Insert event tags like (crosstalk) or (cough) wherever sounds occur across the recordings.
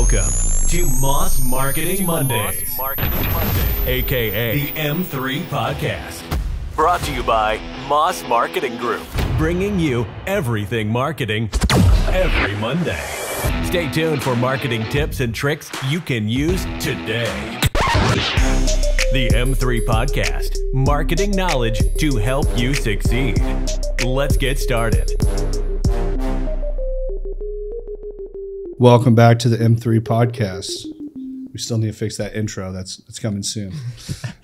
Welcome to Moss Marketing Mondays, aka the M3 Podcast. Brought to you by Moss Marketing Group, bringing you everything marketing every Monday. Stay tuned for marketing tips and tricks you can use today. The M3 Podcast, marketing knowledge to help you succeed. Let's get started. Welcome back to the M3 podcast. We still need to fix that intro. That's that's coming soon.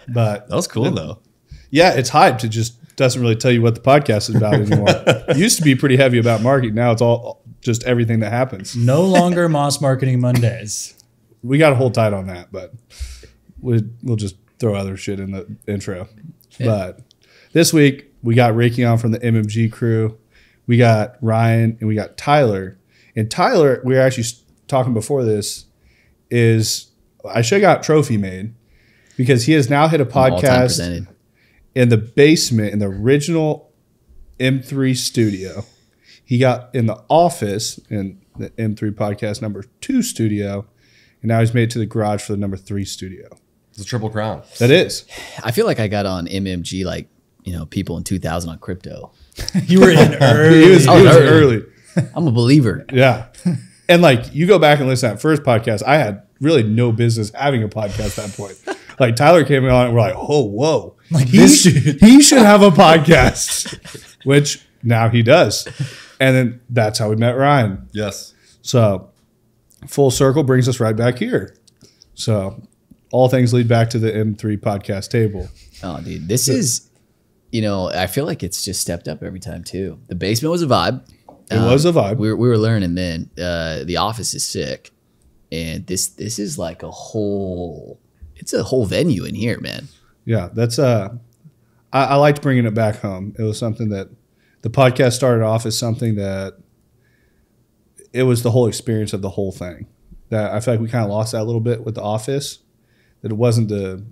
But (laughs) That was cool though. yeah, it's hyped. It just doesn't really tell you what the podcast is about anymore. it (laughs) used to be pretty heavy about marketing. Now it's all just everything that happens. No longer Moss Marketing Mondays. We got to hold tight on that, but we we'll just throw other shit in the intro. But this week we got Ricky on from the MMG crew. We got Ryan and we got Tyler. And Tyler, we were actually talking before this, is I should have got trophy made because he has now hit a podcast in the basement in the original M3 studio. He got in the office in the M3 podcast number two studio, and now he's made it to the garage for the number three studio. It's a triple crown. That is. I feel like I got on MMG like you know people in 2000 on crypto. (laughs) You were in (laughs) He was, he Oh, was early. early. I'm a believer. Yeah. And like you go back and listen to that first podcast, I had really no business having a podcast at that point. Like Tyler came on and we're like, oh, whoa. Like he, this sh- dude. he should have a podcast, (laughs) which now he does. And then that's how we met Ryan. Yes. So full circle brings us right back here. So all things lead back to the M3 podcast table. Oh, dude, this is you know I feel like it's just stepped up every time too. The basement was a vibe. It was a vibe. We were, we were learning then. Uh, the office is sick, and this this is like a whole. It's a whole venue in here, man. Yeah, that's uh, I, I liked bringing it back home. It was something that the podcast started off as something that it was the whole experience of the whole thing. That I feel like we kind of lost that a little bit with the office. That it wasn't the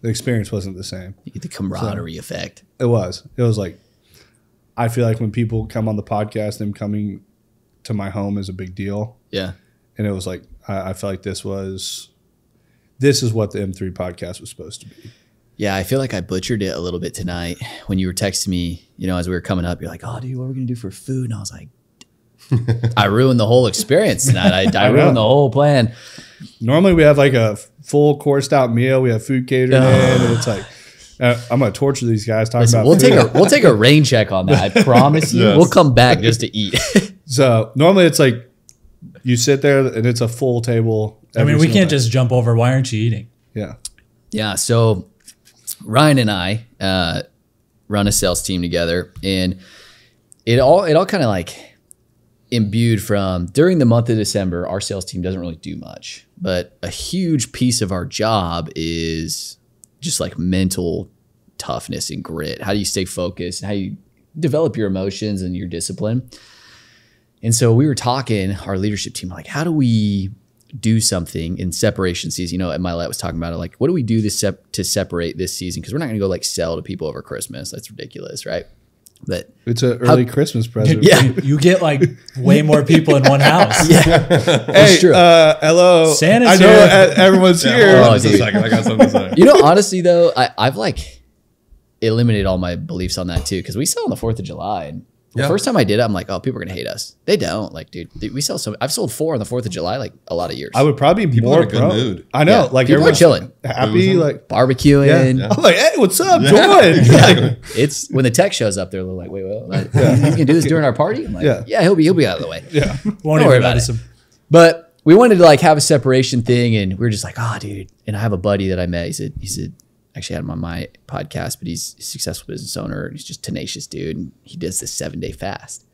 the experience wasn't the same. The camaraderie effect. It was. It was like I feel like when people come on the podcast, them coming to my home is a big deal. Yeah. And it was like I, I felt like this was this is what the M3 podcast was supposed to be. Yeah, I feel like I butchered it a little bit tonight when you were texting me. You know, as we were coming up, you're like, "Oh, dude, what are we gonna do for food?" And I was like, (laughs) "I ruined the whole experience tonight. I, I (laughs) I know. ruined the whole plan." Normally we have like a full coursed out meal. We have food catered in, and it's like uh, I'm gonna torture these guys talking Listen, about. we'll food. take a we'll take a rain check on that. I (laughs) promise you. Yes. We'll come back just to eat. (laughs) so normally it's like you sit there and it's a full table. I mean, we can't night. just jump over. Why aren't you eating? yeah. yeah. So Ryan and I uh, run a sales team together, and it all it all kind of like imbued from during the month of December. Our sales team doesn't really do much, but a huge piece of our job is just like mental toughness and grit. How do you stay focused? How do you develop your emotions and your discipline. And so we were talking, our leadership team, like, how do we do something in separation season? You know, and Mylett was talking about it, like, what do we do this sep- to separate this season? Because we're not going to go like sell to people over Christmas. That's ridiculous, right? But It's an early Christmas present. Yeah. You, you get like way more people in one house. (laughs) yeah, Hey, true. uh, hello. Santa's I know here. everyone's Yeah, here. Oh, just a dude. second. I got something to say. you know, honestly though, I, I've like eliminated all my beliefs on that too. Because we sell on the Fourth of July, and the Yeah. first time I did it, I'm like, oh, people are gonna hate us. They don't. Like, dude, dude, we sell so. I've sold four on the Fourth of July like a lot of years. I would probably be People more in a good pro- mood. I know, Yeah. like People are everyone's chilling. happy. Mm-hmm. Like, barbecuing. yeah. I'm like, hey, what's up? Join. (laughs) Yeah. it's when the tech shows up, they're like, wait, wait, wait he's gonna do this during our party. I'm like, Yeah. yeah, he'll be he'll be out of the way. yeah. Won't Don't worry about notice it. But we wanted to like have a separation thing, and we were just like, oh, dude. And I have a buddy that I met. He said, he said, actually had him on my podcast, but he's a successful business owner. And he's just tenacious, dude. And he does this seven day fast.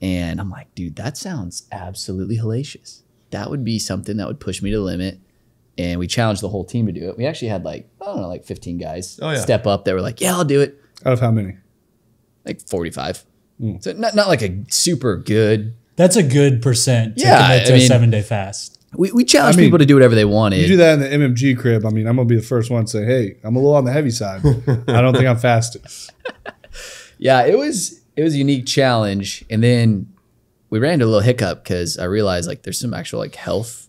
And I'm like, dude, that sounds absolutely hellacious. That would be something that would push me to the limit. And we challenged the whole team to do it. We actually had like, I don't know, like 15 guys Oh, yeah. step up that were like, yeah, I'll do it. Out of how many? Like 45. Hmm. So not, not like a super good. That's a good percent to Yeah, commit to I a mean- seven day fast. We, we challenged I mean, people to do whatever they wanted. You do that in the MMG crib. I mean, I'm gonna be the first one to say, "Hey, I'm a little on the heavy side. I don't think I'm (laughs) fasting." yeah, it was it was a unique challenge. And then we ran into a little hiccup because I realized like there's some actual like health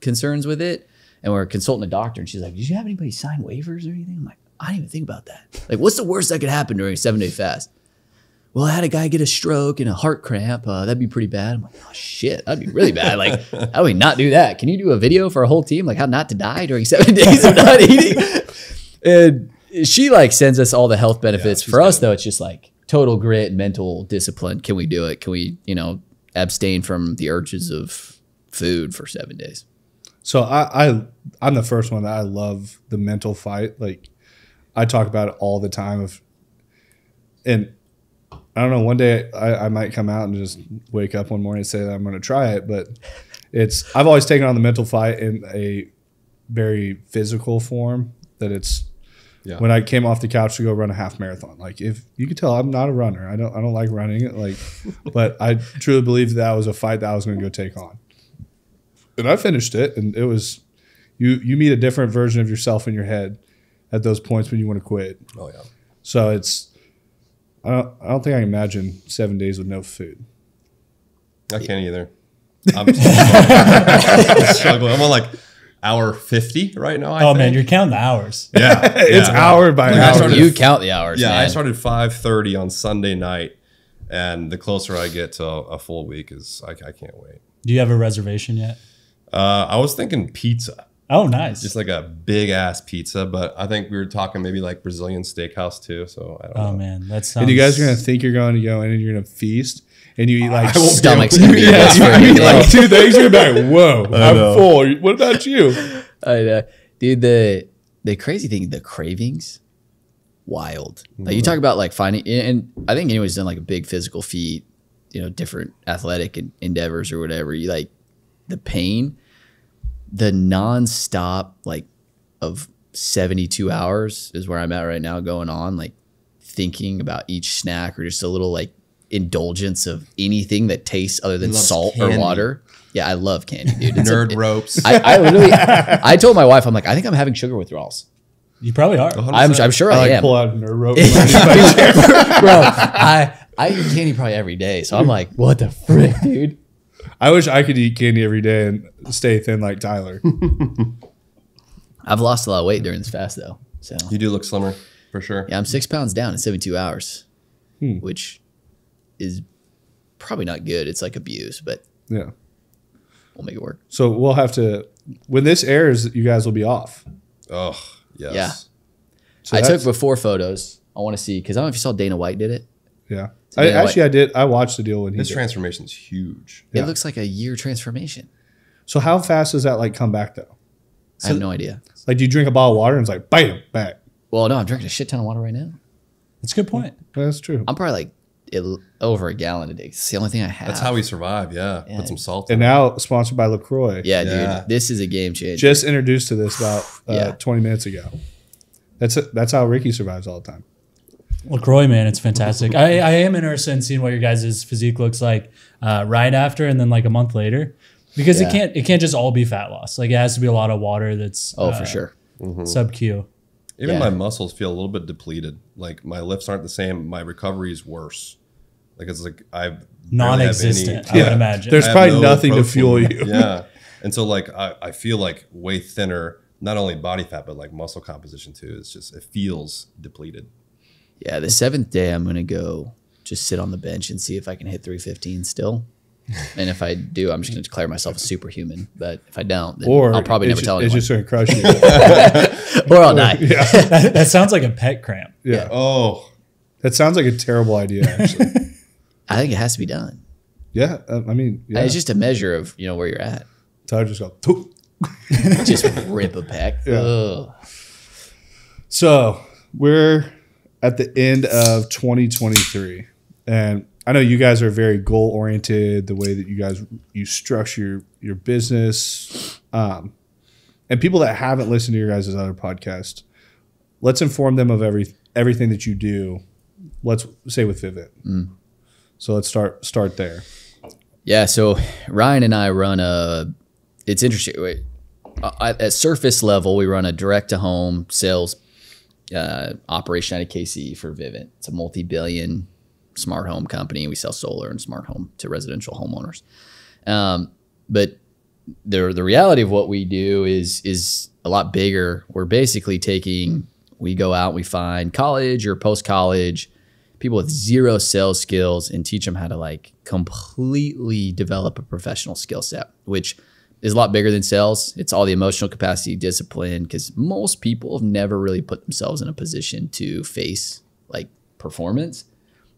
concerns with it, and we're consulting a doctor, and she's like, "Did you have anybody sign waivers or anything?" I'm like, "I didn't even think about that. Like, what's the worst that could happen during a seven day fast?" Well, I had a guy get a stroke and a heart cramp. Uh, that'd be pretty bad. I'm like, oh shit, that'd be really bad. Like, (laughs) how do we not do that? Can you do a video for a whole team, like how not to die during seven days of not (laughs) eating? And she like sends us all the health benefits. she's for us though, it's just like total grit, mental discipline. Can we do it? Can we, you know, abstain from the urges of food for seven days? So I, I I'm the first one that I love the mental fight. Like I talk about it all the time of and I don't know, one day I, I might come out and just wake up one morning and say that I'm gonna try it, but it's I've always taken on the mental fight in a very physical form that it's Yeah. when I came off the couch to go run a half marathon. Like if you can tell I'm not a runner. I don't I don't like running it like (laughs) but I truly believe that was a fight that I was gonna go take on and I finished it, and it was you. You meet a different version of yourself in your head at those points when you want to quit. Oh yeah. So it's I don't. I don't think I can imagine seven days with no food. I can't either. (laughs) I'm struggling. (laughs) struggling. I'm on like hour 50 right now. I Oh think. man, you're counting the hours. (laughs) yeah. It's yeah. hour by Like, hour. started- You count the hours. Yeah, I started 5:30 on Sunday night, and the closer I get to a, a full week is I, I can't wait. Do you have a reservation yet? Uh, I was thinking pizza, Oh, nice. just like a big ass pizza, but I think we were talking maybe like Brazilian steakhouse too. So I don't oh know. man, that sounds. and you guys are gonna think you're going to go in and you're gonna feast, and you eat like (laughs) I won't Stomach's be yeah, best you eat like two things. You're like, (laughs) whoa, I'm full. What about you? (laughs) I know. Dude, the the crazy thing, the cravings, wild. Like you mm-hmm. talk about like finding, and I think anyone's done like a big physical feat, you know, different athletic endeavors or whatever. You like the pain, the nonstop like of seventy two hours is where I'm at right now, going on like thinking about each snack or just a little like indulgence of anything that tastes other than loves salt or water. Yeah, I love candy, dude. It's a- Nerd ropes. I, I literally, (laughs) I told my wife, I'm like, I think I'm having sugar withdrawals. You probably are, I'm, I'm sure I I, like am, pull out a nerd rope. (laughs) bro. I I eat candy probably every day, so I'm (laughs) like, what the frick, dude? I wish I could eat candy every day and stay thin like Tyler. (laughs) I've lost a lot of weight during this fast though, so you do look slimmer for sure. yeah, I'm six pounds down in 72 hours, hmm. which is probably not good. It's like abuse, but Yeah. we'll make it work. So we'll have to when this airs, you guys will be off. Oh yes. Yeah. So I took before photos. I want to see because I don't know if you saw Dana White did it. Yeah. So I, yeah, actually, I did. I watched the deal when he His transformation is huge. Yeah. It looks like a year transformation. so how fast does that like come back though? I have no idea. Like, do you drink a bottle of water and it's like bam back? Well, no, I'm drinking a shit ton of water right now. That's a good point. That's true. I'm probably like it, over a gallon a day. It's the only thing I have. That's how we survive. Yeah. Yeah. Put some salt. and in it. now sponsored by Lacroix. Yeah, Yeah. dude, this is a game changer. Just introduced to this about uh, Yeah. 20 minutes ago. That's it. That's how Ricky survives all the time. Lacroix, man, it's fantastic. I, I am interested in seeing what your guys' physique looks like uh, right after and then like a month later, because Yeah. it can't it can't just all be fat loss. Like it has to be a lot of water that's oh, uh, for sure. sub Q. Even Yeah. my muscles feel a little bit depleted. Like my lifts aren't the same. My recovery is worse. Like it's like I've any- Non-existent, I would imagine. There's probably no nothing to fuel you. (laughs) yeah. And so like I, I feel like way thinner, not only body fat, but like muscle composition too. It's just it feels depleted. Yeah, the seventh day, I'm gonna go just sit on the bench and see if I can hit 315 still. (laughs) and if I do, I'm just gonna declare myself a superhuman. But if I don't, then Or I'll probably never ju- tell It's just going to crush you. (laughs) or I'll die. (laughs) that, that sounds like a pet cramp. yeah. Oh, That sounds like a terrible idea, actually. I think it has to be done. yeah. uh, I mean, yeah. It's just a measure of you know where you're at. Tyler just go, Just rip a peck. Yeah. Ugh. So we're at the end of 2023, and I know you guys are very goal oriented. The way that you guys you structure your, your business, um, and people that haven't listened to your guys' other podcast, let's inform them of every everything that you do. Let's say with Vivint. So let's start start there. Yeah, so Ryan and I run a. It's interesting. Wait, uh, at at surface level, we run a direct to home sales uh, operation out of KC for Vivint. It's a multi billion smart home company. We sell solar and smart home to residential homeowners. Um, but the the reality of what we do is is a lot bigger. We're basically taking we go out, we find college or post college people with zero sales skills and teach them how to like completely develop a professional skill set, which is a lot bigger than sales. It's all the emotional capacity, discipline, because most people have never really put themselves in a position to face like performance.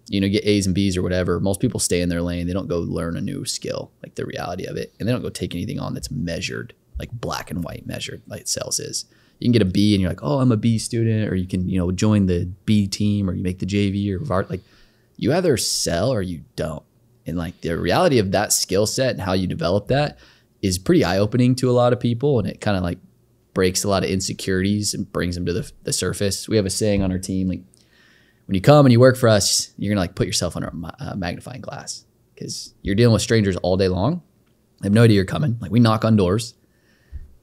You know, get A's and B's or whatever. Most people stay in their lane. They don't go learn a new skill, like the reality of it, and they don't go take anything on that's measured, like black and white measured, like sales is you can get a B and you're like, oh, I'm a B student, or you can, you know, join the B team or you make the JV or VAR. Like you either sell or you don't. And like the reality of that skill set and how you develop that is pretty eye opening to a lot of people. And it kind of like breaks a lot of insecurities and brings them to the, the surface. We have a saying on our team, like when you come and you work for us, you're gonna like put yourself under a magnifying glass because you're dealing with strangers all day long. They have no idea you're coming. Like we knock on doors.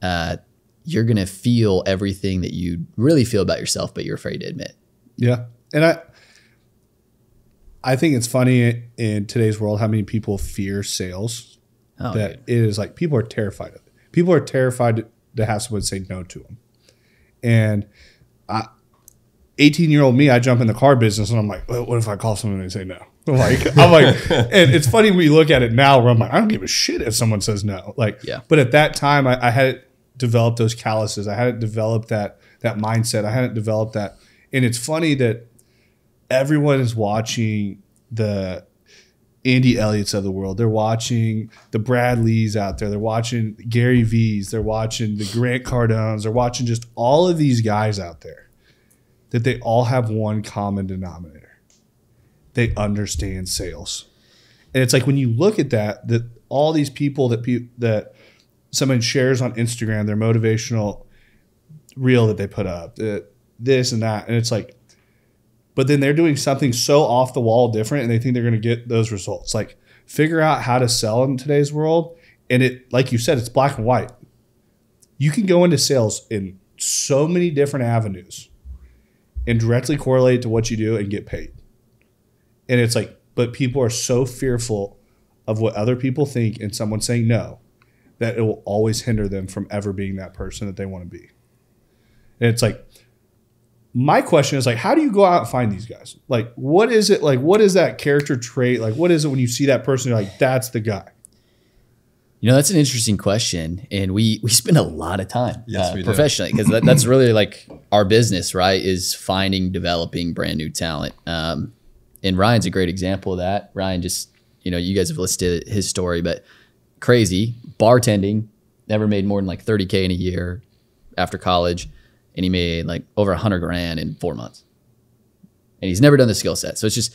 Uh, you're to feel everything that you really feel about yourself, but you're afraid to admit. Yeah. And I, I think it's funny in today's world how many people fear sales. Oh, that dude. it is like people are terrified of it. People are terrified to have someone say no to them. And I, 18 year old me, I jump in the car business and I'm like, well, what if I call someone and they say no? (laughs) Like, I'm like, (laughs) and it's funny we look at it now where I'm like, I don't give a shit if someone says no. Like, yeah. But at that time, I, I had developed those calluses. I hadn't developed that that mindset. I hadn't developed that. And it's funny that everyone is watching the Andy Elliott's of the world. They're watching the Brad Leas out there. They're watching Gary V's. They're watching the Grant Cardones. They're watching just all of these guys out there that they all have one common denominator. They understand sales. And it's like when you look at that, that all these people that pe- that someone shares on Instagram their motivational reel that they put up, that this and that, and it's like, but then they're doing something so off the wall different, and they think they're going to get those results. Like, figure out how to sell in today's world, and it, like you said, it's black and white. You can go into sales in so many different avenues and directly correlate to what you do and get paid. And it's like, but people are so fearful of what other people think and someone saying no that it will always hinder them from ever being that person that they want to be. And it's like, my question is like, how do you go out and find these guys? Like, what is it like? What is that character trait? Like, what is it when you see that person? You're like, that's the guy. You know, that's an interesting question, and we we spend a lot of time yes, uh, professionally because that, that's really like our business, right? Is finding, developing brand new talent. Um, and Ryan's a great example of that. Ryan just, you know, you guys have listed his story, but crazy bartending, never made more than like 30K in a year after college. And he made like over a hundred grand in four months. And he's never done the skill set. So it's just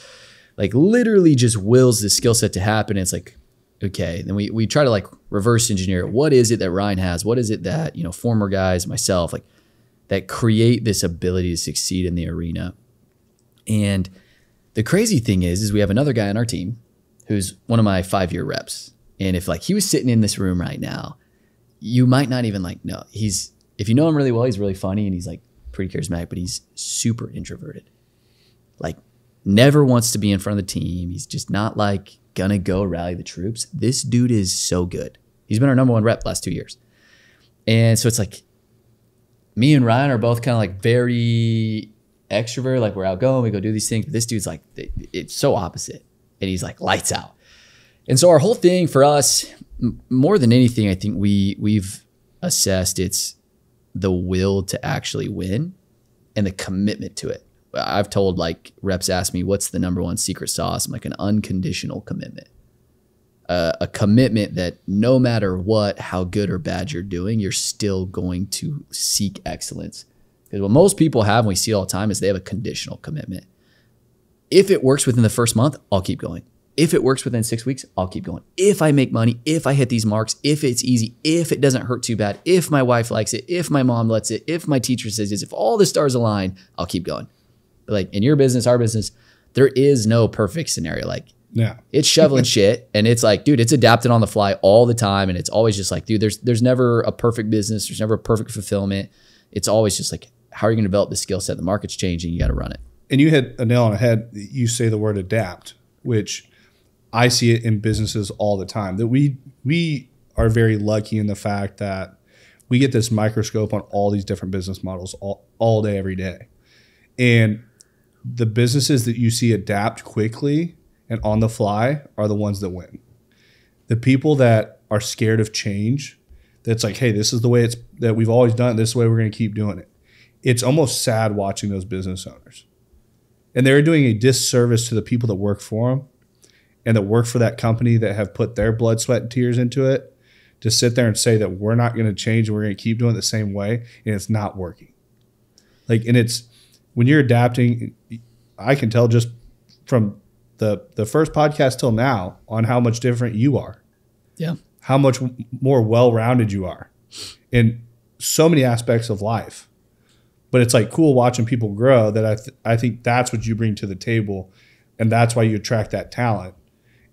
like literally just wills the skill set to happen. It's like, okay. Then we, we try to like reverse engineer what is it that Ryan has? What is it that, you know, former guys, myself, like that create this ability to succeed in the arena. And the crazy thing is, is we have another guy on our team who's one of my five year reps. And if like he was sitting in this room right now, you might not even like know he's if you know him really well, he's really funny and he's like pretty charismatic, but he's super introverted. Like never wants to be in front of the team. He's just not like gonna go rally the troops. This dude is so good. He's been our number one rep last two years. And so it's like me and Ryan are both kind of like very extrovert, like we're outgoing, we go do these things. But this dude's like it's so opposite. And he's like lights out. And so our whole thing for us, more than anything, I think we we've assessed it's the will to actually win and the commitment to it. I've told like reps ask me what's the number one secret sauce. I'm like an unconditional commitment, uh, a commitment that no matter what, how good or bad you're doing, you're still going to seek excellence. Because what most people have, and we see all the time, is they have a conditional commitment. If it works within the first month, I'll keep going. If it works within six weeks, I'll keep going. If I make money, if I hit these marks, if it's easy, if it doesn't hurt too bad, if my wife likes it, if my mom lets it, if my teacher says this, if all the stars align, I'll keep going. But like in your business, our business, there is no perfect scenario. Like, yeah, it's shoveling (laughs) shit, and it's like, dude, it's adapted on the fly all the time, and it's always just like, dude, there's there's never a perfect business, there's never a perfect fulfillment. It's always just like, how are you going to develop the skill set? The market's changing, you got to run it. and you hit a nail on the head. You say the word adapt, which I see it in businesses all the time. That we we are very lucky in the fact that we get this microscope on all these different business models all, all day, every day. And the businesses that you see adapt quickly and on the fly are the ones that win. The people that are scared of change, that's like, hey, this is the way it's that we've always done it, this way we're going to keep doing it. It's almost sad watching those business owners. And they're doing a disservice to the people that work for them and that work for that company that have put their blood, sweat, and tears into it to sit there and say that we're not going to change and we're going to keep doing it the same way and it's not working. Like, and it's when you're adapting, I can tell just from the the first podcast till now on how much different you are, Yeah. how much more well rounded you are in so many aspects of life. But it's like cool watching people grow. That I th- I think that's what you bring to the table, and that's why you attract that talent.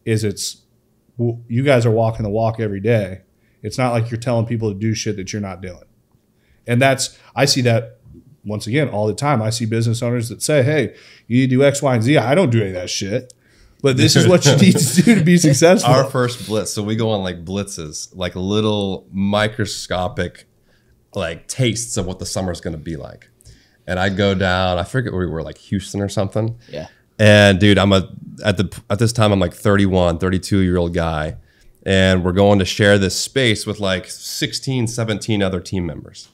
Is it's you guys are walking the walk every day. It's not like you're telling people to do shit that you're not doing. And that's I see that once again all the time. I see business owners that say, "Hey, you need to do X, Y, and Z." I don't do any of that shit. But this is what you (laughs) need to do to be successful. Our first blitz. So we go on like blitzes, like little microscopic, like tastes of what the summer's going to be like. And I go down. I forget where we were, like Houston or something. Yeah. And dude, I'm a at the at this time I'm like 31, 32 year old guy, and we're going to share this space with like 16, 17 other team members.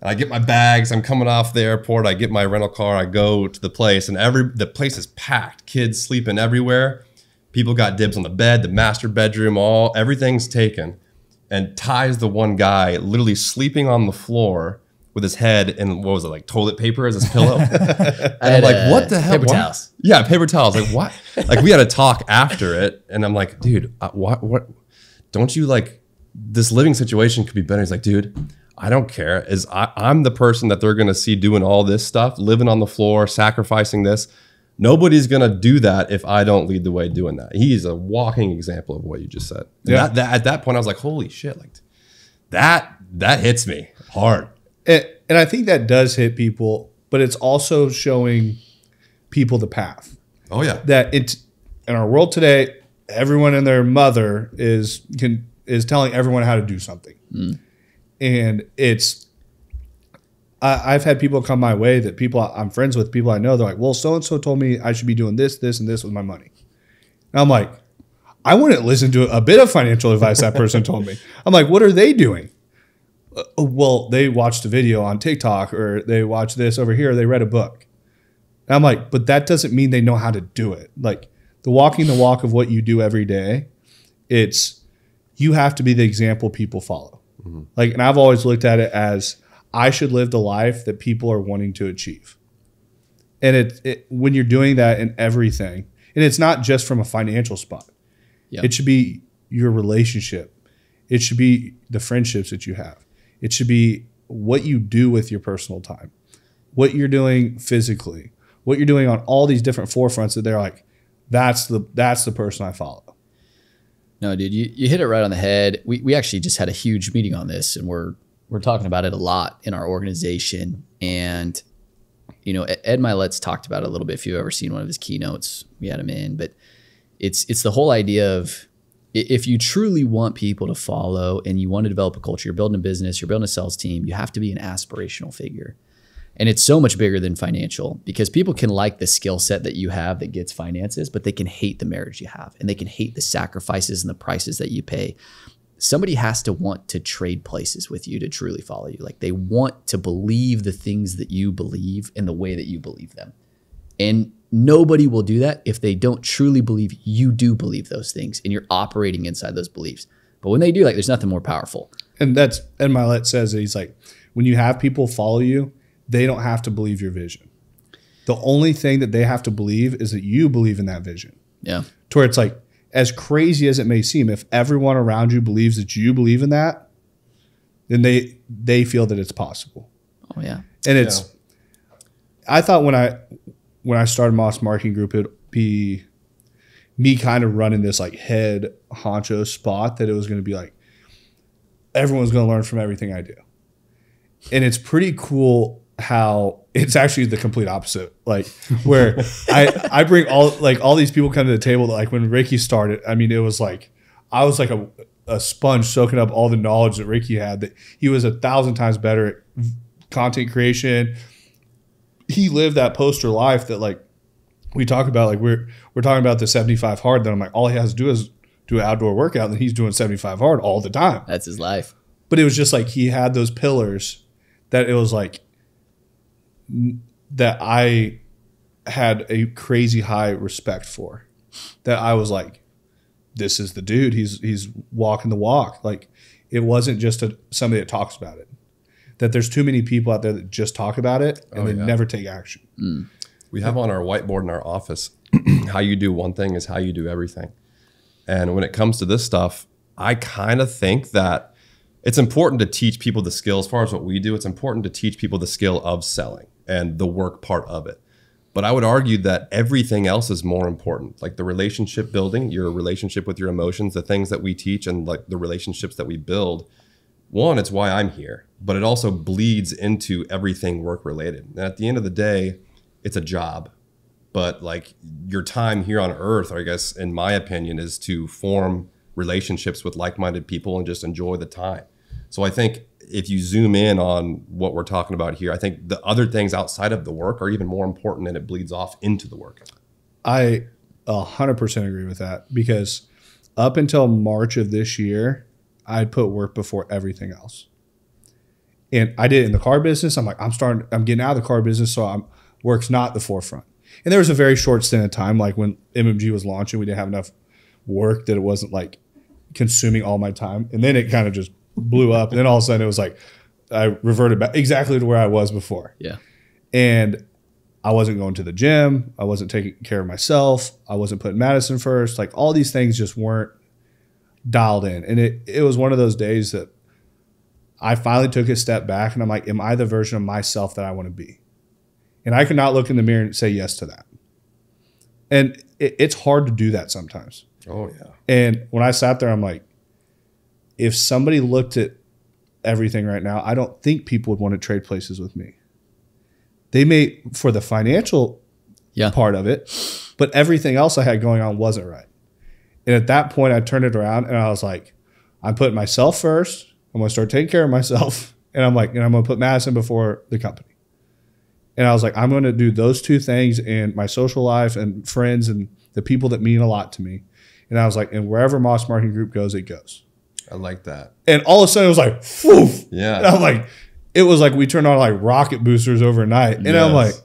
And I get my bags. I'm coming off the airport. I get my rental car. I go to the place, and every the place is packed. Kids sleeping everywhere. People got dibs on the bed, the master bedroom, all everything's taken. And Ty's the one guy literally sleeping on the floor with his head in what was it like toilet paper as his pillow. (laughs) and I'm like, what the hell? Paper Why- towels. Yeah, paper towels. Like what? (laughs) like we had a talk after it, and I'm like, dude, uh, what? What? Don't you like this living situation could be better? He's like, dude, I don't care. Is I, I'm the person that they're gonna see doing all this stuff, living on the floor, sacrificing this. Nobody's gonna do that if I don't lead the way doing that. He's a walking example of what you just said. And Yeah. that, that, at that point, I was like, holy shit, like that that hits me hard. And, and I think that does hit people, but it's also showing people the path Oh yeah. that it in our world today, everyone and their mother is can is telling everyone how to do something, hmm. and it's. I, I've had people come my way that people I'm friends with, people I know, they're like, "Well, so and so told me I should be doing this, this, and this with my money." And I'm like, I wouldn't listen to a bit of financial advice that person told me. I'm like, what are they doing? Uh, well, they watched a video on TikTok or they watched this over here, or they read a book. And I'm like, but that doesn't mean they know how to do it. Like the walking the walk of what you do every day, it's you have to be the example people follow. Like, and I've always looked at it as I should live the life that people are wanting to achieve. And it, it when you're doing that in everything, and it's not just from a financial spot. Yep. It should be your relationship. It should be the friendships that you have. It should be what you do with your personal time, what you're doing physically, what you're doing on all these different forefronts that they're like, that's the that's the person I follow. No, dude, you, you hit it right on the head. We, we actually just had a huge meeting on this and we're we're talking about it a lot in our organization. And you know, Ed Mylett's talked about it a little bit. If you've ever seen one of his keynotes, we had him in. But it's it's the whole idea of if you truly want people to follow and you want to develop a culture, you're building a business, you're building a sales team, you have to be an aspirational figure. And it's so much bigger than financial because people can like the skill set that you have that gets finances, but they can hate the marriage you have and they can hate the sacrifices and the prices that you pay. Somebody has to want to trade places with you to truly follow you. Like they want to believe the things that you believe in the way that you believe them. And nobody will do that if they don't truly believe you do believe those things and you're operating inside those beliefs. But when they do, like there's nothing more powerful. And that's Ed Mylett says that he's like, when you have people follow you, they don't have to believe your vision. The only thing that they have to believe is that you believe in that vision. Yeah. To where it's like, as crazy as it may seem, if everyone around you believes that you believe in that, then they they feel that it's possible. Oh yeah. And it's I thought when I when I started Moss Marketing Group, it'd be me kind of running this like head honcho spot that it was going to be like everyone's going to learn from everything I do. And it's pretty cool how it's actually the complete opposite. Like where (laughs) I I bring all like all these people come to the table. Like when Ricky started, I mean, it was like I was like a, a sponge soaking up all the knowledge that Ricky had. That he was a thousand times better at content creation. He lived that poster life that like we talk about. Like we're we're talking about the seventy five hard. Then I'm like, all he has to do is do an outdoor workout, and he's doing seventy five hard all the time. That's his life. But it was just like he had those pillars that it was like that I had a crazy high respect for. That I was like, this is the dude. He's he's walking the walk. Like it wasn't just a, somebody that talks about it. That there's too many people out there that just talk about it and Oh, they yeah. never take action. Mm. We have on our whiteboard in our office (clears throat) how you do one thing is how you do everything. And when it comes to this stuff, I kind of think that it's important to teach people the skill as far as what we do. It's important to teach people the skill of selling and the work part of it. But I would argue that everything else is more important, like the relationship building, your relationship with your emotions, the things that we teach, and like the relationships that we build. One, it's why I'm here, but it also bleeds into everything work related. And at the end of the day, it's a job but like your time here on earth i guess in my opinion is to form relationships with like-minded people and just enjoy the time so i think if you zoom in on what we're talking about here i think the other things outside of the work are even more important and it bleeds off into the work I a hundred percent agree with that because up until March of this year, I'd put work before everything else. And I did it in the car business. I'm like, I'm starting, I'm getting out of the car business, so I'm work's not the forefront. And there was a very short stint of time, like when MMG was launching, we didn't have enough work that it wasn't like consuming all my time. And then it kind of just blew up. And then all of a sudden it was like I reverted back exactly to where I was before Yeah. and I wasn't going to the gym. I wasn't taking care of myself. I wasn't putting Madison first. Like all these things just weren't dialed in. And it, it was one of those days that I finally took a step back and I'm like, am I the version of myself that I want to be? And I could not look in the mirror and say yes to that. And it, it's hard to do that sometimes. oh yeah And when I sat there, I'm like, if somebody looked at everything right now, I don't think people would want to trade places with me. They may for the financial Yeah. part of it, but everything else I had going on wasn't right. And at that point, I turned it around and I was like, I'm putting myself first. I'm going to start taking care of myself. (laughs) And I'm like, and I'm going to put Madison before the company. And I was like, I'm going to do those two things in my social life and friends and the people that mean a lot to me. And I was like, and wherever Moss Marketing Group goes, it goes. i like that And all of a sudden it was like, woof. Yeah. And I'm like, it was like we turned on like rocket boosters overnight. And I'm like, Yes.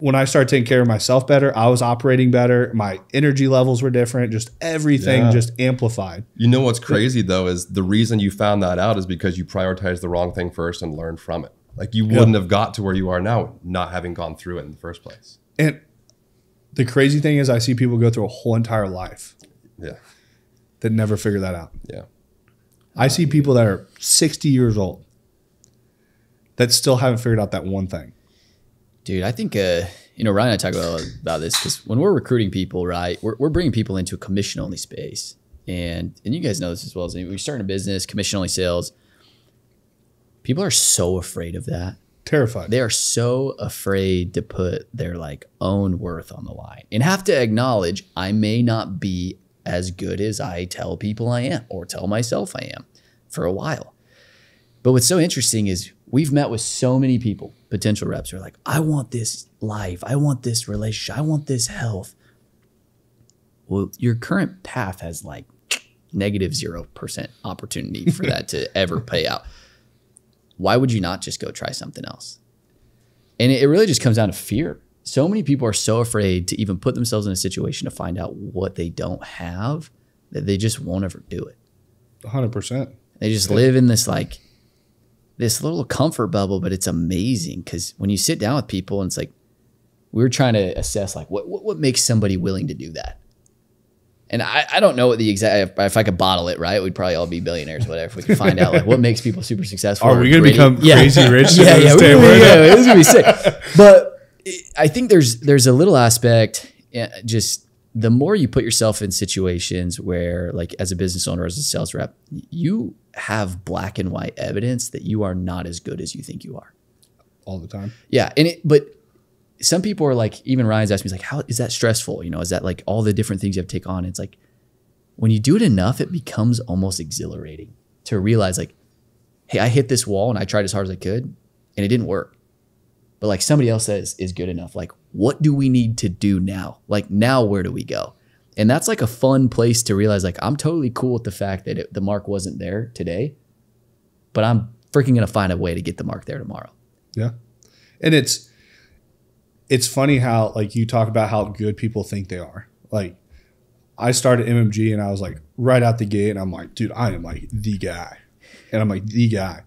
When I started taking care of myself better, I was operating better. My energy levels were different. Just everything Yeah. just amplified. you know what's crazy though is the reason you found that out is because you prioritized the wrong thing first and learned from it like you wouldn't have got to where you are now not having gone through it in the first place And the crazy thing is, I see people go through a whole entire life yeah that never figure that out. yeah I see people that are 60 years old that still haven't figured out that one thing. Dude, I think uh, you know Ryan and I talk about about this because when we're recruiting people, right, we're, we're bringing people into a commission only space, and and you guys know this as well as me. We're starting a business, commission only sales. People are so afraid of that. Terrified. They are so afraid to put their like own worth on the line and have to acknowledge I may not be as good as I tell people I am or tell myself I am for a while. But what's so interesting is we've met with so many people, potential reps are like, I want this life, I want this relationship, I want this health. Well, your current path has like negative 0% opportunity for that to (laughs) ever pay out. Why would you not just go try something else? And it really just comes down to fear. So many people are so afraid to even put themselves in a situation to find out what they don't have that they just won't ever do it. 100%. They just live in this like this little comfort bubble, but it's amazing because when you sit down with people and it's like we were trying to assess like what what, what makes somebody willing to do that. And I, I don't know what the exact if, if I could bottle it right, we'd probably all be billionaires, whatever. If we could find out like what makes people super successful. Are we going to become Yeah. crazy rich? (laughs) yeah, yeah, this we're yeah, this is gonna be sick. But I think there's there's a little aspect, yeah, just the more you put yourself in situations where, like, as a business owner, as a sales rep, you have black and white evidence that you are not as good as you think you are. all the time. Yeah, and it, but some people are like, even Ryan's asked me, he's like, how is that stressful? You know, is that like all the different things you have to take on? It's like when you do it enough, it becomes almost exhilarating to realize like, hey, I hit this wall and I tried as hard as I could, and it didn't work. But like somebody else says is good enough. Like, what do we need to do now? Like now, where do we go? And that's like a fun place to realize like I'm totally cool with the fact that it, the mark wasn't there today, but I'm freaking gonna find a way to get the mark there tomorrow. Yeah. And it's it's funny how like you talk about how good people think they are. Like I started MMG and I was like right out the gate and I'm like, dude, I am like the guy. And I'm like the guy.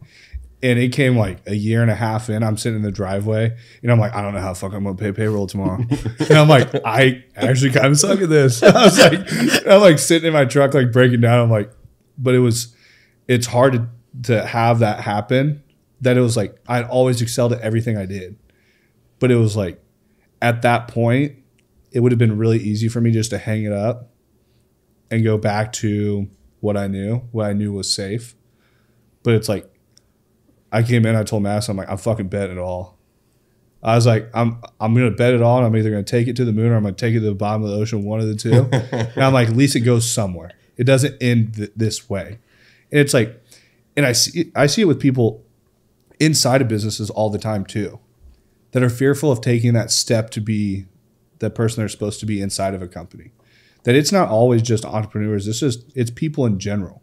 And it came like a year and a half in. I'm sitting in the driveway and I'm like, I don't know how fuck I'm gonna pay payroll tomorrow. (laughs) and I'm like, I actually kind of suck at this. (laughs) I was like, I'm like sitting in my truck, like breaking down. I'm like, but it was, it's hard to, to have that happen. That it was like I'd always excelled at everything I did, but it was like at that point, it would have been really easy for me just to hang it up and go back to what I knew, what I knew was safe. But it's like I came in, I told Mass, I'm like, I'm fucking bet it all. I was like, I'm I'm gonna bet it all, and I'm either gonna take it to the moon or I'm gonna take it to the bottom of the ocean, one of the two. (laughs) and I'm like, at least it goes somewhere. It doesn't end th- this way. And it's like, and I see I see it with people inside of businesses all the time too, that are fearful of taking that step to be the person they're supposed to be inside of a company. That it's not always just entrepreneurs. It's just it's people in general.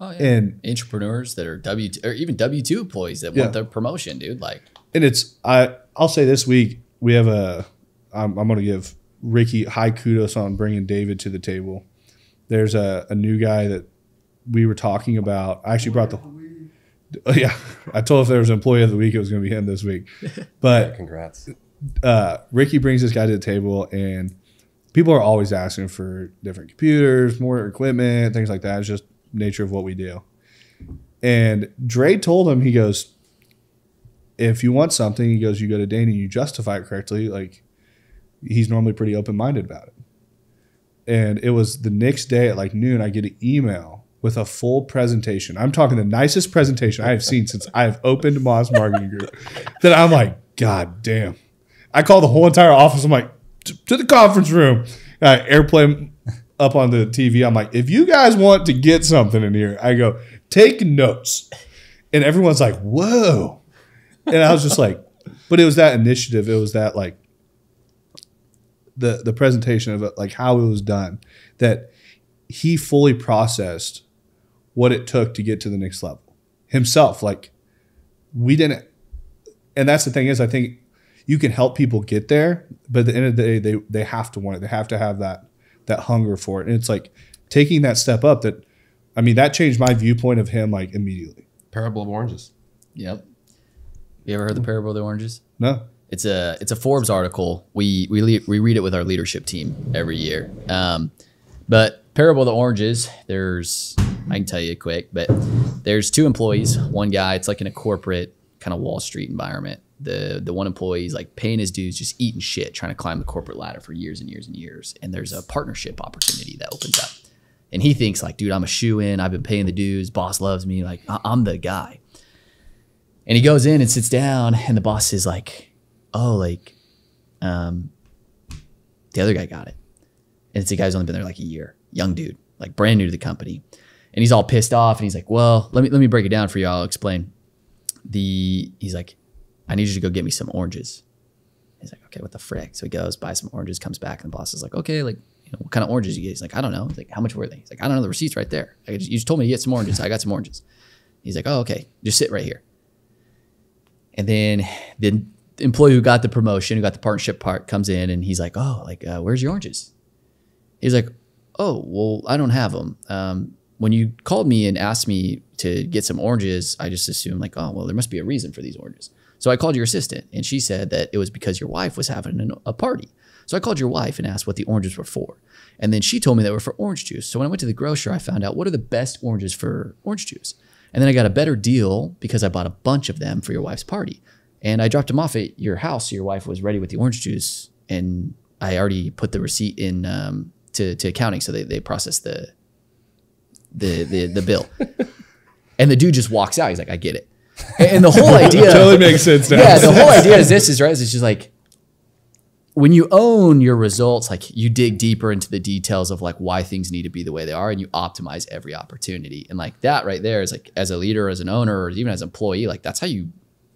Oh yeah. And entrepreneurs that are W or even W two employees that Yeah. want their promotion, dude. Like, and it's I I'll say this week we have a I'm, I'm going to give Ricky high kudos on bringing David to the table. There's a, a new guy that we were talking about. I actually brought the Oh, (laughs) yeah. I told if there was an employee of the week, it was going to be him this week. (laughs) But Congrats. uh, Ricky brings this guy to the table, and people are always asking for different computers, more equipment, things like that. It's just nature of what we do. And Dre told him, he goes, if you want something, he goes, you go to Dane and you justify it correctly. Like he's normally pretty open minded about it. And it was the next day at like noon, I get an email with a full presentation. I'm talking the nicest presentation I have seen since I have opened Moss Marketing Group. that I'm like, God damn. I call the whole entire office. I'm like, to the conference room. Uh, airplane up on the TV. I'm like, if you guys want to get something in here, I go, take notes. And everyone's like, whoa. And I was just like, (laughs) but it was that initiative. It was that like the the presentation of it, like how it was done, that he fully processed what it took to get to the next level himself. Like we didn't, and that's the thing is, I think you can help people get there, but at the end of the day, they they have to want it. They have to have that that hunger for it, and it's like taking that step up. That I mean, that changed my viewpoint of him like immediately. Parable of oranges. yep. You ever heard the parable of the oranges? No, It's a it's a Forbes article. We we we read it with our leadership team every year. Um, but parable of the oranges. There's I can tell you quick, but there's two employees. One guy. It's like in a corporate kind of Wall Street environment. The the one employee is like paying his dues, just eating shit, trying to climb the corporate ladder for years and years and years. And there's a partnership opportunity that opens up. And he thinks like, dude, I'm a shoe in. I've been paying the dues. Boss loves me. Like I- I'm the guy. And he goes in and sits down, and the boss is like, "Oh, like, um, the other guy got it." And it's a guy who's only been there like a year, young dude, like brand new to the company, and he's all pissed off, and he's like, "Well, let me let me break it down for you. I'll explain." The he's like, "I need you to go get me some oranges." He's like, "Okay, what the frick?" So he goes, buys some oranges, comes back, and the boss is like, "Okay, like." You know, what kind of oranges you get? He's like, I don't know. He's like, how much were they? He's like, I don't know. The receipt's right there. Just, you just told me to get some oranges. I got some oranges. He's like, oh, okay. Just sit right here. And then the employee who got the promotion, who got the partnership part, comes in and he's like, "Oh, like, uh, where's your oranges?" He's like, "Oh, well, I don't have them. Um, when you called me and asked me to get some oranges, I just assumed like, oh, well, there must be a reason for these oranges. So I called your assistant, and she said that it was because your wife was having an, a party. So I called your wife and asked what the oranges were for, and then she told me they were for orange juice. So when I went to the grocer, I found out what are the best oranges for orange juice. And then I got a better deal because I bought a bunch of them for your wife's party. And I dropped them off at your house. So your wife was ready with the orange juice. And I already put the receipt in um, to, to accounting. So they, they processed the, the, the, the bill. (laughs) and the dude just walks out. He's like, I get it. And, the whole (laughs) idea totally makes sense now. yeah, the whole idea is this is right. Is it's just like when you own your results, like you dig deeper into the details of like why things need to be the way they are, and you optimize every opportunity. And like that right there is like as a leader, as an owner, or even as an employee, like that's how you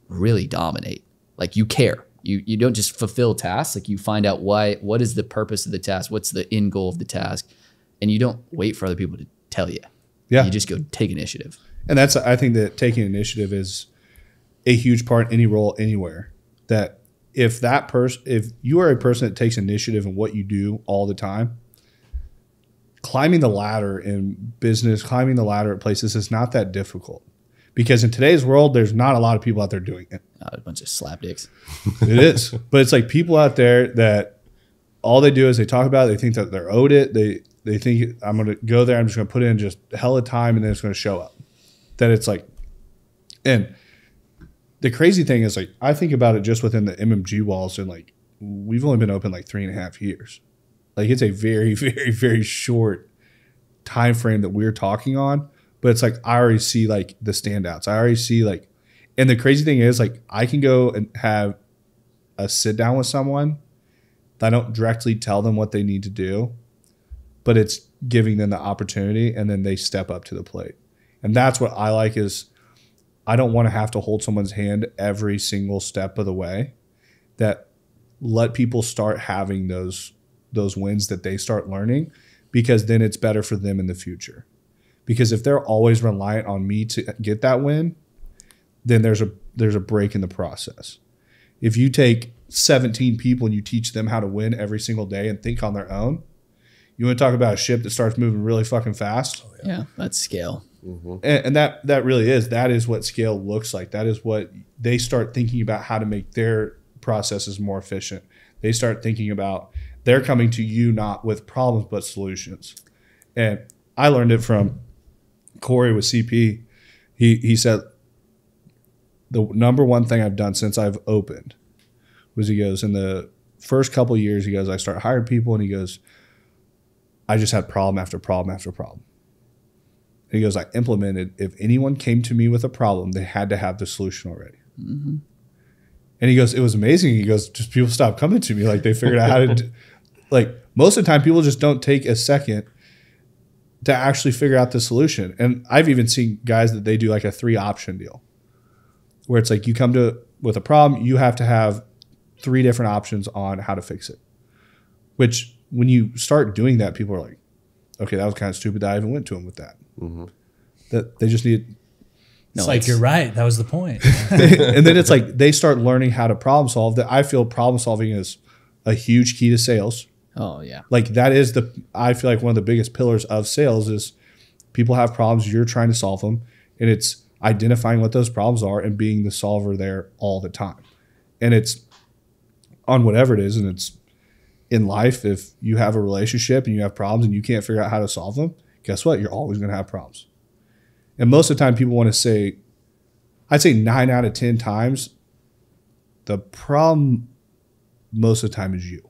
really dominate. Like you care. You you don't just fulfill tasks. Like you find out why what is the purpose of the task, what's the end goal of the task, and you don't wait for other people to tell you. Yeah. You just go take initiative. And that's I think that taking initiative is a huge part in any role anywhere. That if that person if you are a person that takes initiative in what you do all the time, climbing the ladder in business, climbing the ladder at places is not that difficult. Because in today's world, there's not a lot of people out there doing it. Not a bunch of slapdicks. It is. but it's like people out there that all they do is they talk about it, they think that they're owed it. They they think I'm gonna go there, I'm just gonna put in just hella time and then it's gonna show up. That it's like and the crazy thing is like I think about it just within the MMG walls and like we've only been open like three and a half years. Like it's a very, (laughs) very, very short time frame that we're talking on. But it's like I already see like the standouts. I already see like and the crazy thing is like I can go and have a sit down with someone. I don't directly tell them what they need to do, but it's giving them the opportunity and then they step up to the plate. And that's what I like is I don't want to have to hold someone's hand every single step of the way. That let people start having those those wins that they start learning because then it's better for them in the future. Because if they're always reliant on me to get that win, then there's a there's a break in the process. If you take 17 people and you teach them how to win every single day and think on their own, you want to talk about a ship that starts moving really fucking fast. Yeah, that's scale. Mm-hmm. And, and that that really is that is what scale looks like. That is what they start thinking about how to make their processes more efficient. They start thinking about they're coming to you not with problems but solutions. And I learned it from Corey with CP. He he said the number one thing I've done since I've opened was he goes in the first couple years he goes I start hiring people and he goes I just had problem after problem after problem. And he goes I implemented if anyone came to me with a problem they had to have the solution already. Mm-hmm. And he goes it was amazing. He goes just people stopped coming to me like they figured out how to do, (laughs) like most of the time people just don't take a second to actually figure out the solution. And I've even seen guys that they do like a three option deal where it's like you come to with a problem, you have to have three different options on how to fix it. Which when you start doing that, people are like, okay, that was kind of stupid that I even went to him with that. That they just need, No, It's like you're right. That was the point. (laughs) and then it's like they start learning how to problem solve. That I feel problem solving is a huge key to sales. Oh yeah. like that is the i feel like one of the biggest pillars of sales is people have problems you're trying to solve them and it's identifying what those problems are and being the solver there all the time and it's on whatever it is and it's in life if you have a relationship and you have problems and you can't figure out how to solve them guess what? You're always going to have problems. And most of the time people want to say i'd say 9 out of 10 times the problem most of the time is you.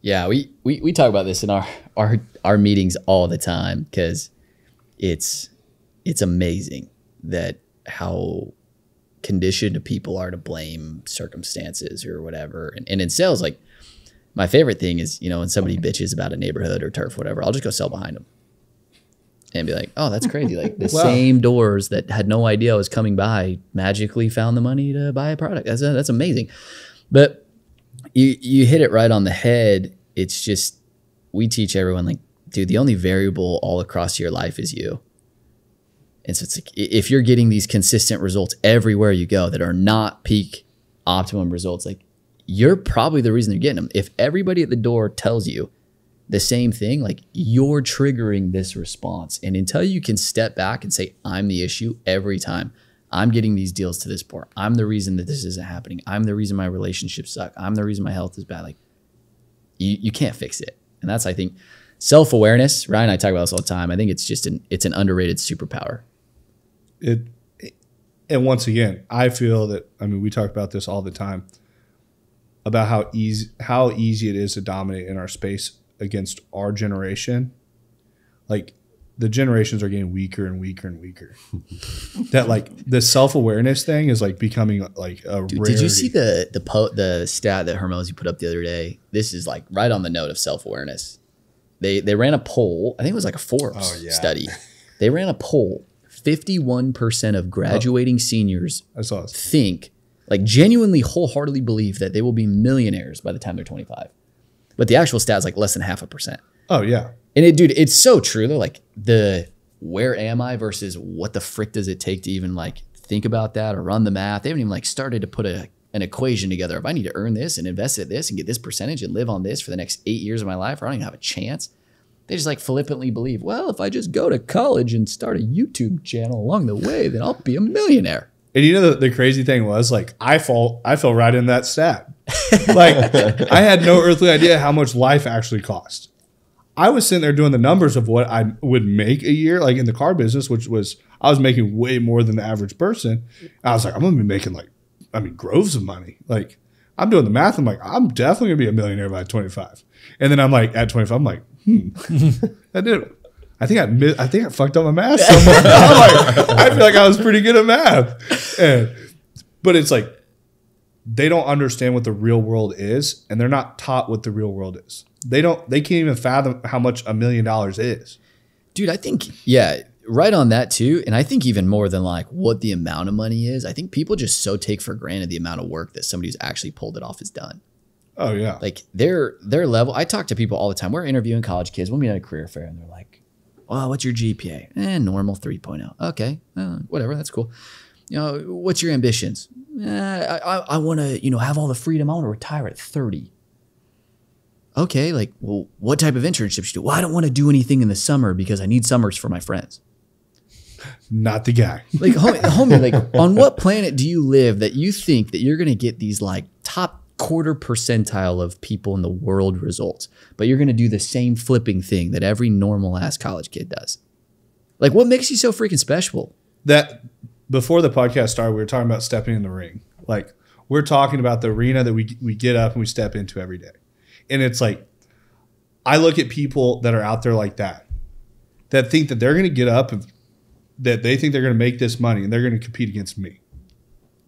Yeah, we, we, we talk about this in our, our our meetings all the time because it's it's amazing that how conditioned people are to blame circumstances or whatever. And, and in sales, like my favorite thing is, you know, when somebody bitches about a neighborhood or turf, whatever, I'll just go sell behind them and be like, oh, that's crazy. Like the (laughs) same doors that had no idea I was coming by magically found the money to buy a product. That's, that's amazing. But you you hit it right on the head. It's just we teach everyone like, dude, the only variable all across your life is you. And so it's like if you're getting these consistent results everywhere you go that are not peak optimum results, like you're probably the reason they're getting them. If everybody at the door tells you the same thing, like you're triggering this response. And until you can step back and say, I'm the issue every time, I'm getting these deals to this point. I'm the reason that this isn't happening. I'm the reason my relationships suck. I'm the reason my health is bad. Like you, you can't fix it. And that's, I think, self awareness. Ryan and I talk about this all the time. I think it's just an it's an underrated superpower. it and once again i feel that i mean we talk about this all the time about how easy how easy it is to dominate in our space against our generation like the generations are getting weaker and weaker and weaker. (laughs) that like the self awareness thing is like becoming like a Dude, did you see the the po- the stat that Hormozi put up the other day? This is like right on the note of self awareness. They they ran a poll. I think it was like a Forbes Oh, yeah. study. They ran a poll. Fifty one percent of oh. graduating seniors I saw this. think, like genuinely, wholeheartedly believe that they will be millionaires by the time they're twenty five. But the actual stat is like less than half a percent. Oh yeah. And it, dude, it's so true. They're like the where am I versus what the frick does it take to even like think about that or run the math. They haven't even like started to put a an equation together. If I need to earn this and invest at this and get this percentage and live on this for the next eight years of my life, or I don't even have a chance. They just like flippantly believe, well, if I just go to college and start a YouTube channel along the way, then I'll be a millionaire. And you know the, the crazy thing was like I fall I fell right in that stat. like I had no earthly idea how much life actually cost. I was sitting there doing the numbers of what I would make a year, like in the car business, which was I was making way more than the average person. I was like, I'm gonna be making like, I mean, groves of money. Like I'm doing the math. I'm like, I'm definitely gonna be a millionaire by 25. And then I'm like, at 25, I'm like, hmm, (laughs) I did. I think I mi- I think I fucked up my math somewhere. (laughs) I'm like, I feel like I was pretty good at math. And, but it's like they don't understand what the real world is, and they're not taught what the real world is. They don't. They can't even fathom how much a million dollars is. Dude, I think, yeah, right on that too. And I think even more than like what the amount of money is, I think people just so take for granted the amount of work that somebody who's actually pulled it off has done. Oh yeah. Like their their level. I talk to people all the time. We're interviewing college kids. We'll meet at a career fair, and they're like, "Oh, what's your GPA?" Eh, normal 3.0. Okay, uh, whatever. That's cool. You know, what's your ambitions? Eh, I I, I want to you know have all the freedom. I want to retire at 30. Okay, like, well, what type of internships you do? Well, I don't want to do anything in the summer because I need summers for my friends. (laughs) Not the guy. Like, homie, (laughs) homie, like, on what planet do you live that you think that you're gonna get these like top quarter percentile of people in the world results, but you're gonna do the same flipping thing that every normal ass college kid does? Like, what makes you so freaking special? that before the podcast started, we were talking about stepping in the ring. Like we're talking about the arena that we we get up and we step into every day. And it's like I look at people that are out there like that, that think that they're going to get up and that they think they're going to make this money and they're going to compete against me.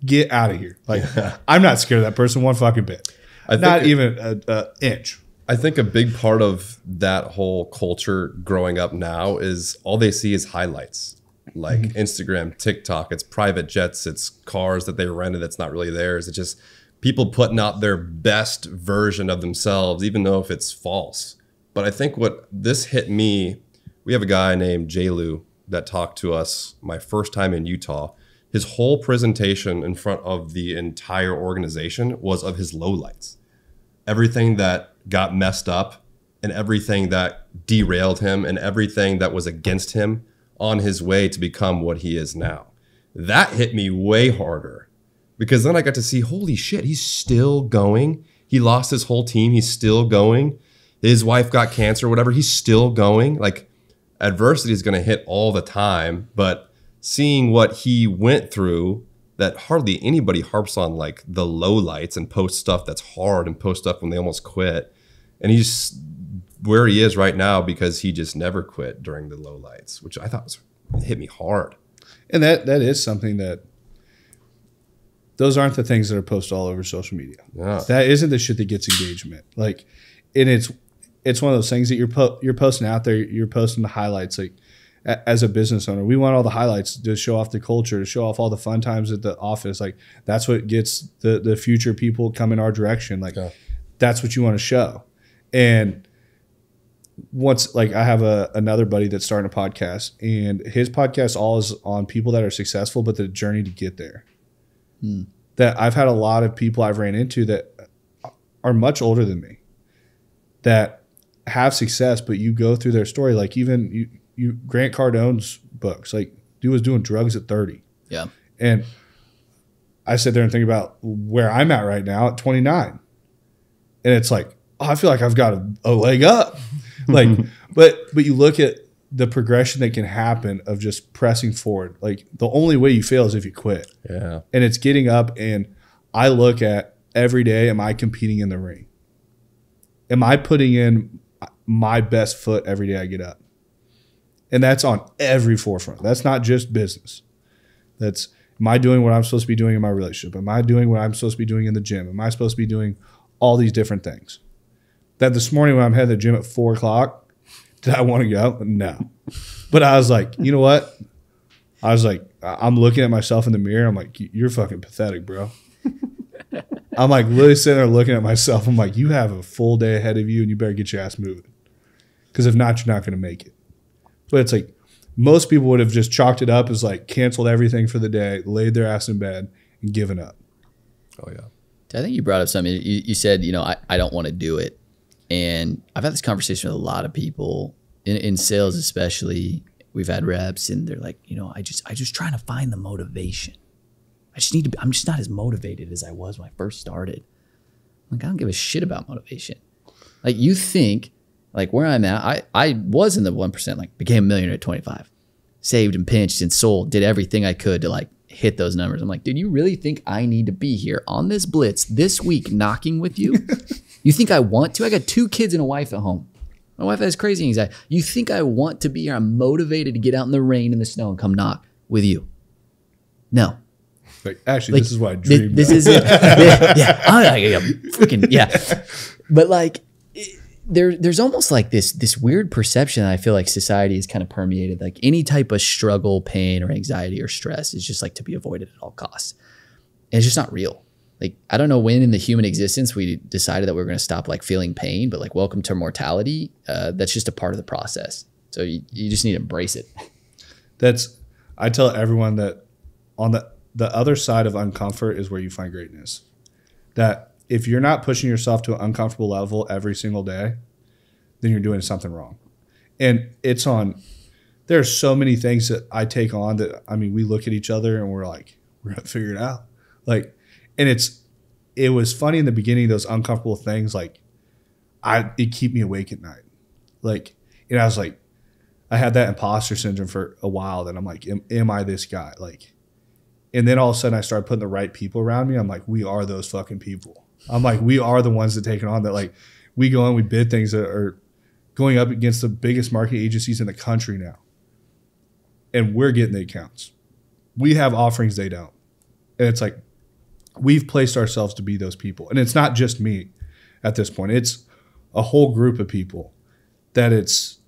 Get out of here! Like (laughs) I'm not scared of that person one fucking bit. I think Not it- even a, a inch. I think a big part of that whole culture growing up now is all they see is highlights. Like mm-hmm. Instagram, TikTok, it's private jets, it's cars that they rented that's not really theirs. It's just people putting out their best version of themselves, even though if it's false. But I think what this hit me, we have a guy named Jay Lou that talked to us my first time in Utah. His whole presentation in front of the entire organization was of his lowlights everything that got messed up and everything that derailed him and everything that was against him on his way to become what he is now. That hit me way harder because then I got to see, holy shit, he's still going. He lost his whole team. He's still going. His wife got cancer, whatever. He's still going. Like adversity is going to hit all the time, but seeing what he went through that hardly anybody harps on like the low lights and post stuff that's hard and post stuff when they almost quit. And he's where he is right now because he just never quit during the low lights which I thought was hit me hard. And that that is something that those aren't the things that are posted all over social media. Yeah. That isn't the shit that gets engagement. Like, and it's it's one of those things that you're po- you're posting out there. You're posting the highlights. Like, a- as a business owner, we want all the highlights to show off the culture, to show off all the fun times at the office. Like, that's what gets the the future people come in our direction. Like, Yeah. that's what you want to show. And once like I have a another buddy that's starting a podcast and his podcast all is on people that are successful but the journey to get there. Hmm. That I've had a lot of people I've ran into that are much older than me that have success but you go through their story like even you, you Grant Cardone's books like dude was doing drugs at 30 Yeah. and I sit there and think about where I'm at right now at 29. And it's like, oh, I feel like I've got a, a leg up. (laughs) like, but but you look at the progression that can happen of just pressing forward. Like the only way you fail is if you quit. Yeah. And it's getting up and I look at every day, am I competing in the ring? Am I putting in my best foot every day I get up? And that's on every forefront. That's not just business. That's am I doing what I'm supposed to be doing in my relationship? Am I doing what I'm supposed to be doing in the gym? Am I supposed to be doing all these different things? That this morning when I'm heading to the gym at four o'clock, did I want to go? No. But I was like, you know what? I was like, I'm looking at myself in the mirror. I'm like, you're fucking pathetic, bro. (laughs) I'm like literally sitting there looking at myself. I'm like, you have a full day ahead of you and you better get your ass moving. Because if not, you're not going to make it. But it's like most people would have just chalked it up as like canceled everything for the day, laid their ass in bed, and given up. Oh yeah. I think you brought up something. You, you said, you know, I, I don't want to do it. And I've had this conversation with a lot of people in, in sales, especially. We've had reps and they're like, you know, I just I just trying to find the motivation. I just need to be, I'm just not as motivated as I was when I first started. Like, I don't give a shit about motivation. Like, you think, like where I'm at, I, I was in the 1%, like became a millionaire at 25, saved and pinched and sold, did everything I could to like hit those numbers. I'm like, dude, you really think I need to be here on this blitz this week knocking with you? (laughs) you think I want to? I got two kids and a wife at home. My wife has crazy anxiety. You think I want to be here? I'm motivated to get out in the rain and the snow and come knock with you. No. Like, actually, Like, this is what I dreamed. This, of. is it. (laughs) yeah, yeah. I'm like, yeah, freaking yeah. (laughs) But like, it- there, there's almost like this this weird perception that I feel like society has kind of permeated. Like any type of struggle, pain, or anxiety or stress is just like to be avoided at all costs. And it's just not real. Like I don't know when in the human existence we decided that we are going to stop like feeling pain, but like welcome to mortality. Uh, that's just a part of the process. So you, you just need to embrace it. That's I tell everyone that on the the other side of uncomfort is where you find greatness. That if you're not pushing yourself to an uncomfortable level every single day, then you're doing something wrong. And it's on there are so many things that I take on that I mean we look at each other and we're like we're to figure it out. Like and it's it was funny in the beginning those uncomfortable things like I it keep me awake at night. Like and I was like I had that imposter syndrome for a while. That I'm like, am, am I this guy? Like, and then all of a sudden I started putting the right people around me. I'm like, we are those fucking people. I'm like, we are the ones that take it on. That like, we go and we bid things that are going up against the biggest market agencies in the country now, and we're getting the accounts. We have offerings they don't, and it's like we've placed ourselves to be those people. And it's not just me at this point. It's a whole group of people that it's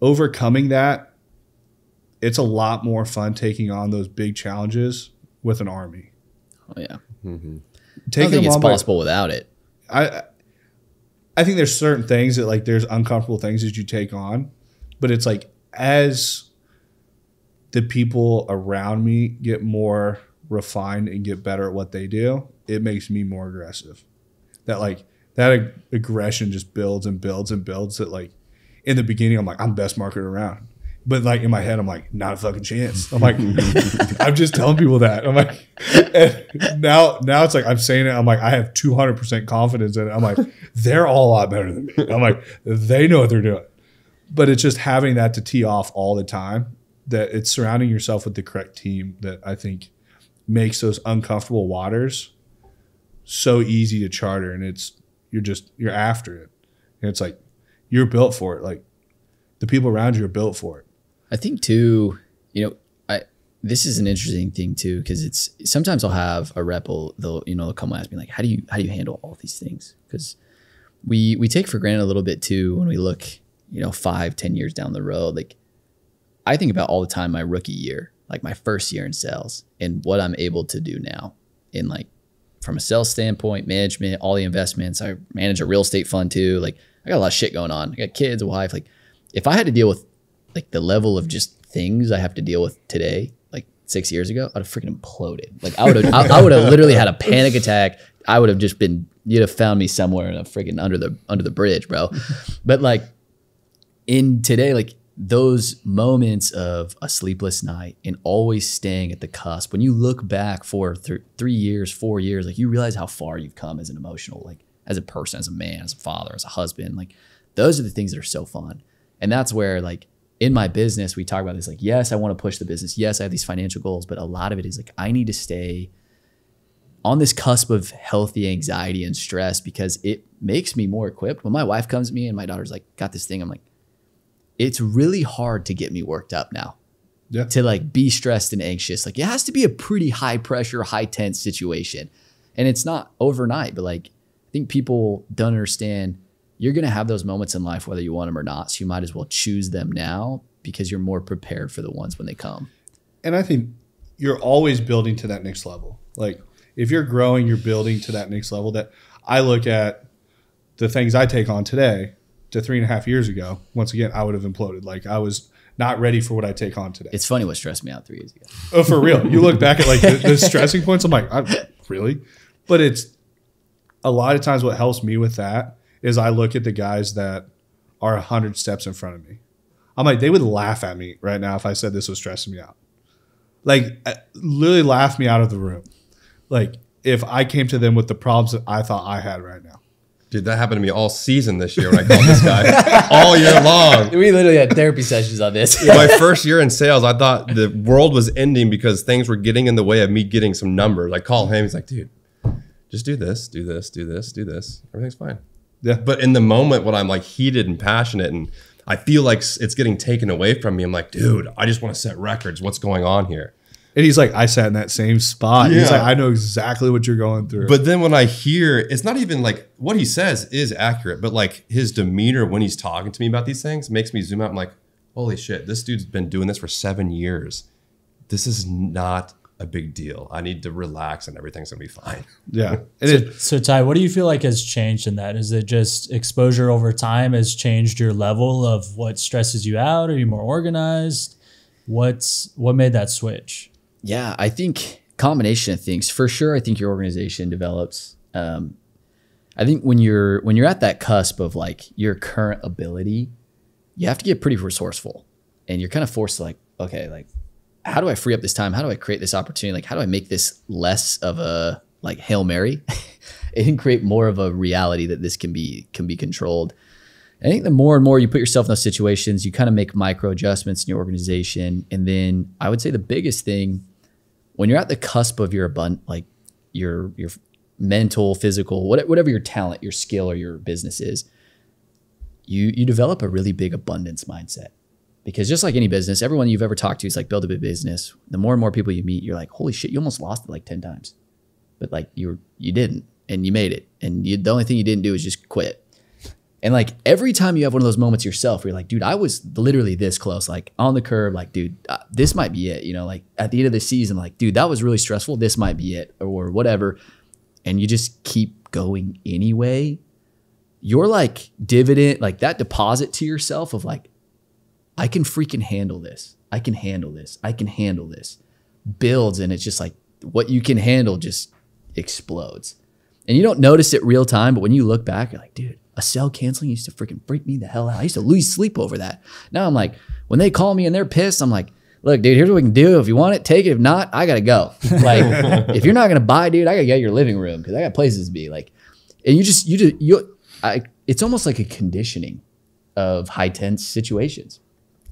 overcoming that, it's a lot more fun taking on those big challenges with an army. Oh yeah, I don't Taking think them it's by- possible without it. I I think there's certain things that like there's uncomfortable things that you take on, but it's like as the people around me get more refined and get better at what they do, it makes me more aggressive. That like that ag- aggression just builds and builds and builds. That like in the beginning, I'm like I'm the best marketer around, but like in my head, I'm like not a fucking chance. I'm like (laughs) I'm just telling people that. I'm like and now now it's like I'm saying it. I'm like I have 200 percent confidence in it. I'm like they're all a lot better than me. I'm like they know what they're doing, but it's just having that to tee off all the time. That it's surrounding yourself with the correct team that I think makes those uncomfortable waters so easy to charter and it's you're just you're after it and it's like you're built for it like the people around you are built for it I think too, you know, I this is an interesting thing too because it's sometimes I'll have a rep will they'll you know they'll come and ask me like how do you how do you handle all these things? Because we we take for granted a little bit too when we look you know five ten years down the road like I think about all the time my rookie year like my first year in sales and what I'm able to do now in like from a sales standpoint management all the investments. I manage a real estate fund too like I got a lot of shit going on. I got kids a wife like if I had to deal with like the level of just things I have to deal with today, like six years ago, I'd have freaking imploded. Like I would have, I, I would have literally had a panic attack. I would have just been, you'd have found me somewhere in a freaking under the under the bridge, bro. (laughs) but like in today, like those moments of a sleepless night and always staying at the cusp. When you look back for th- three years, four years, like you realize how far you've come as an emotional, like as a person, as a man, as a father, as a husband. Like those are the things that are so fun. And that's where like in my business, we talk about this like, yes, I want to push the business. Yes, I have these financial goals, but a lot of it is like, I need to stay on this cusp of healthy anxiety and stress because it makes me more equipped. When my wife comes to me and my daughter's like, got this thing, I'm like, it's really hard to get me worked up now. Yeah. To like be stressed and anxious. Like it has to be a pretty high pressure, high tense situation. And it's not overnight, but like I think people don't understand you're going to have those moments in life whether you want them or not. So you might as well choose them now because you're more prepared for the ones when they come. And I think you're always building to that next level. Like if you're growing, you're building to that next level. That I look at the things I take on today to three and a half years ago. Once again, I would have imploded. Like I was not ready for what I take on today. It's funny what stressed me out three years ago. Oh, for real. You look back at like the, the stressing points. I'm like, I, really? But it's a lot of times what helps me with that is I look at the guys that are hundred steps in front of me. I'm like, they would laugh at me right now if I said this was stressing me out. Like, uh, literally laugh me out of the room. Like, if I came to them with the problems that I thought I had right now. Dude, that happened to me all season this year when I called this guy (laughs) all year long. We literally had therapy sessions on this. My first year in sales, I thought the world was ending because things were getting in the way of me getting some numbers. I call him, he's like, dude, just do this, do this, do this, do this. Everything's fine. Yeah. But in the moment when I'm like heated and passionate and I feel like it's getting taken away from me, I'm like, dude, I just want to set records. What's going on here? And he's like, I sat in that same spot. He's like, I know exactly what you're going through. But then when I hear, it's not even like what he says is accurate, but like his demeanor when he's talking to me about these things makes me zoom out. I'm like, holy shit, this dude's been doing this for seven years. This is not a big deal. I need to relax and everything's gonna be fine. (laughs) yeah. And it, So Ty, what do you feel like has changed in that? Is it just exposure over time has changed your level of what stresses you out? Are you more organized? What's what made that switch? Yeah, I think combination of things. For sure, I think your organization develops. Um, I think when you're when you're at that cusp of like your current ability, you have to get pretty resourceful, and you're kind of forced to like, okay, like how do I free up this time? How do I create this opportunity? Like, how do I make this less of a like hail mary, (laughs) and create more of a reality that this can be can be controlled. I think the more and more you put yourself in those situations, you kind of make micro adjustments in your organization. And then I would say the biggest thing when you're at the cusp of your abund like your your mental, physical, whatever your talent, your skill, or your business is, you you develop a really big abundance mindset. Because just like any business, everyone you've ever talked to is like build a big business. The more and more people you meet, you're like, holy shit, you almost lost it like ten times, but like you were you didn't, and you made it. And you, the only thing you didn't do is just quit. And like every time you have one of those moments yourself, where you're like, dude, I was literally this close, like on the curb, like, dude, uh, this might be it. You know, like at the end of the season, like, dude, that was really stressful. This might be it, or whatever. And you just keep going anyway. You're like dividend, like that deposit to yourself of like, I can freaking handle this. I can handle this. I can handle this. Builds, and it's just like what you can handle just explodes. And you don't notice it real time, but when you look back, you're like, dude, a cell canceling used to freaking freak me the hell out. I used to lose sleep over that. Now I'm like, when they call me and they're pissed, I'm like, look, dude, here's what we can do. If you want it, take it. If not, I gotta go. Like, (laughs) if you're not gonna buy, dude, I gotta get your living room because I got places to be. Like, and you just, you just, you, I, it's almost like a conditioning of high tense situations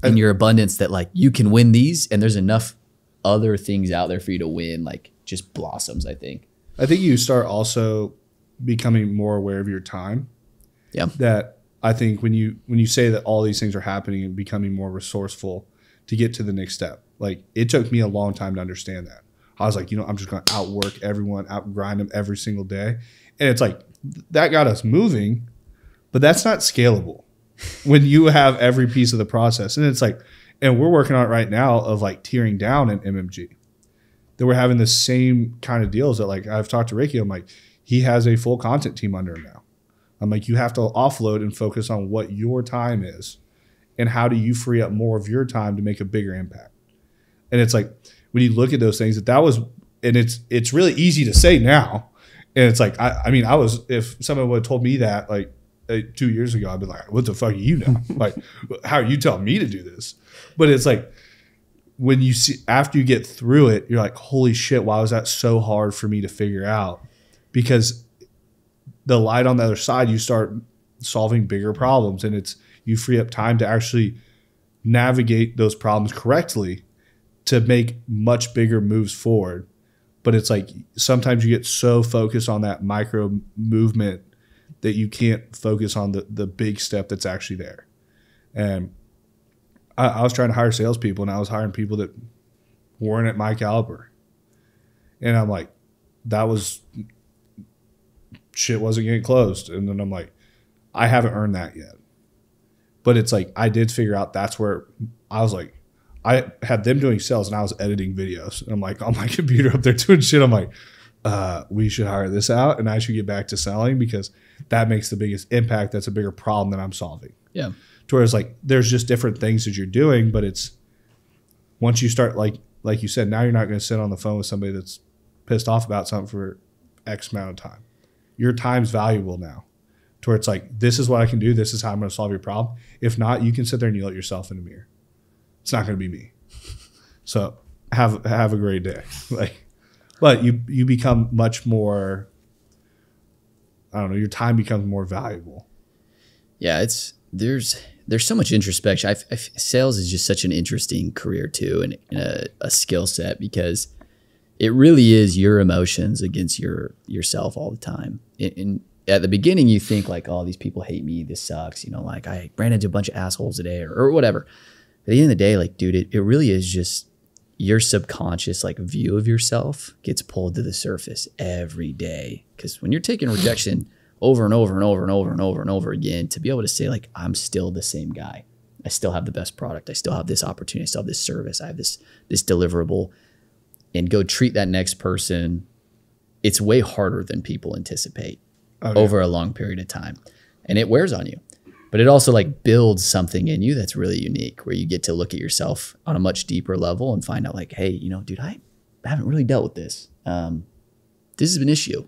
and your abundance that like you can win these, and there's enough other things out there for you to win. Like, just blossoms. I think. I think you start also becoming more aware of your time. Yeah. That I think when you when you say that all these things are happening and becoming more resourceful to get to the next step. Like it took me a long time to understand that. I was like, you know, I'm just going to outwork everyone, outgrind them every single day. And it's like that got us moving, but that's not scalable when you have every piece of the process. And it's like, and we're working on it right now of like tearing down an MMG that we're having the same kind of deals that like I've talked to Ricky. I'm like, he has a full content team under him now. I'm like, you have to offload and focus on what your time is and how do you free up more of your time to make a bigger impact. And it's like when you look at those things that that was and it's it's really easy to say now. And it's like I, I mean I was if someone would have told me that like Uh, two years ago I'd be like what the fuck are you know (laughs) like how are you telling me to do this but it's like when you see after you get through it, you're like, holy shit, why was that so hard for me to figure out? Because the light on the other side, you start solving bigger problems and it's you free up time to actually navigate those problems correctly to make much bigger moves forward. But it's like sometimes you get so focused on that micro movement that you can't focus on the the big step that's actually there. And I, I was trying to hire salespeople, and I was hiring people that weren't at my caliber, and I'm like, that was shit wasn't getting closed, and then I'm like, I haven't earned that yet. But it's like I did figure out that's where I was like, I had them doing sales and I was editing videos. And I'm like on my (laughs) computer up there doing shit. I'm like, uh, we should hire this out and I should get back to selling because that makes the biggest impact. That's a bigger problem that I'm solving. Yeah. To where it's like there's just different things that you're doing, but it's once you start like like you said, now you're not going to sit on the phone with somebody that's pissed off about something for X amount of time. Your time's valuable now. To where it's like, this is what I can do, this is how I'm going to solve your problem. If not, you can sit there and yell at yourself in the mirror. It's not going to be me. So have have a great day. (laughs) Like, but you you become much more. I don't know. Your time becomes more valuable. Yeah, it's there's there's so much introspection. I, I, sales is just such an interesting career too, and, and a, a skill set because it really is your emotions against your yourself all the time. And, and at the beginning, you think like, "Oh, these people hate me. This sucks." You know, like I ran into a bunch of assholes today, or, or whatever. At the end of the day, like, dude, it, it really is just your subconscious like view of yourself gets pulled to the surface every day. Because when you're taking (laughs) rejection over and over and over and over and over and over again, to be able to say like, I'm still the same guy. I still have the best product. I still have this opportunity. I still have this service. I have this this deliverable, and go treat that next person. It's way harder than people anticipate Oh, over a long period of time, and it wears on you but it also like builds something in you that's really unique where you get to look at yourself on a much deeper level and find out like hey you know dude i haven't really dealt with this. Um, this is an issue.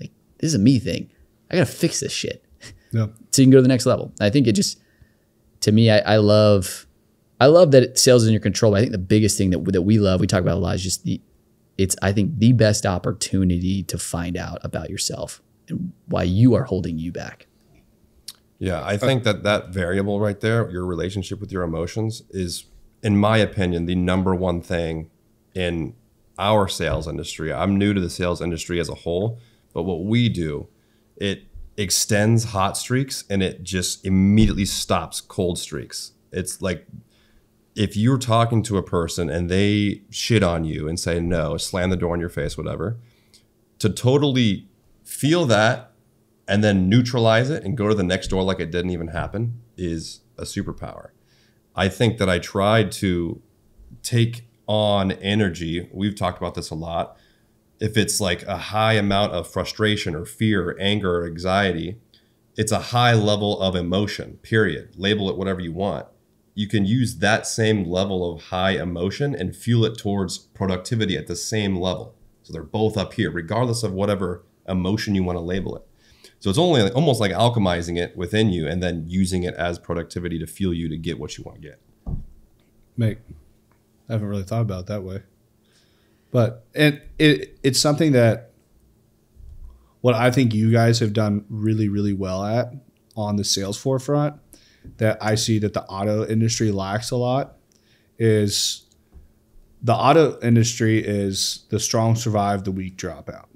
Like this is a me thing. I gotta fix this shit. Yeah. (laughs) so you can go to the next level. I think it just to me i, I love i love that it, sales is in your control i think the biggest thing that, that we love we talk about a lot is just the it's i think the best opportunity to find out about yourself and why you are holding you back Yeah, I think that that variable right there, your relationship with your emotions, is, in my opinion, the number one thing in our sales industry. I'm new to the sales industry as a whole, but what we do, it extends hot streaks and it just immediately stops cold streaks. It's like if you're talking to a person and they shit on you and say no, slam the door in your face, whatever, to totally feel that and then neutralize it and go to the next door like it didn't even happen is a superpower. I think that I tried to take on energy. We've talked about this a lot. If it's like a high amount of frustration or fear, or anger, or anxiety, it's a high level of emotion, period. Label it whatever you want. You can use that same level of high emotion and fuel it towards productivity at the same level. So they're both up here, regardless of whatever emotion you want to label it. So it's only like, almost like alchemizing it within you and then using it as productivity to fuel you to get what you want to get. Mate, I haven't really thought about it that way. But it, it it's something that what I think you guys have done really, really well at on the sales forefront that I see that the auto industry lacks a lot is the auto industry is the strong survive, the weak drop out.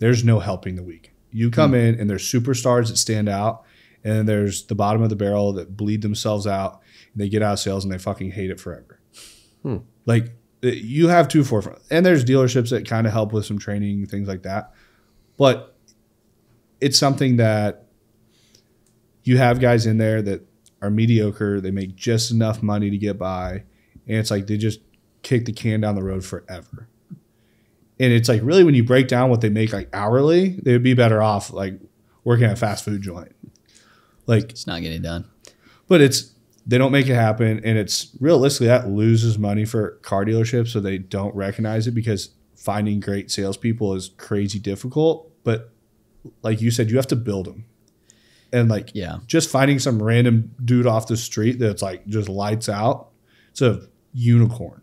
There's no helping the weak. You come in and there's superstars that stand out, and then there's the bottom of the barrel that bleed themselves out. And they get out of sales and they fucking hate it forever. Like uh, you have two forefront, and there's dealerships that kind of help with some training things like that, but it's something that you have guys in there that are mediocre. They make just enough money to get by, and it's like they just kick the can down the road forever. And it's like really when you break down what they make like hourly, they would be better off like working at a fast food joint. Like it's not getting done but it's they don't make it happen and it's realistically that loses money for car dealerships so they don't recognize it because finding great salespeople is crazy difficult but like you said you have to build them and like Yeah. just finding some random dude off the street that's like just lights out it's a unicorn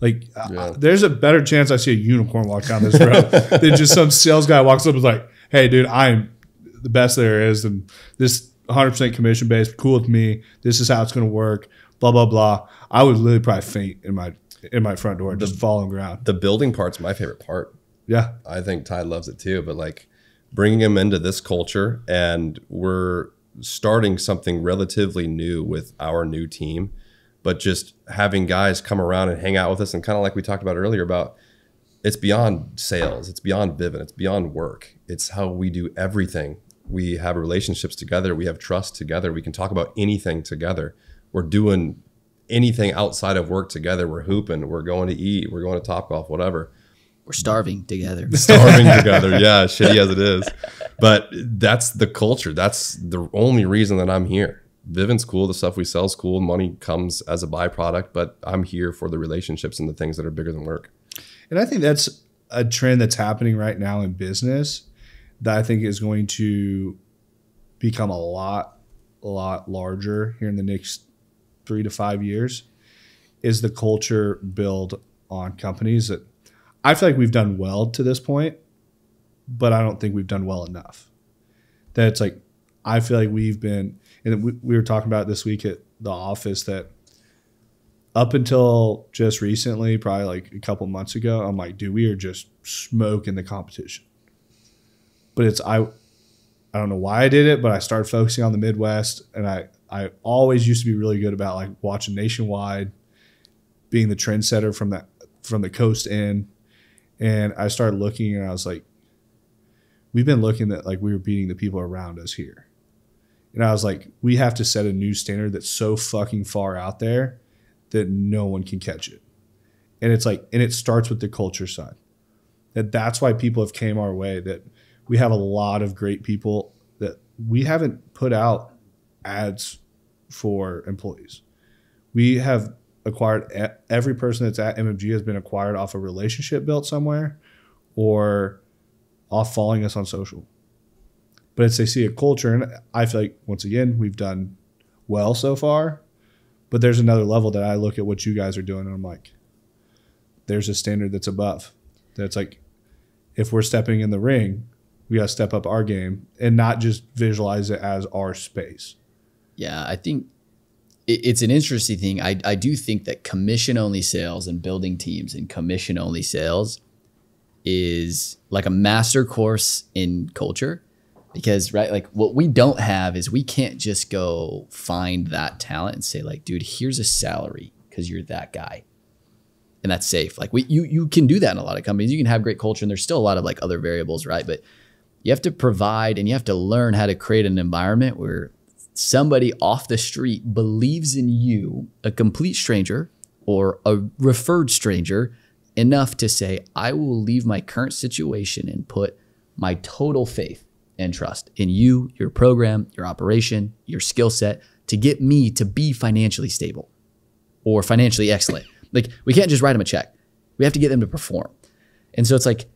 like uh, Yeah. there's a better chance i see a unicorn walk down this road (laughs) than just some sales guy walks up and is like hey dude i'm the best there is and this 100% commission based cool with me this is how it's going to work blah blah blah i would literally probably faint in my in my front door just fall on the ground The building part's my favorite part. yeah I think Ty loves it too, but like bringing him into this culture and we're starting something relatively new with our new team, but just having guys come around and hang out with us and kind of like we talked about earlier about it's beyond sales, it's beyond Vivint, it's beyond work. It's how we do everything. We have relationships together, we have trust together, we can talk about anything together. We're doing anything outside of work together. We're hooping, we're going to eat, we're going to Top Golf, whatever. We're starving together. (laughs) Starving (laughs) together, yeah, shitty as it is. But that's the culture. That's the only reason that I'm here. Vivint's cool. The stuff we sell is cool. Money comes as a byproduct, but I'm here for the relationships and the things that are bigger than work. And I think that's a trend that's happening right now in business that I think is going to become a lot, a lot larger here in the next three to five years. Is the culture build on companies that I feel like we've done well to this point, but I don't think we've done well enough. That it's like I feel like we've been, and we, we were talking about this week at the office that up until just recently, probably like a couple months ago, I'm like, dude, we are just smoking the competition. But it's I I don't know why I did it, but I started focusing on the Midwest and I I always used to be really good about like watching nationwide, being the trendsetter from that from the coast in. And I started looking and I was like, we've been looking at like we were beating the people around us here. And I was like, we have to set a new standard that's so fucking far out there that no one can catch it. And it's like, and it starts with the culture side. That that's why people have came our way. That we have a lot of great people that we haven't put out ads for employees. We have acquired every person that's at MMG has been acquired off a relationship built somewhere or off following us on social. But it's they see a culture, and I feel like once again we've done well so far. But there's another level that I look at what you guys are doing, and I'm like, there's a standard that's above. That's like, if we're stepping in the ring, we got to step up our game and not just visualize it as our space. Yeah, I think it's an interesting thing. I, I do think that commission only sales and building teams and commission only sales is like a master course in culture because right like what we don't have is we can't just go find that talent and say like dude here's a salary because you're that guy. And that's safe. Like we you you can do that in a lot of companies. You can have great culture and there's still a lot of like other variables right? But you have to provide and you have to learn how to create an environment where somebody off the street believes in you a complete stranger or a referred stranger enough to say i will leave my current situation and put my total faith and trust in you, your program, your operation, your skill set to get me to be financially stable or financially excellent. Like we can't just write them a check. We have to get them to perform. And so it's like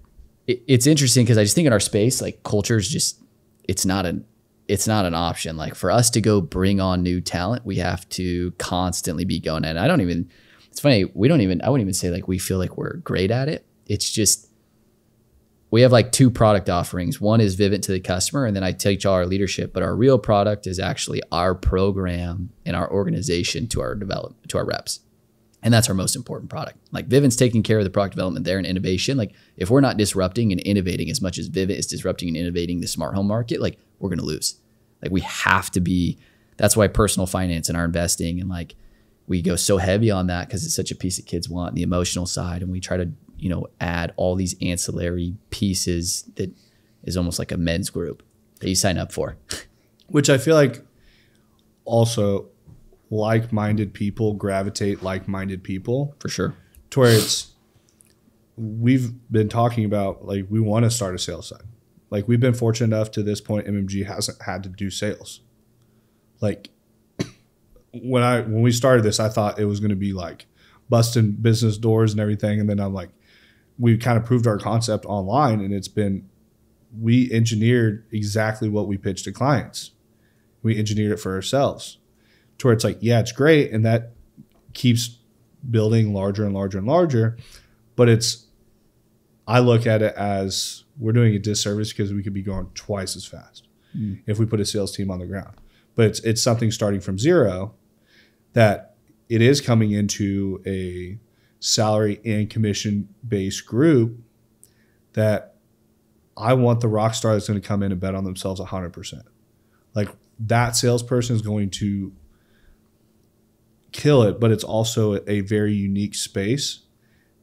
it, it's interesting because I just think in our space, like culture is just it's not an it's not an option. Like for us to go bring on new talent, we have to constantly be going in. I don't even it's funny, we don't even I wouldn't even say like we feel like we're great at it. It's just we have like two product offerings. One is Vivint to the customer, and then I teach all our leadership. But our real product is actually our program and our organization to our develop to our reps. And that's our most important product. Like Vivint's taking care of the product development there and innovation. Like if we're not disrupting and innovating as much as Vivint is disrupting and innovating the smart home market, like we're gonna lose. Like we have to be. That's why personal finance and our investing and like we go so heavy on that because it's such a piece that kids want the emotional side, and we try to you know add all these ancillary pieces that is almost like a men's group that you sign up for. Which i feel like also like-minded people gravitate like-minded people. For sure. To where it's we've been talking about like we want to start a sales side. Like we've been fortunate enough to this point mmg hasn't had to do sales. Like (clears throat) when i when we started this i thought it was going to be like busting business doors and everything and then i'm like we kind of proved our concept online and it's been we engineered exactly what we pitched to clients we engineered it for ourselves to where it's like yeah it's great and that keeps building larger and larger and larger but it's i look at it as we're doing a disservice because we could be going twice as fast mm. if we put a sales team on the ground but it's it's something starting from zero that it is coming into a salary and commission based group that I want the rock star that's going to come in and bet on themselves 100%. Like that salesperson is going to kill it, but it's also a very unique space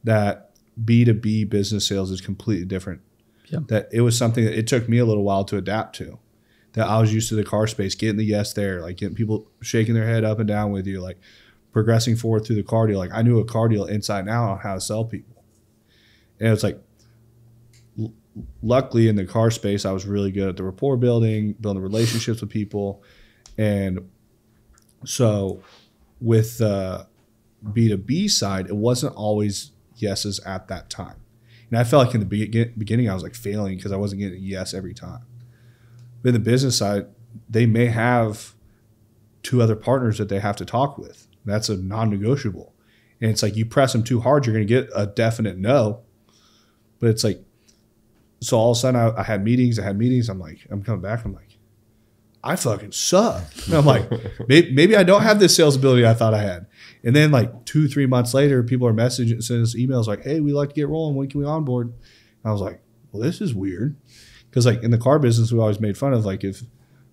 that B2B business sales is completely different. Yeah. That it was something that it took me a little while to adapt to. That I was used to the car space, getting the yes there, like getting people shaking their head up and down with you, like progressing forward through the car deal. Like I knew a car deal inside and out on how to sell people. And it was like, l- luckily in the car space, I was really good at the rapport building, building the relationships with people. And so with the B2B side, it wasn't always yeses at that time. And I felt like in the be- beginning, I was like failing because I wasn't getting a yes every time. But in the business side, they may have two other partners that they have to talk with. That's a non negotiable. And it's like you press them too hard, you're going to get a definite no. But it's like, so all of a sudden I, I had meetings, I had meetings. I'm like, I'm coming back. I'm like, I fucking suck. And I'm like, (laughs) maybe, maybe, I don't have this sales ability I thought I had. And then like two, three months later, people are messaging, sending us emails like, hey, we like to get rolling. When can we onboard? And I was like, well, this is weird. Because like in the car business, we always made fun of like if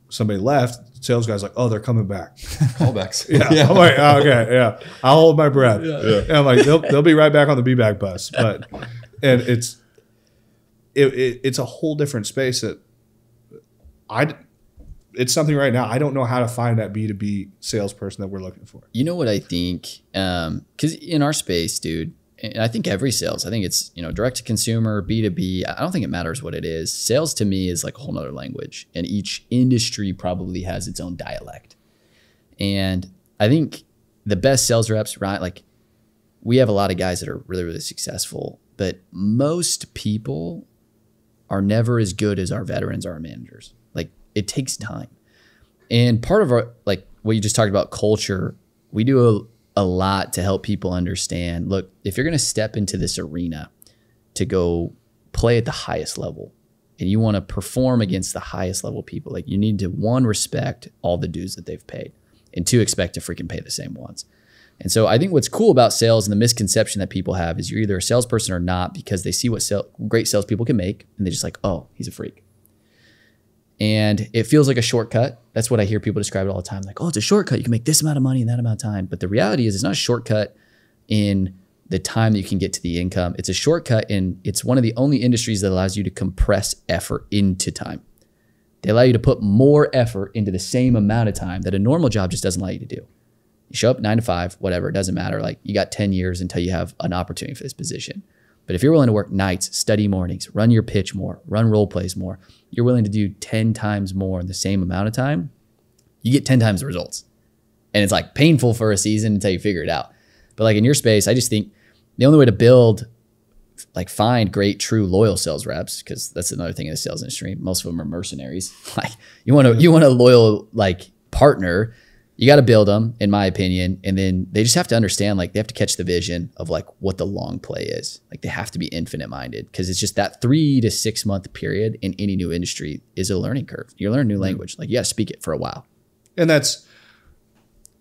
somebody left, sales guys like, oh, they're coming back. (laughs) Callbacks. yeah. yeah. I'm like, oh, okay, yeah. I'll hold my breath. Yeah. yeah. And I'm like, they'll, they'll be right back on the be back bus. But and it's it, it, it's a whole different space that I it's something right now. I don't know how to find that B two B salesperson that we're looking for. You know what I think? Um, Because um, in our space, dude, and I think every sales, I think it's you know direct to consumer, B two B. I don't think it matters what it is. Sales to me is like a whole nother language, and each industry probably has its own dialect. And I think the best sales reps, right? Like we have a lot of guys that are really really successful, but most people are never as good as our veterans, our managers Like it takes time. And part of our like what you just talked about culture, we do a, a lot to help people understand. Look, if you're going to step into this arena to go play at the highest level and you want to perform against the highest level people, like you need to one respect all the dues that they've paid and two expect to freaking pay the same ones. And so I think what's cool about sales and the misconception that people have is you're either a salesperson or not because they see what great salespeople can make and they're just like, oh, he's a freak and it feels like a shortcut. That's what I hear people describe it all the time. Like, oh, it's a shortcut. You can make this amount of money in that amount of time. But the reality is, it's not a shortcut in the time that you can get to the income. It's a shortcut, and it's one of the only industries that allows you to compress effort into time. They allow you to put more effort into the same amount of time that a normal job just doesn't allow you to do. You show up nine to five, whatever, it doesn't matter. Like you got 10 years until you have an opportunity for this position. But if you're willing to work nights, study mornings, run your pitch more, run role plays more, you're willing to do 10 times more in the same amount of time, you get 10 times the results. And it's like painful for a season until you figure it out. But like in your space, I just think the only way to build, like find great, true, loyal sales reps, because that's another thing in the sales industry. Most of them are mercenaries. (laughs) Like you want to, you want a loyal like partner you got to build them, in my opinion, and then they just have to understand like they have to catch the vision of like what the long play is. Like they have to be infinite minded because it's just that three to six month period in any new industry is a learning curve. You learn a new language, like you got to speak it for a while. And that's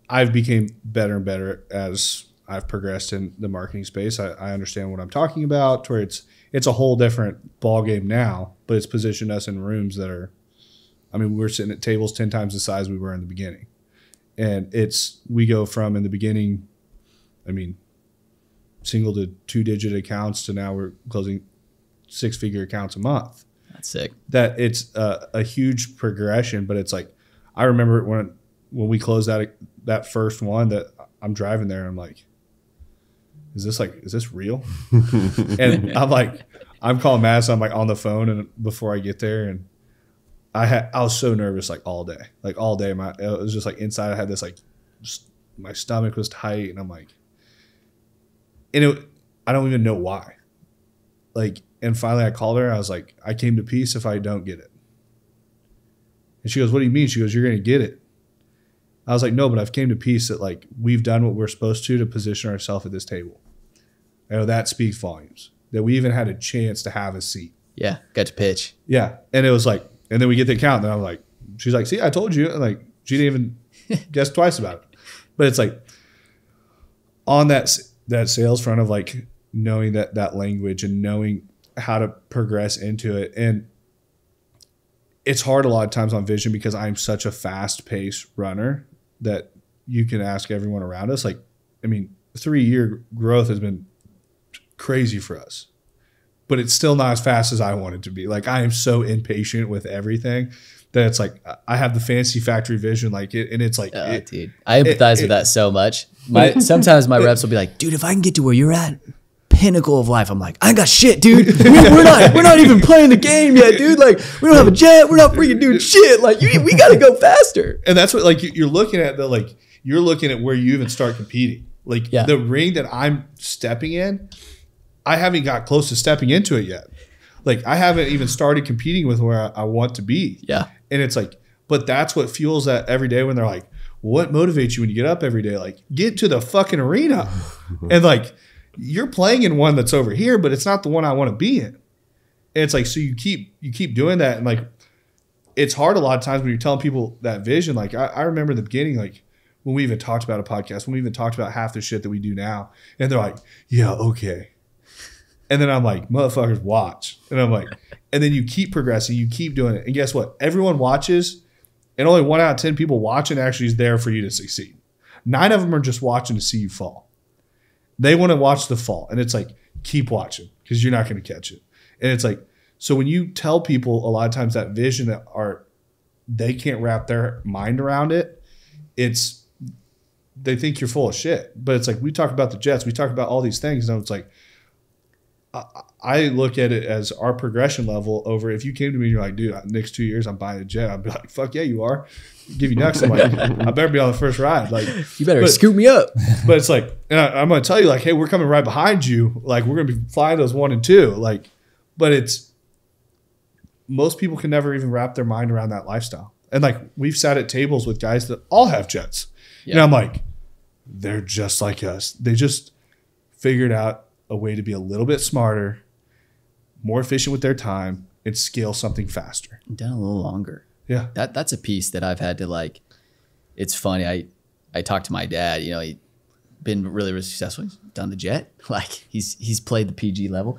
I've became better and better as I've progressed in the marketing space. I, I understand what I'm talking about. To where it's it's a whole different ball game now, but it's positioned us in rooms that are. I mean, we're sitting at tables ten times the size we were in the beginning and it's we go from in the beginning i mean single to two digit accounts to now we're closing six figure accounts a month. That's sick. That it's a, a huge progression but it's like i remember when when we closed that that first one that i'm driving there and i'm like is this like is this real? (laughs) And i'm like i'm calling mass i'm like on the phone and before i get there and I had I was so nervous like all day, like all day. My it was just like inside. I had this like, just, my stomach was tight, and I'm like, and it, I don't even know why. Like, and finally I called her. I was like, I came to peace if I don't get it. And she goes, What do you mean? She goes, You're gonna get it. I was like, No, but I've came to peace that like we've done what we're supposed to to position ourselves at this table. I know that speaks volumes. That we even had a chance to have a seat. Yeah, got to pitch. Yeah, and it was like and then we get the account, and I'm like, she's like, see, I told you. And like, she didn't even (laughs) guess twice about it. But it's like on that that sales front of like knowing that that language and knowing how to progress into it, and it's hard a lot of times on vision because I'm such a fast paced runner that you can ask everyone around us. Like, I mean, three year growth has been crazy for us, but it's still not as fast as I want it to be. Like, I am so impatient with everything that it's like I have the Fantasy Factory vision, like it, and it's like, Oh, it- dude, I empathize it- with that so much. My (laughs) sometimes my reps will be like, dude, if I can get to where you're at, pinnacle of life, I'm like, I got shit, dude. We, we're not, we're not even playing the game yet, dude. Like, we don't have a jet. We're not freaking doing shit. Like, you, we got to go faster. and that's what like you- you're looking at the like you're looking at where you even start competing like Yeah. the ring that i'm stepping in i haven't got close to stepping into it yet. Like i haven't even started competing with where i, I want to be. Yeah, and it's like but that's what fuels that every day when they're like what motivates you when you get up every day? Like get to the fucking arena. (laughs) And like you're playing in one that's over here but it's not the one i want to be in. And it's like so you keep you keep doing that and like it's hard a lot of times when you're telling people that vision. Like i, I remember in the beginning like when we even talked about a podcast when we even talked about half the shit that we do now and they're like yeah okay and then i'm like motherfuckers watch. And i'm like (laughs) and then you keep progressing you keep doing it. And guess what? Everyone watches and only one out of ten people watching actually is there for you to succeed. Nine of them are just watching to see you fall. They want to watch the fall and it's like keep watching because you're not going to catch it. And it's like so when you tell people a lot of times that vision that are they can't wrap their mind around it it's they think you're full of shit. But it's like we talk about the jets we talk about all these things and it's like I, look at it as our progression level over if you came to me and you're like dude next two years i'm buying a jet i'd be like fuck yeah you are give you next i'm like (laughs) i better be on the first ride like you better But- scoop me up. (laughs) but it's like, and I, I'm going to tell you, like, hey, we're coming right behind you. Like, we're going to be flying those one and two. Like, but it's most people can never even wrap their mind around that lifestyle. And like, we've sat at tables with guys that all have jets, and Yeah. I'm like, they're just like us. They just figured out a way to be a little bit smarter, more efficient with their time, and scale something faster. Done a little longer. Yeah. that that's a piece that I've had to like. It's funny. I I talked to my dad. You know, he been really really successful. He's done the jet. (laughs) Like he's he's played the PG level.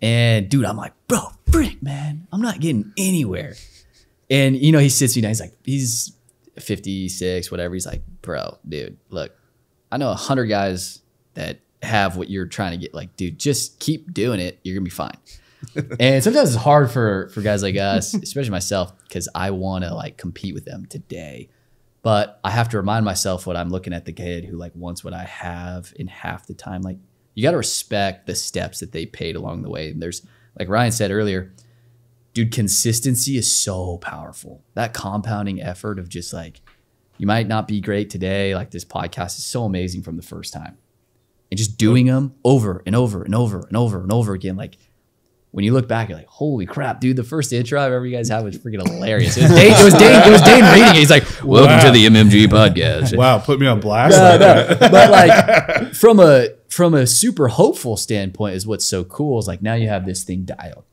And dude, I'm like, bro, frick, man, I'm not getting anywhere. And you know, he sits me down. He's like, he's 56, whatever. He's like, bro, dude, look, I know a hundred guys that have what you're trying to get. Like, dude, just keep doing it. You're gonna be fine (laughs) and sometimes it's hard for for guys like us, (laughs) especially myself, because I want to like compete with them today. But I have to remind myself when I'm looking at the kid who like wants what I have in half the time. Like you got to respect the steps that they paid along the way. And there's like Ryan said earlier, dude, consistency is so powerful. That compounding effort of just like you might not be great today. Like this podcast is so amazing from the first time, and just doing them over and over and over and over and over again, like when you look back, you're like, holy crap, dude, the first intro I ever you guys had was freaking hilarious. It was Dane, it was Dane, it was Dane reading it. He's like, welcome to the MMG podcast. (laughs) Wow, put me on blast. No, like no. but (laughs) like from a from a super hopeful standpoint is what's so cool is like now you have this thing dialed.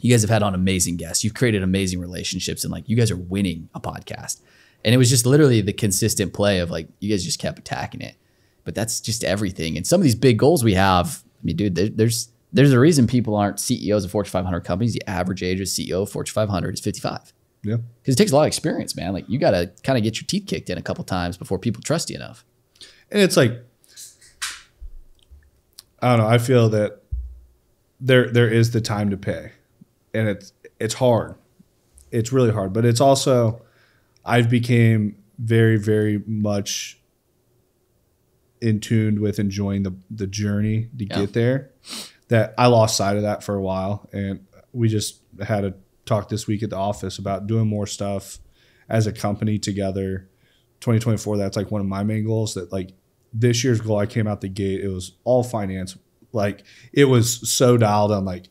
You guys have had on amazing guests. You've created amazing relationships and like you guys are winning a podcast. And it was just literally the consistent play of like you guys just kept attacking it. But that's just everything. And some of these big goals we have, I mean, dude, there, there's there's a reason people aren't CEOs of Fortune 500 companies. The average age of CEO of Fortune 500 is 55 Yeah. because it takes a lot of experience, man. Like you got to kind of get your teeth kicked in a couple times before people trust you enough. And it's like I don't know, I feel that there there is the time to pay. And it's it's hard. It's really hard, but it's also I've became very very much in tuned with enjoying the the journey to Yeah. get there that I lost sight of that for a while. And we just had a talk this week at the office about doing more stuff as a company together. 2024 that's like one of my main goals that like this year's goal i came out the gate it was all finance. Like it was so dialed on like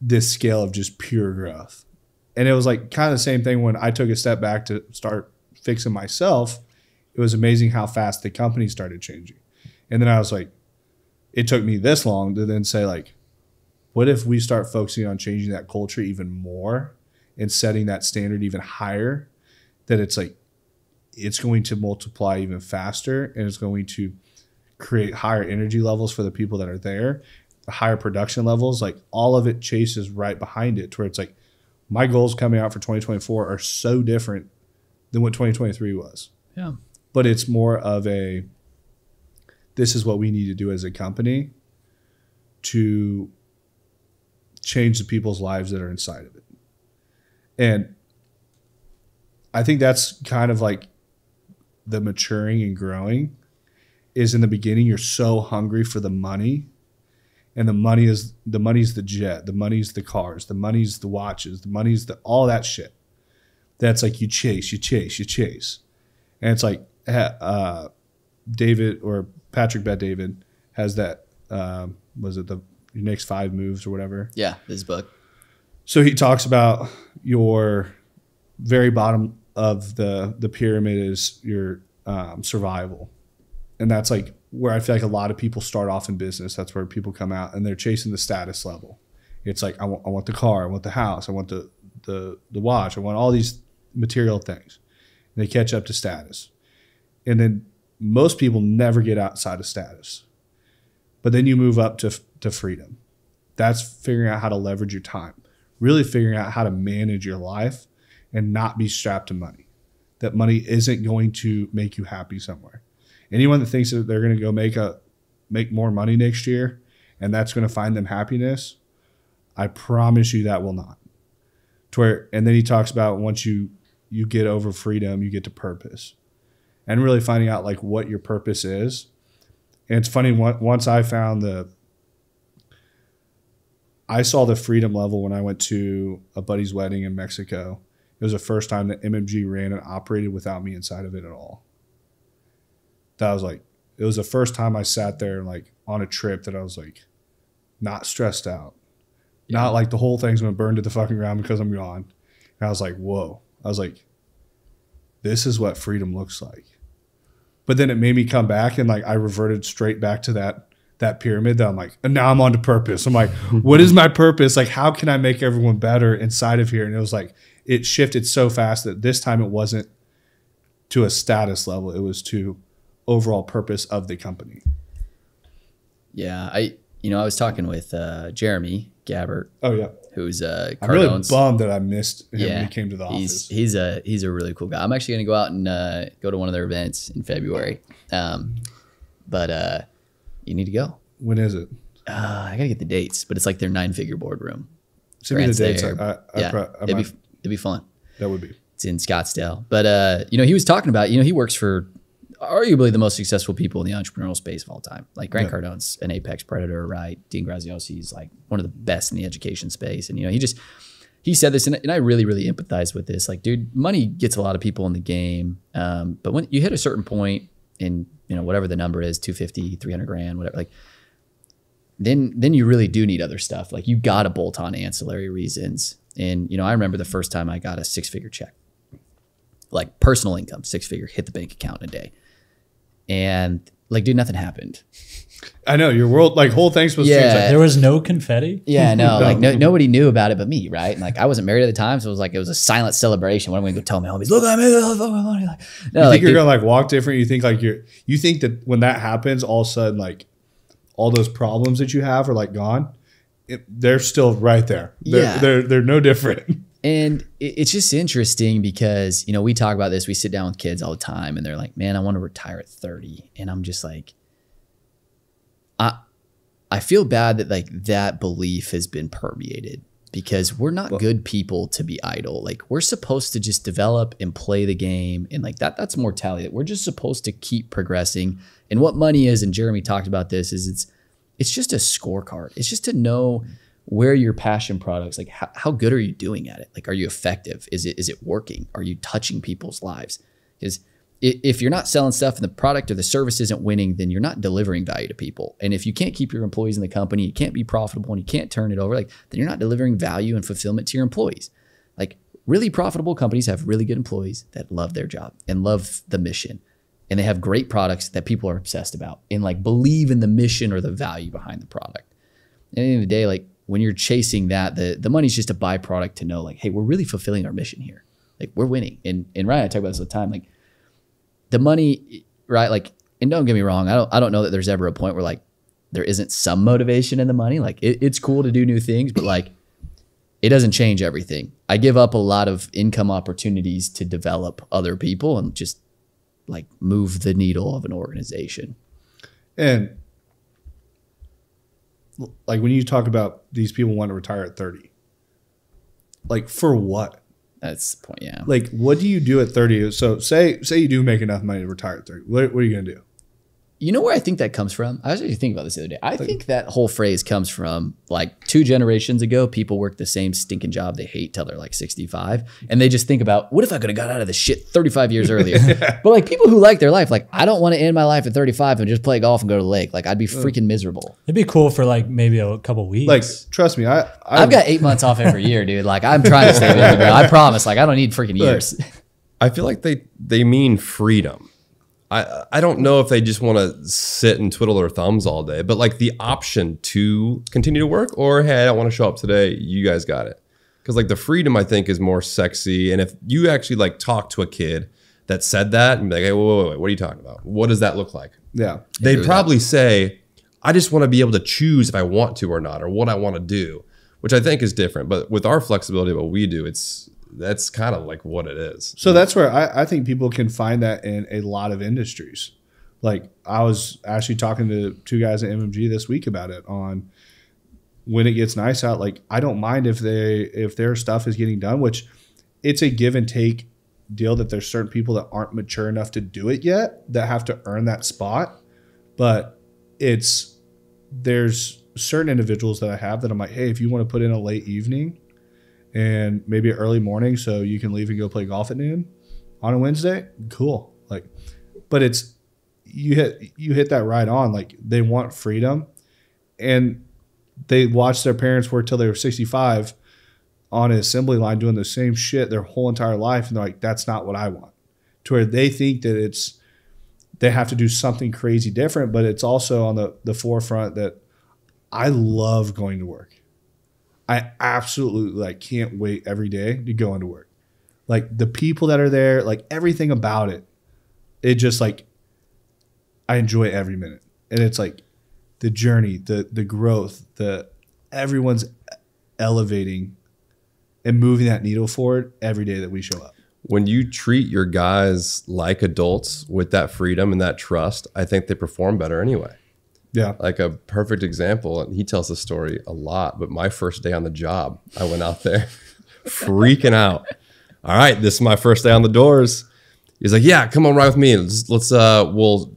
this scale of just pure growth. And it was like kind of the same thing when i took a step back to start fixing myself it was amazing how fast the company started changing and then i was like it took me this long to then say like what if we start focusing on changing that culture even more and setting that standard even higher that it's like it's going to multiply even faster and it's going to create higher energy levels for the people that are there the higher production levels like all of it chases right behind it to where it's like my goals coming out for 2024 are so different than what 2023 was. Yeah. But it's more of a this is what we need to do as a company to change the people's lives that are inside of it. And I think that's kind of like the maturing and growing is in the beginning you're so hungry for the money and the money is the money's the jet the money's the cars the money's the watches the money's the all that shit that's like you chase you chase you chase and it's like uh, david or patrick bet david has that um, was it the your next five moves or whatever Yeah. his book. so he talks about your very bottom of the the pyramid is your um, survival, and that's like where I feel like a lot of people start off in business. That's where people come out and they're chasing the status level. It's like I want, I want the car, I want the house, I want the the the watch, I want all these material things. And they catch up to status, and then most people never get outside of status. But then you move up to to freedom. That's figuring out how to leverage your time really figuring out how to manage your life and not be strapped to money. That money isn't going to make you happy somewhere. Anyone that thinks that they're going to go make a make more money next year and that's going to find them happiness, I promise you that will not. To where, and then he talks about once you you get over freedom, you get to purpose, and really finding out like what your purpose is. And it's funny once I found the I saw the freedom level when I went to a buddy's wedding in Mexico. It was the first time that MMG ran and operated without me inside of it at all. That was like, it was the first time I sat there like on a trip that I was like, not stressed out. Not like the whole thing's gonna burn to the fucking ground because I'm gone. And I was like, whoa. I was like, this is what freedom looks like. But then it made me come back and like I reverted straight back to that that pyramid that I'm like, and now I'm on to purpose. I'm like, what is my purpose? Like, how can I make everyone better inside of here? And it was like, it shifted so fast that this time it wasn't to a status level, it was to overall purpose of the company. Yeah. I, you know, I was talking with uh, Jeremy Gabbert, Oh, yeah. Who's uh, I'm really bummed that I missed him yeah, when he came to the he's, office. He's a he's a really cool guy. I'm actually gonna go out and uh, go to one of their events in February. Um, but uh, you need to go. when is it? Uh, I gotta get the dates, but it's like their nine figure boardroom. Send me the dates. there. I, I, yeah, I it'd be it'd be fun. that would be. It's in Scottsdale. But uh, you know, he was talking about, you know, he works for arguably the most successful people in the entrepreneurial space of all time. Like Grant Yeah. Cardone's an apex predator, right? Dean Graziosi is like one of the best in the education space. And you know, he just he said this, and, and I really, really empathize with this. Like, dude, money gets a lot of people in the game. Um, but when you hit a certain point in, you know, whatever the number is, 250, 300 grand, whatever, like then then you really do need other stuff. Like you got to bolt on ancillary reasons. And you know, I remember the first time I got a six figure check, like personal income, six figure, hit the bank account in a day, and like, dude, nothing happened. I know your world, like whole thing's supposed to change. Yeah. Like, There was no confetti. Yeah, (laughs) no, like no, nobody knew about it but me, right? And like I wasn't married at the time, so it was like it was a silent celebration. What am I going to go tell my homies? Look, I made all the fucking money. Like, no, you like, think you're dude, gonna like walk different? You think like you're you think that when that happens, all of a sudden like all those problems that you have are like gone. It, they're still right there. They're, Yeah. they're they're no different. (laughs) And it's just interesting because, you know, we talk about this, we sit down with kids all the time and they're like, man, I want to retire at 30. And I'm just like, I, I feel bad that like that belief has been permeated because we're not good people to be idle. Like we're supposed to just develop and play the game. And like that, that's mortality. We're just supposed to keep progressing. And what money is, and Jeremy talked about this, is it's, it's just a scorecard. It's just to know mm-hmm. Where your passion products like how, how good are you doing at it? Like are you effective? Is it is it working? Are you touching people's lives? Because if you're not selling stuff and the product or the service isn't winning then you're not delivering value to people. And if you can't keep your employees in the company you can't be profitable and you can't turn it over like then you're not delivering value and fulfillment to your employees. Like really profitable companies have really good employees that love their job and love the mission. And they have great products that people are obsessed about and like believe in the mission or the value behind the product. At the end of the day, like when you're chasing that, the the money's just a byproduct to know, like, hey, we're really fulfilling our mission here. Like we're winning. And and Ryan, I talk about this all the time. Like the money, right? Like, and don't get me wrong, I don't I don't know that there's ever a point where like there isn't some motivation in the money. Like it, it's cool to do new things, but like it doesn't change everything. I give up a lot of income opportunities to develop other people and just like move the needle of an organization. And like when you talk about these people want to retire at 30, like for what? That's the point. Yeah. Like what do you do at 30? So say say you do make enough money to retire at 30. What, what are you going to do? You know where I think that comes from? I was actually thinking about this the other day. I think that whole phrase comes from like two generations ago. People work the same stinking job they hate till they're like 65. And they just think about, what if I could have got out of this shit 35 years earlier? (laughs) But like people who like their life, like, I don't want to end my life at 35 and just play golf and go to the lake. Like, I'd be freaking miserable. It'd be cool for like maybe a couple weeks. Like trust me, I, I I've got eight months off every year, dude. Like, I'm trying to stay busy, bro. I promise. Like, I don't need freaking years. I feel like they they mean freedom. I I don't know if they just want to sit and twiddle their thumbs all day, but like the option to continue to work or hey, I don't want to show up today. You guys got it. Because like the freedom, I think, is more sexy. And if you actually like talk to a kid that said that and be like, hey, wait, wait, wait, what are you talking about? What does that look like? yeah. They'd probably say, I just want to be able to choose if I want to or not, or what I want to do, which I think is different. But with our flexibility, what we do, it's that's kind of like what it is. So that's where I, I think people can find that in a lot of industries. Like I was actually talking to two guys at MMG this week about it on when it gets nice out. Like I don't mind if they if their stuff is getting done, which it's a give and take deal that there's certain people that aren't mature enough to do it yet that have to earn that spot. But it's there's certain individuals that I have that I'm like, hey, if you want to put in a late evening and maybe early morning so you can leave and go play golf at noon on a Wednesday, cool. Like, but it's you hit you hit that right on. Like they want freedom, and they watched their parents work till they were sixty five on an assembly line doing the same shit their whole entire life, and they're like, that's not what I want. To where they think that it's they have to do something crazy different, but it's also on the the forefront that I love going to work. I absolutely like can't wait every day to go into work. Like the people that are there, like everything about it, it just like I enjoy every minute. And it's like the journey, the the growth, the everyone's elevating and moving that needle forward every day that we show up. when you treat your guys like adults with that freedom and that trust, I think they perform better anyway. Yeah. Like a perfect example, and he tells the story a lot, but my first day on the job, I went out there (laughs) freaking out. All right, this is my first day on the doors. He's like, Yeah, come on, ride with me. Let's, let's uh, we'll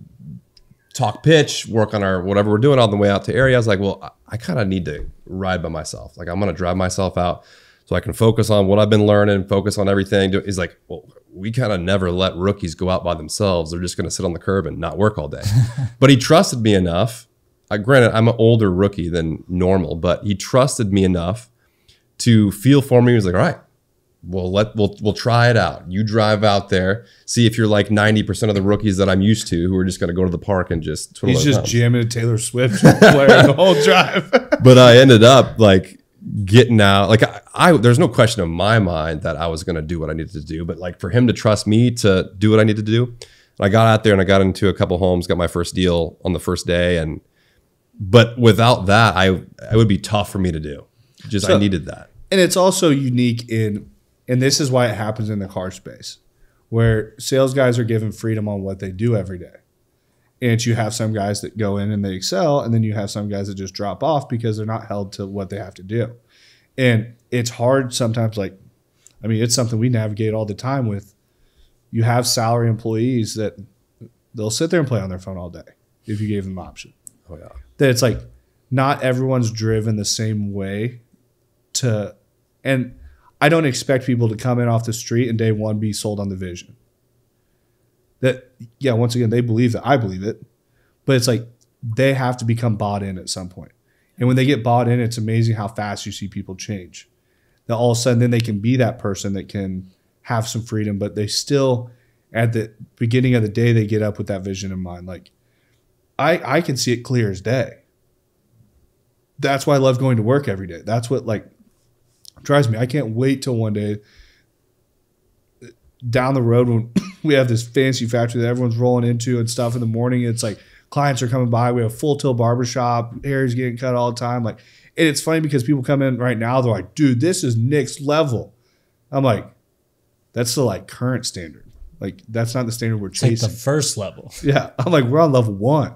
talk pitch, work on our whatever we're doing on the way out to area. I was like, Well, I, I kind of need to ride by myself. Like, I'm going to drive myself out so I can focus on what I've been learning, focus on everything. He's like, Well, we kind of never let rookies go out by themselves. They're just going to sit on the curb and not work all day. (laughs) but he trusted me enough. I, granted, I'm an older rookie than normal, but he trusted me enough to feel for me. He was like, "All right, we'll let we'll we'll try it out. You drive out there, see if you're like 90 percent of the rookies that I'm used to, who are just going to go to the park and just He's just thumbs." jamming a Taylor Swift (laughs) player the whole drive. but I ended up like getting out. Like I, I, there's no question in my mind that I was going to do what I needed to do. But like for him to trust me to do what I needed to do, and I got out there and I got into a couple homes, got my first deal on the first day, and but without that, I it would be tough for me to do. Just I needed that. and it's also unique in and this is why it happens in the car space where sales guys are given freedom on what they do every day and you have some guys that go in and they excel and then you have some guys that just drop off because they're not held to what they have to do and it's hard sometimes like i mean it's something we navigate all the time with you have salary employees that they'll sit there and play on their phone all day if you gave them the option Oh yeah. that it's like not everyone's driven the same way to and I don't expect people to come in off the street and day one be sold on the vision. That yeah, once again, they believe that I believe it, but it's like they have to become bought in at some. And when they get bought in, it's amazing how fast you see people change. That all of a sudden then they can be that person that can have some freedom, but they still at the beginning of the day they get up with that vision in mind. Like I I can see it clear as day. That's why I love going to work every day. That's what like drives me. I can't wait till one day down the road when we have this Fantasy Factory that everyone's rolling into and stuff in the morning. It's like clients are coming by. We have full tilt barbershop. Hair's getting cut all the time. Like, and it's funny because people come in right now. They're like, dude, this is next level. I'm like, that's the like current standard. Like that's not the standard we're It's like chasing. the first level. (laughs) Yeah. I'm like, we're on level one.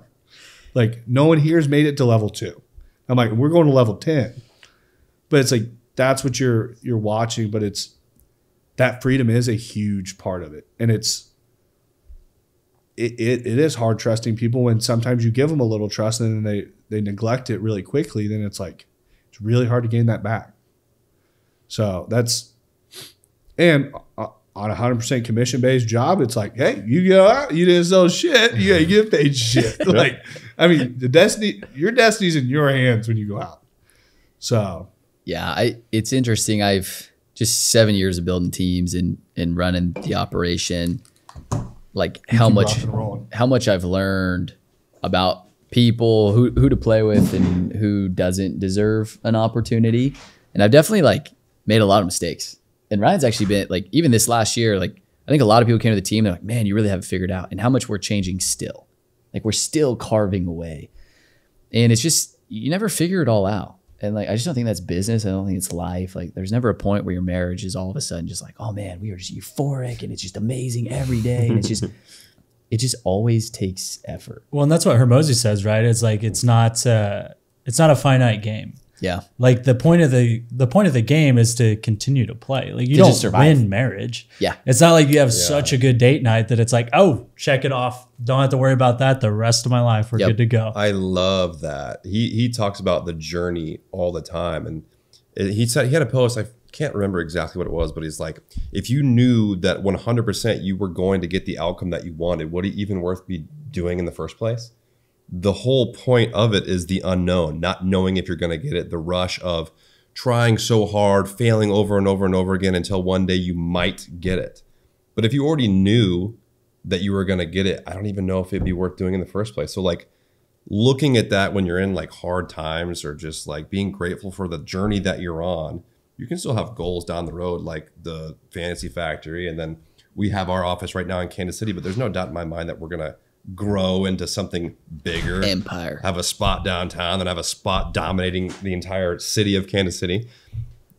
Like, no one here's made it to level two. I'm like, we're going to level 10. But it's like, that's what you're you're watching, but it's that freedom is a huge part of it. And it's it, it, it is hard trusting people when sometimes you give them a little trust and then they they neglect it really quickly, then it's like it's really hard to gain that back. So that's and on a hundred percent commission based job, it's like, hey, you go out, you didn't sell shit, you ain't get paid (laughs) shit. like, I mean, the destiny, your destiny's in your hands when you go out. So Yeah, I it's interesting. I've just seven years of building teams and and running the operation. Like how much rocking and rolling. how much I've learned about people who who to play with and who doesn't deserve an opportunity. And I've definitely like made a lot of mistakes. And Ryan's actually been like even this last year, like I think a lot of people came to the team, they're like, man, you really haven't figured out. And how much we're changing still. Like we're still carving away. And it's just you never figure it all out. And like I just don't think that's business. I don't think it's life. Like there's never a point where your marriage is all of a sudden just like, oh man, we are just euphoric and it's just amazing every day. And it's just (laughs) it just always takes effort. Well, and that's what Hormozi says, right? It's like it's not uh, it's not a finite game. Yeah. Like the point of the the point of the game is to continue to play. Like you To don't just survive. win marriage. Yeah. It's not like you have such a good date night that it's like, oh, check it off. Don't have to worry about that the rest of my life. We're Yep. good to go. I love that. He he talks about the journey all the time, and he said he had a post. I can't remember exactly what it was, but he's like, if you knew that 100% you were going to get the outcome that you wanted, would it even worth be doing in the first place? The whole point of it is the unknown, not knowing if you're going to get it. The rush of trying so hard, failing over and over and over again until one day you might get it. But if you already knew that you were going to get it, I don't even know if it'd be worth doing in the first place. So like looking at that when you're in like hard times or just like being grateful for the journey that you're on, you can still have goals down the road like the Fantasy Factory and then we have our office right now in Kansas City, but there's no doubt in my mind that we're going to grow into something bigger Empire. have a spot downtown, then have a spot dominating the entire city of Kansas City,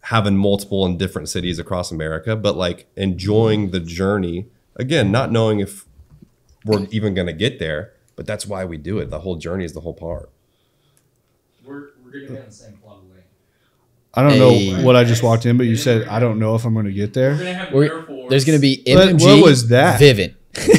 having multiple in different cities across America, but like enjoying the journey. Again, not knowing if we're even going to get there, but that's why we do it. The whole journey is the whole part. We're, we're going to be on the same plug away. I don't Hey. know what I just walked in, but you said I don't know if I'm going to get We're there. going to have We're- there's gonna be What- what was that? Vivint.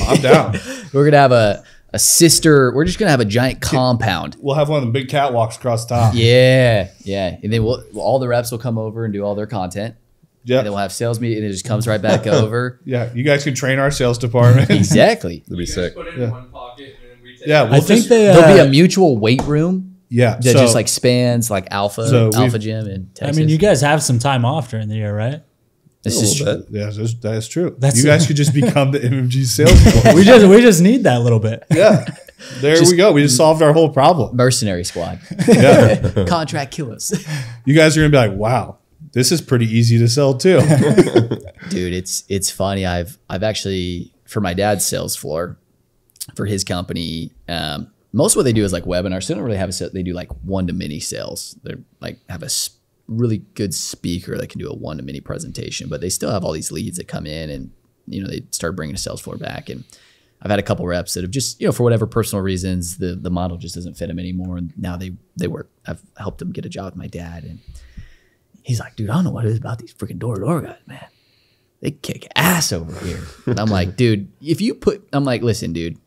I'm down. (laughs) We're gonna have a a sister. We're just gonna have a giant compound. We'll have one of the big catwalks across top. Yeah, yeah. And then we'll all the reps will come over and do all their content. Yeah. And then we'll have sales meeting, and it just comes right back (laughs) over. Yeah. You guys can train our sales department. (laughs) Exactly. It'll be You sick. put it in Yeah. one pocket and then we take yeah, we'll I out. think just- they. Uh, There'll be a mutual weight room yeah. that so- just like spans like Alpha, So Alpha Gym in Texas. I mean, you guys have some time off during the year, right? This A is little bit. Yeah, that's, that is true. That's- you guys could just become the (laughs) MMG sales force. We just we just need that little bit. yeah. (laughs) There we go. We just solved our whole problem. mercenary squad. (laughs) Yeah. Contract killers. you guys are going to be like, wow, this is pretty easy to sell too. dude it's it's funny i've i've actually for my dad's sales floor for his company um most of what they do is like webinars so they don't really have a set they do like one to many sales they're like have a s- really good speaker that can do a one to many presentation but they still have all these leads that come in and you know they start bringing a sales floor back and I've had a couple reps that have just, you know, for whatever personal reasons, the the model just doesn't fit them anymore. And now they they work. I've helped them get a job with my dad, and he's like, dude, I don't know what it is about these freaking door to door guys, man. They kick ass over here. And I'm like, dude, if you put, I'm like, listen, dude,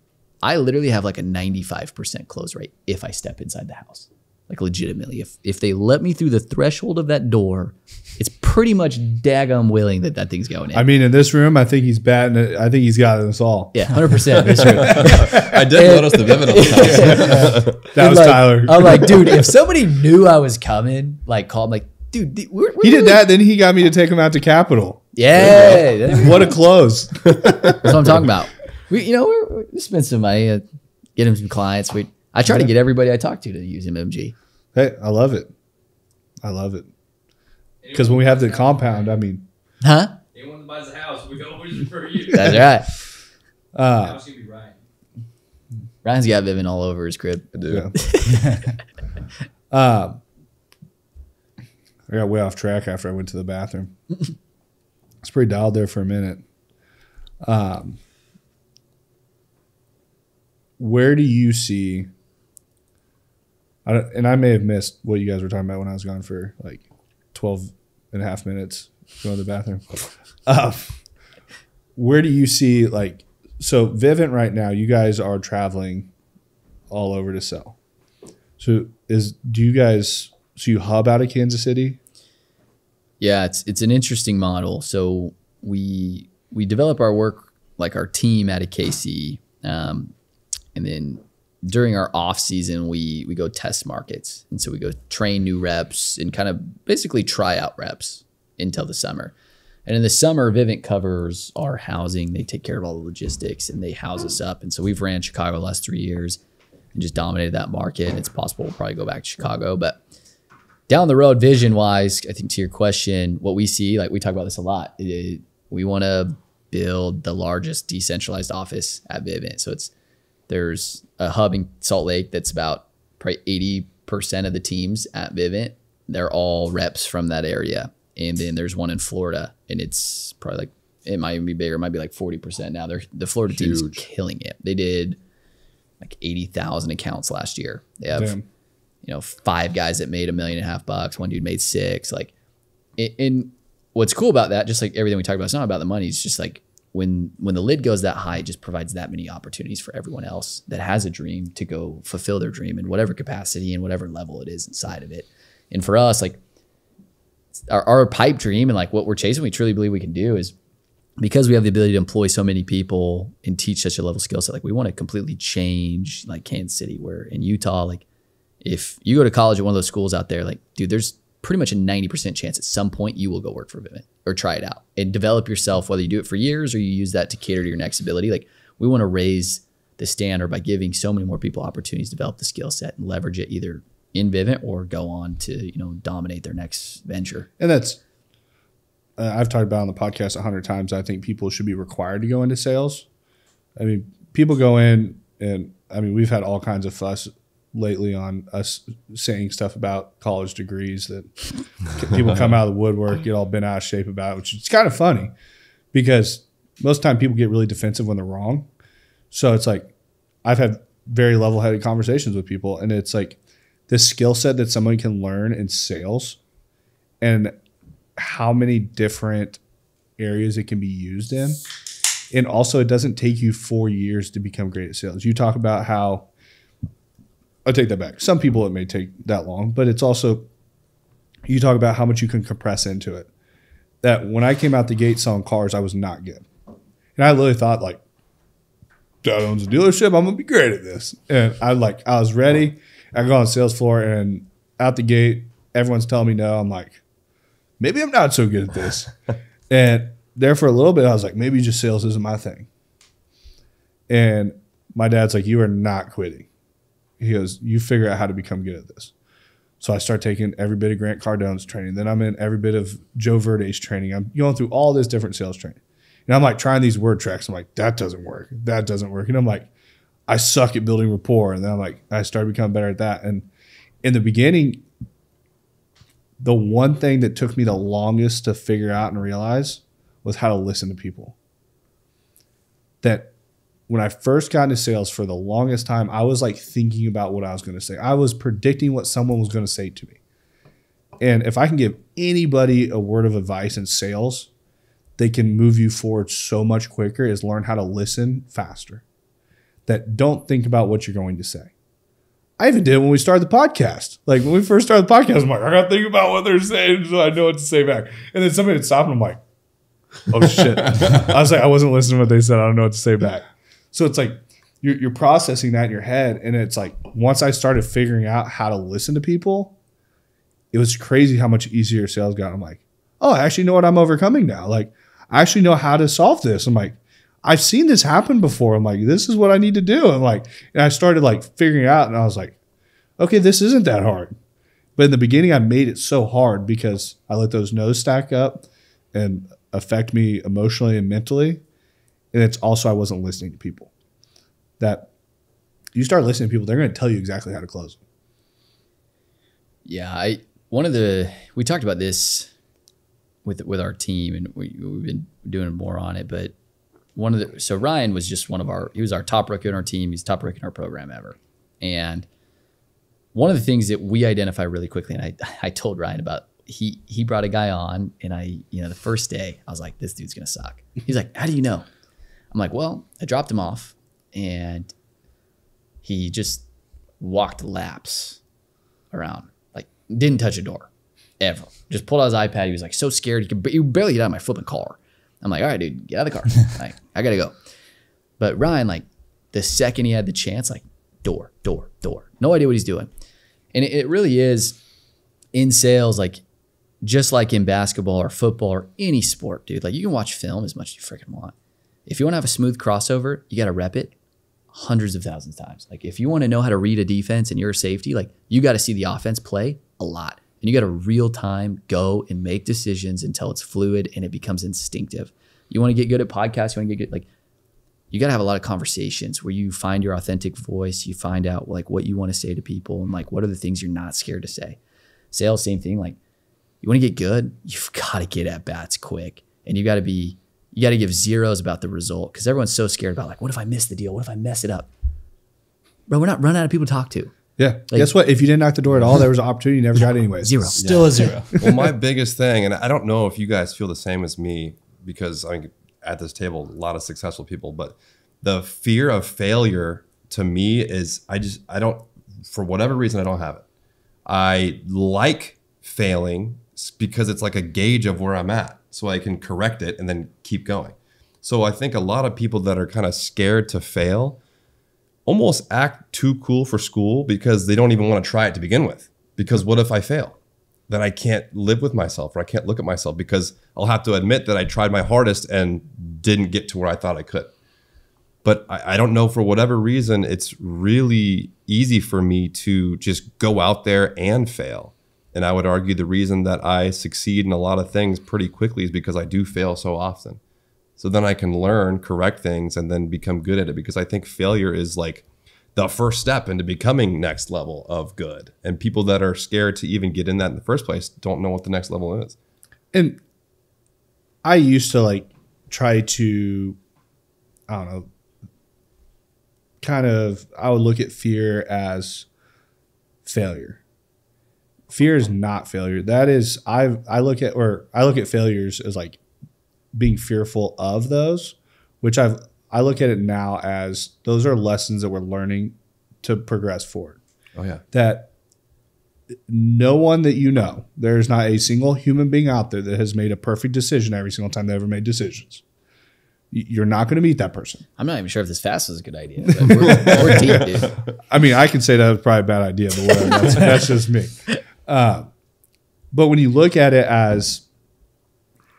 I literally have like a 95% close rate if I step inside the house. Like legitimately, if if they let me through the threshold of that door, it's pretty much daggum willing that that thing's going in. I mean, in this room, I think he's batting it. I think he's got us all. yeah, hundred percent. That's true. (laughs) I did notice the Vivint on the house. (laughs) That And, was like, Tyler. I'm like, dude, if (laughs) somebody knew I was coming, like, call, I'm like, dude, th- we're, we're he did literally- that. Then he got me to take him out to Capitol. Yeah, What a close. That's what I'm talking about. We, you know, we're, we spend some money, uh, get him some clients. We, I try to get everybody I talk to to use MMG. hey, I love it. I love it. Because when we have the compound, I mean, Huh? Anyone that buys a house, we always refer you. (laughs) That's right. uh, house you be right. Ryan's got Vivint all over his crib. I do. Yeah. (laughs) (laughs) um, I got way off track after I went to the bathroom. It's pretty dialed there for a minute. Um, where do you see? I and I may have missed what you guys were talking about when I was gone for like 12 and a half minutes going to the bathroom. Um, (laughs) where do you see like so Vivint right now? You guys are traveling all over to sell. So is do you guys so you hub out of Kansas City? Yeah, it's it's an interesting model. So we we develop our work like our team at a KC, um, and then during our off season we we go test markets, and so we go train new reps and kind of basically try out reps until the summer. And in the summer, Vivint covers our housing. They take care of all the logistics and they house us up. And so we've ran Chicago the last three years and just dominated that market. And It's possible we'll probably go back to Chicago, but down the road, vision wise, I think to your question, what we see, like we talk about this a lot, it- we want to build the largest decentralized office at Vivint. So it's there's a hub in Salt Lake that's about probably eighty percent of the teams at Vivint. They're all reps from that area, and then there's one in Florida, and it's probably like it might even be bigger. It might be like forty percent now. They're the Florida team's Huge. killing it. They did like eighty thousand accounts last year. They have Damn. you know, five guys that made a million and a half bucks. One dude made six. Like, and what's cool about that, just like everything we talked about, it's not about the money. It's just like when when the lid goes that high, it just provides that many opportunities for everyone else that has a dream to go fulfill their dream in whatever capacity and whatever level it is inside of it. And for us, like our, our pipe dream and like what we're chasing, we truly believe we can do is because we have the ability to employ so many people and teach such a level skill set. Like we want to completely change like Kansas City, where in Utah, like if you go to college at one of those schools out there, like, dude, there's pretty much a 90% chance at some point you will go work for Vivint or try it out and develop yourself, whether you do it for years or you use that to cater to your next ability. Like, we want to raise the standard by giving so many more people opportunities to develop the skill set and leverage it either in Vivint or go on to, you know, dominate their next venture. And that's uh, I've talked about on the podcast a hundred times. I think people should be required to go into sales. I mean, people go in, and I mean, we've had all kinds of fuss lately on us saying stuff about college degrees that (laughs) people come out of the woodwork, get all bent out of shape about, which is kind of funny because most time people get really defensive when they're wrong. So it's like I've had very level-headed conversations with people, and it's like this skill set that someone can learn in sales and how many different areas it can be used in. And also, it doesn't take you four years to become great at sales. You talk about how, I take that back. Some people it may take that long, but it's also, you talk about how much you can compress into it. That when I came out the gate selling cars, I was not good. And I literally thought, like, dad owns a dealership. I'm gonna be great at this. And I like I was ready. I go on the sales floor and out the gate, everyone's telling me no. I'm like, maybe I'm not so good at this. (laughs) and there for a little bit, I was like, maybe just sales isn't my thing. And my dad's like, you are not quitting. He goes, you figure out how to become good at this. So I start taking every bit of Grant Cardone's training. Then I'm in every bit of Joe Verde's training. I'm going through all this different sales training. And I'm like trying these word tracks. I'm like, that doesn't work. That doesn't work. And I'm like, I suck at building rapport. And then I'm like, I started becoming better at that. And in the beginning, the one thing that took me the longest to figure out and realize was how to listen to people. That when I first got into sales for the longest time, I was like thinking about what I was going to say. I was predicting what someone was going to say to me. And if I can give anybody a word of advice in sales, they can move you forward so much quicker is learn how to listen faster. That don't think about what you're going to say. I even did when we started the podcast. Like when we first started the podcast, I'm like, I gotta think about what they're saying so I know what to say back. And then somebody would stop and I'm like, oh shit. (laughs) I was like, I wasn't listening to what they said. I don't know what to say back. So it's like you're, you're processing that in your head. And it's like once I started figuring out how to listen to people, it was crazy how much easier sales got. I'm like, oh, I actually know what I'm overcoming now. Like, I actually know how to solve this. I'm like, I've seen this happen before. I'm like, this is what I need to do. I'm like, and I started like figuring out, and I was like, okay, this isn't that hard. But in the beginning, I made it so hard because I let those no's stack up and affect me emotionally and mentally. And it's also I wasn't listening to people. That you start listening to people, they're going to tell you exactly how to close. Yeah, I one of the we talked about this with with our team, and we, we've been doing more on it. But one of the so Ryan was just one of our he was our top rookie on our team. He's top rookie in our program ever, and one of the things that we identify really quickly, and I (laughs) I told Ryan about he he brought a guy on, and I you know the first day I was like this dude's gonna suck. He's like, how do you know? I'm like, well, I dropped him off, and he just walked laps around, like didn't touch a door ever. Just pulled out his iPad. He was like so scared he could he barely get out of my flipping car. I'm like, all right, dude, get out of the car. (laughs) like, I gotta go. But Ryan, like, the second he had the chance, like, door, door, door. No idea what he's doing. And it, it really is in sales, like, just like in basketball or football or any sport, dude. Like, you can watch film as much as you freaking want. If you want to have a smooth crossover, you got to rep it hundreds of thousands of times. Like, if you want to know how to read a defense and you're a safety, like, you got to see the offense play a lot. And you got to real time go and make decisions until it's fluid and it becomes instinctive. You want to get good at podcasts, you want to get good, like, you got to have a lot of conversations where you find your authentic voice, you find out like what you want to say to people and like what are the things you're not scared to say. Sales, same thing. Like, you want to get good, you've got to get at bats quick and you got to be, you got to give zeros about the result because everyone's so scared about like, what if I miss the deal? What if I mess it up? Bro, we're not running out of people to talk to. Yeah. Guess what? If you didn't knock the door at all, there was an opportunity you never got anyway. Zero. Still a zero. well, my biggest thing, and I don't know if you guys feel the same as me, because I mean, at this table, a lot of successful people, but the fear of failure to me is I just I don't for whatever reason I don't have it. I like failing because it's like a gauge of where I'm at, so I can correct it and then keep going. So I think a lot of people that are kind of scared to fail almost act too cool for school because they don't even want to try it to begin with. Because what if I fail? Then I can't live with myself or I can't look at myself because I'll have to admit that I tried my hardest and didn't get to where I thought I could. But I, I don't know for whatever reason, it's really easy for me to just go out there and fail. And I would argue the reason that I succeed in a lot of things pretty quickly is because I do fail so often. So then I can learn, correct things, and then become good at it because I think failure is like the first step into becoming next level of good. And people that are scared to even get in that in the first place don't know what the next level is. And I used to like try to, I don't know, kind of, I would look at fear as failure. Fear is not failure. That is, I I look at or I look at failures as like being fearful of those, which I've I look at it now as those are lessons that we're learning to progress forward Oh yeah. that no one that you know, there's not a single human being out there that has made a perfect decision every single time they ever made decisions. You're not going to meet that person. I'm not even sure if this fast is a good idea. (laughs) But we're, we're deep, dude. I mean, I can say that was probably a bad idea, but whatever. That's, that's just me. Uh, but when you look at it as,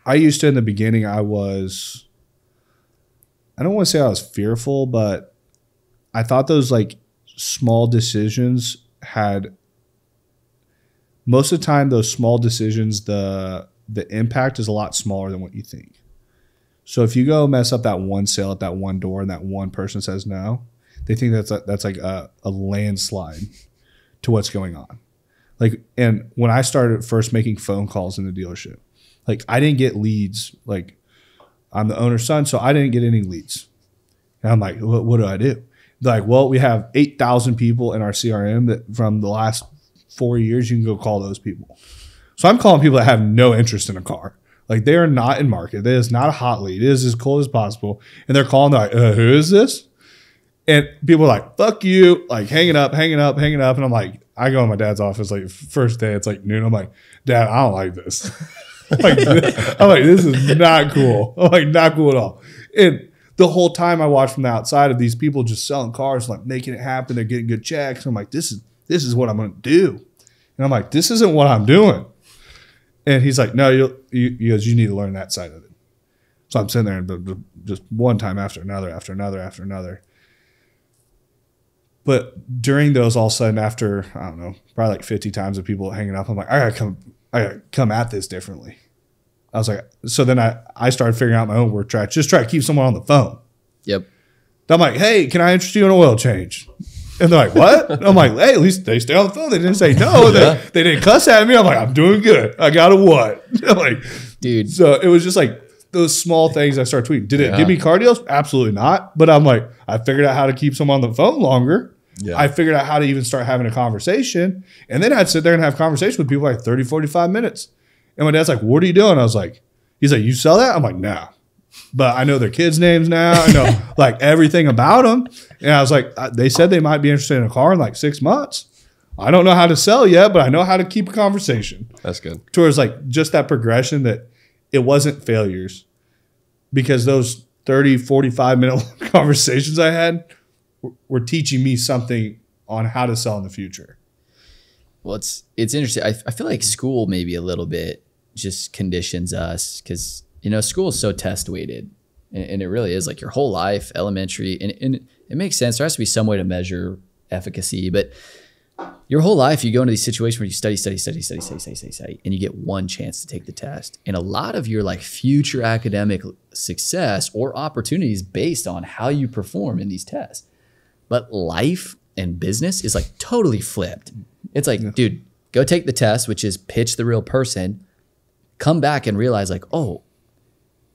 I used to in the beginning, I was, I don't want to say I was fearful, but I thought those like small decisions had, most of the time, those small decisions, the the impact is a lot smaller than what you think. So if you go mess up that one sale at that one door and that one person says no, they think that's a, that's like a, a landslide to what's going on. Like, and when I started first making phone calls in the dealership, like I didn't get leads. Like, I'm the owner's son, so I didn't get any leads. And I'm like, what, what do I do? They're like, well, we have 8,000 people in our CRM that from the last four years, you can go call those people. So I'm calling people that have no interest in a car. Like they are not in market. It is not a hot lead. It is as cold as possible. And they're calling, they're like, uh, who is this? And people are like, fuck you, like hanging up, hanging up, hanging up. And I'm like, I go in my dad's office like first day, it's like noon. I'm like, Dad, I don't like this. (laughs) like, I'm like, this is not cool. I'm like, not cool at all. And the whole time I watch from the outside of these people just selling cars, like making it happen. They're getting good checks. I'm like, this is this is what I'm gonna do. And I'm like, this isn't what I'm doing. And he's like, no, you you goes, you need to learn that side of it. So I'm sitting there and just one time after another, after another, after another. But during those, all of a sudden, after I don't know, probably like 50 times of people hanging up, I'm like, I gotta come, I gotta come at this differently. I was like, so then I I started figuring out my own work track. Just try to keep someone on the phone. Yep. I'm like, hey, can I interest you in an oil change? And they're like, what? I'm like, hey, at least they stay on the phone. They didn't say no. They, they didn't cuss at me. I'm like, I'm doing good. I got a what? (laughs) like, Dude, so it was just like those small things I start tweeting. Did it Yeah. give me car deals? Absolutely not. But I'm like, I figured out how to keep someone on the phone longer. Yeah. I figured out how to even start having a conversation. And then I'd sit there and have conversation with people like 30, 45 minutes. And my dad's like, what are you doing? I was like, he's like, you sell that? I'm like, nah. But I know their kids' names now. I know (laughs) like everything about them. And I was like, uh, they said they might be interested in a car in like six months. I don't know how to sell yet, but I know how to keep a conversation That's good. towards like just that progression that it wasn't failures because those 30 45 minute (laughs) conversations i had were- teaching me something on how to sell in the future Well, it's it's interesting. I, I feel like school maybe a little bit just conditions us because you know school is so test weighted, and, and it really is like your whole life, elementary, and, and it makes sense. There has to be some way to measure efficacy, but your whole life you go into these situations where you study, study, study, study, study, study, study, study, and you get one chance to take the test, and a lot of your like future academic success or opportunities based on how you perform in these tests. But life and business is like totally flipped. It's like, dude, go take the test, which is pitch the real person, come back and realize, like, oh,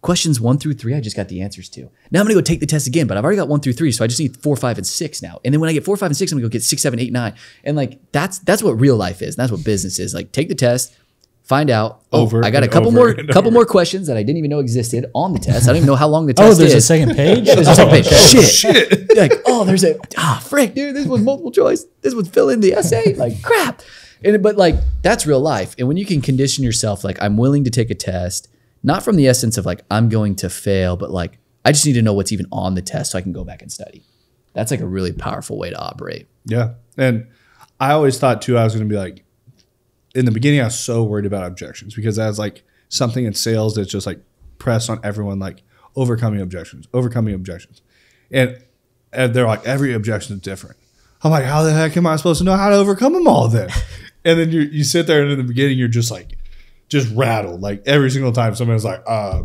questions one through three, I just got the answers to. Now I'm gonna go take the test again, but I've already got one through three, so I just need four, five, and six now. And then when I get four, five, and six, I'm gonna go get six, seven, eight, nine. And like that's that's what real life is. That's what business is. Like take the test, find out. Oh, Over I got a couple more couple over. more questions that I didn't even know existed on the test. I don't even know how long the test. (laughs) Oh, test there's a is. second page. Yeah, (laughs) there's a second page. Oh, Shit. shit. Like, oh, there's a ah, frick, dude. This was multiple choice. This was fill in the essay. Like, crap. And but like that's real life. And when you can condition yourself, like, I'm willing to take a test, not from the essence of like I'm going to fail, but like I just need to know what's even on the test so I can go back and study. That's like a really powerful way to operate. yeah and i always thought too i was going to be like in the beginning i was so worried about objections because that's like something in sales that's just like pressed on everyone like overcoming objections overcoming objections and, and they're like every objection is different i'm like how the heck am i supposed to know how to overcome them all then (laughs) and then you, you sit there and in the beginning you're just like just rattled like every single time somebody's like uh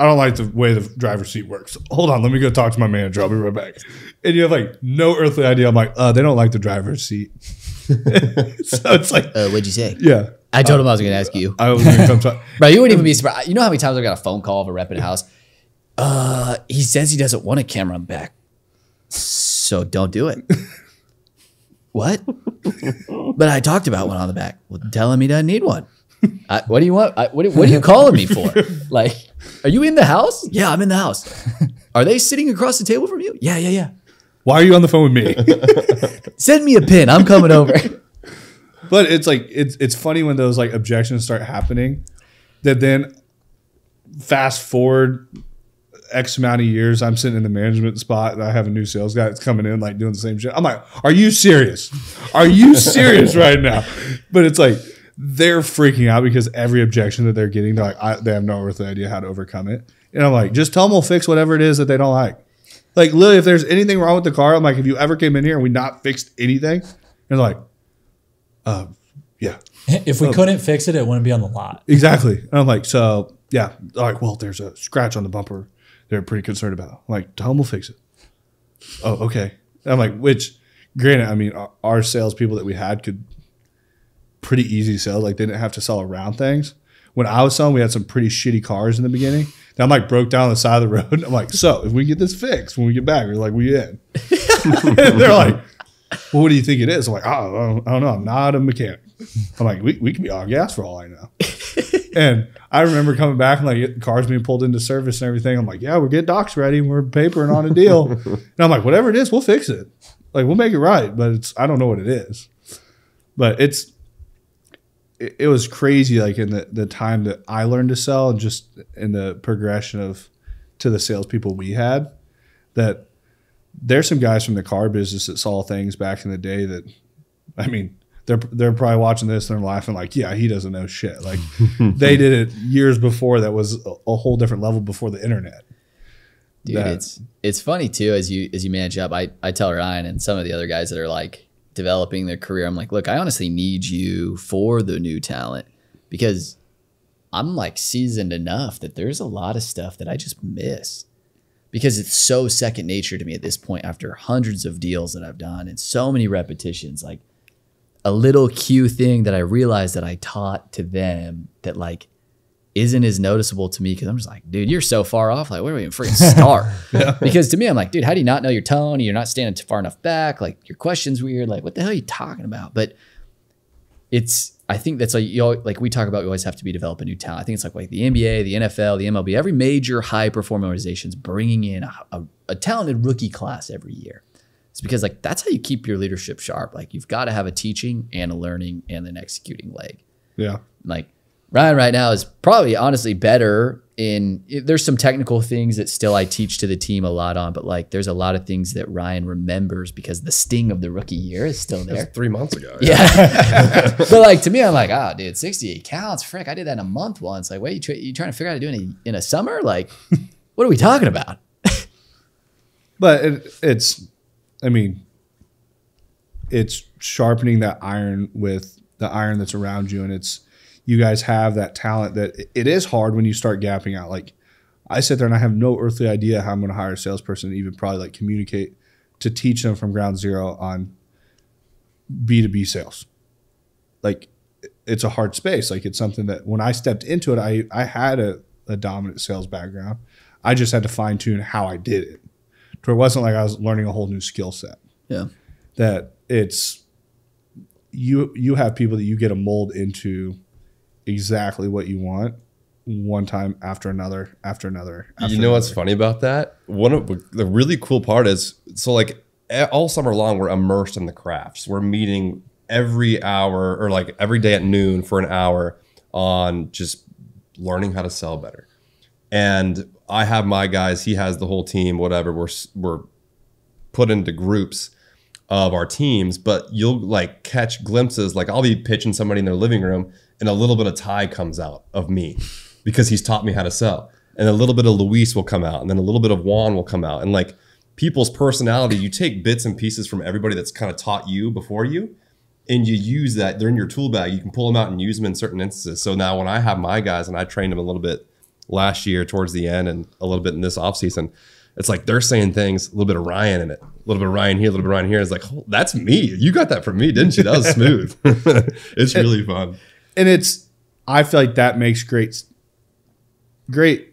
I don't like the way the driver's seat works. Hold on, let me go talk to my manager. I'll be right back. And you have like no earthly idea. I'm like, uh, they don't like the driver's seat. (laughs) so it's like, Uh, what'd you say? yeah. I told him I was going to ask you. I was gonna come talk. (laughs) Bro, you wouldn't even be surprised. You know how many times I got a phone call of a rep in a house? Uh, he says he doesn't want a camera on the back. So don't do it. what? but I talked about one on the back. Well, tell him he doesn't need one. I, what do you want? I, what, what are you calling me for? (laughs) Like, are you in the house? Yeah, I'm in the house. Are they sitting across the table from you? Yeah, yeah, yeah. Why are you on the phone with me? (laughs) Send me a pin. I'm coming over. but it's like it's it's funny when those like objections start happening. That then fast forward X amount of years, I'm sitting in the management spot and I have a new sales guy that's coming in like doing the same shit. I'm like, are you serious? Are you serious (laughs) right now? But it's like they're freaking out because every objection that they're getting, they're like, I, they have no earthly idea how to overcome it. And I'm like, just tell them we'll fix whatever it is that they don't like. Like, literally, if there's anything wrong with the car, I'm like, if you ever came in here and we not fixed anything, and they're like, uh, yeah, (laughs) If we couldn't fix it, it wouldn't be on the lot. exactly. And I'm like, so yeah, like, well, there's a scratch on the bumper. They're pretty concerned about. I'm like, Tom we'll fix it. Oh, okay. And I'm like, which, granted, I mean, our, our salespeople that we had could pretty easy sell. Like, they didn't have to sell around things. When I was selling, we had some pretty shitty cars in the beginning. That I'm like broke down on the side of the road. (laughs) I'm like, so if we get this fixed when we get back, we're like, we in. (laughs) they're like, well, what do you think it is? I'm like, oh, I don't, know. I'm not a mechanic. I'm like, we, we could be on gas for all I know. And I remember coming back and like cars being pulled into service and everything. I'm like, yeah, we're getting docs ready. We're papering on a deal. (laughs) and I'm like, whatever it is, we'll fix it. Like we'll make it right. But it's I don't know what it is. But it's it, it was crazy like in the, the time that I learned to sell and just in the progression of to the salespeople we had that there's some guys from the car business that saw things back in the day that I mean they're they're probably watching this and they're laughing like yeah he doesn't know shit like (laughs) they did it years before that was a, a whole different level before the internet Dude, that- it's it's funny too as you as you manage up. I I tell Ryan and some of the other guys that are like developing their career. I'm like, look, I honestly need you for the new talent because I'm like seasoned enough that there's a lot of stuff that I just miss. because it's so second nature to me at this point after hundreds of deals that I've done and so many repetitions. Like a little cue thing that I realized that I taught to them that like isn't as noticeable to me because I'm just like, dude, you're so far off. Like, where do we even freaking (laughs) start? Because to me, I'm like, dude, how do you not know your tone? You're not standing far enough back. Like, your question's weird. Like, what the hell are you talking about? But it's, I think that's like, you know, like we talk about, we always have to be developing a new talent. I think it's like, like the NBA, the NFL, the MLB, every major high performing organization's bringing in a, a, a talented rookie class every year. It's because like that's how you keep your leadership sharp. Like you've got to have a teaching and a learning and an executing leg Yeah. like Ryan right now is probably honestly better in there's some technical things that still I teach to the team a lot on, but like there's a lot of things that Ryan remembers because the sting of the rookie year is still there. Three months ago. Yeah. (laughs) but like to me, I'm like, oh, dude, 68 counts. Frick, I did that in a month once. Like, wait, you, try, you trying to figure out how to do it in a, in a summer? Like, what are we talking about? (laughs) But it, it's, I mean, it's sharpening that iron with the iron that's around you, and it's you guys have that talent that it- is hard when you start gapping out. Like I sit there and I have no earthly idea how I'm going to hire a salesperson, even probably like communicate to teach them from ground zero on B two B sales. Like it's a hard space. Like it's something that when I stepped into it, I I had a, a dominant sales background. I just had to fine tune how I did it. To where it wasn't like I was learning a whole new skill set. Yeah. That it's you you have people that you get a mold into exactly what you want one time after another after another. After you know what's funny about that? One of the really cool part is so like all summer long we're immersed in the crafts. We're meeting every hour or like every day at noon for an hour on just learning how to sell better. And I have my guys, he has the whole team, whatever. We're we're put into groups of our teams, but you'll like catch glimpses. Like I'll be pitching somebody in their living room, and a little bit of Ty comes out of me because he's taught me how to sell. And a little bit of Luis will come out, and then a little bit of Juan will come out. And like people's personality, you take bits and pieces from everybody that's kind of taught you before you, and you use that. They're in your tool bag. You can pull them out and use them in certain instances. So now when I have my guys and I train them a little bit last year towards the end and a little bit in this offseason, it's like they're saying things, a little bit of Ryan in it, a little bit of Ryan here, a little bit of Ryan here. It's like, oh, that's me. You got that from me, didn't you? That was smooth. (laughs) it's really fun. and it's I feel like that makes great great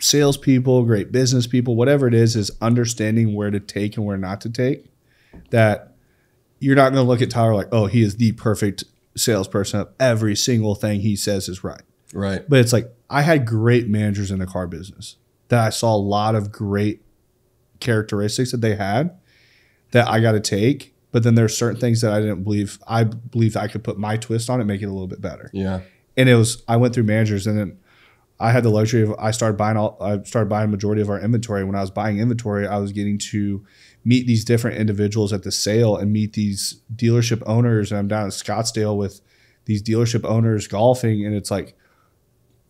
salespeople, great business people, whatever it is, is understanding where to take and where not to take. That you're not going to look at Tyler like, oh, he is the perfect salesperson. Every single thing he says is right. Right. But it's like I had great managers in the car business that I saw a lot of great characteristics that they had that I got to take. But then there's certain things that I didn't believe. I believed I could put my twist on it, make it a little bit better. Yeah. And it was I went through managers, and then I had the luxury of I started buying all I started buying majority of our inventory. When I was buying inventory, I was getting to meet these different individuals at the sale and meet these dealership owners. And I'm down in Scottsdale with these dealership owners golfing, and it's like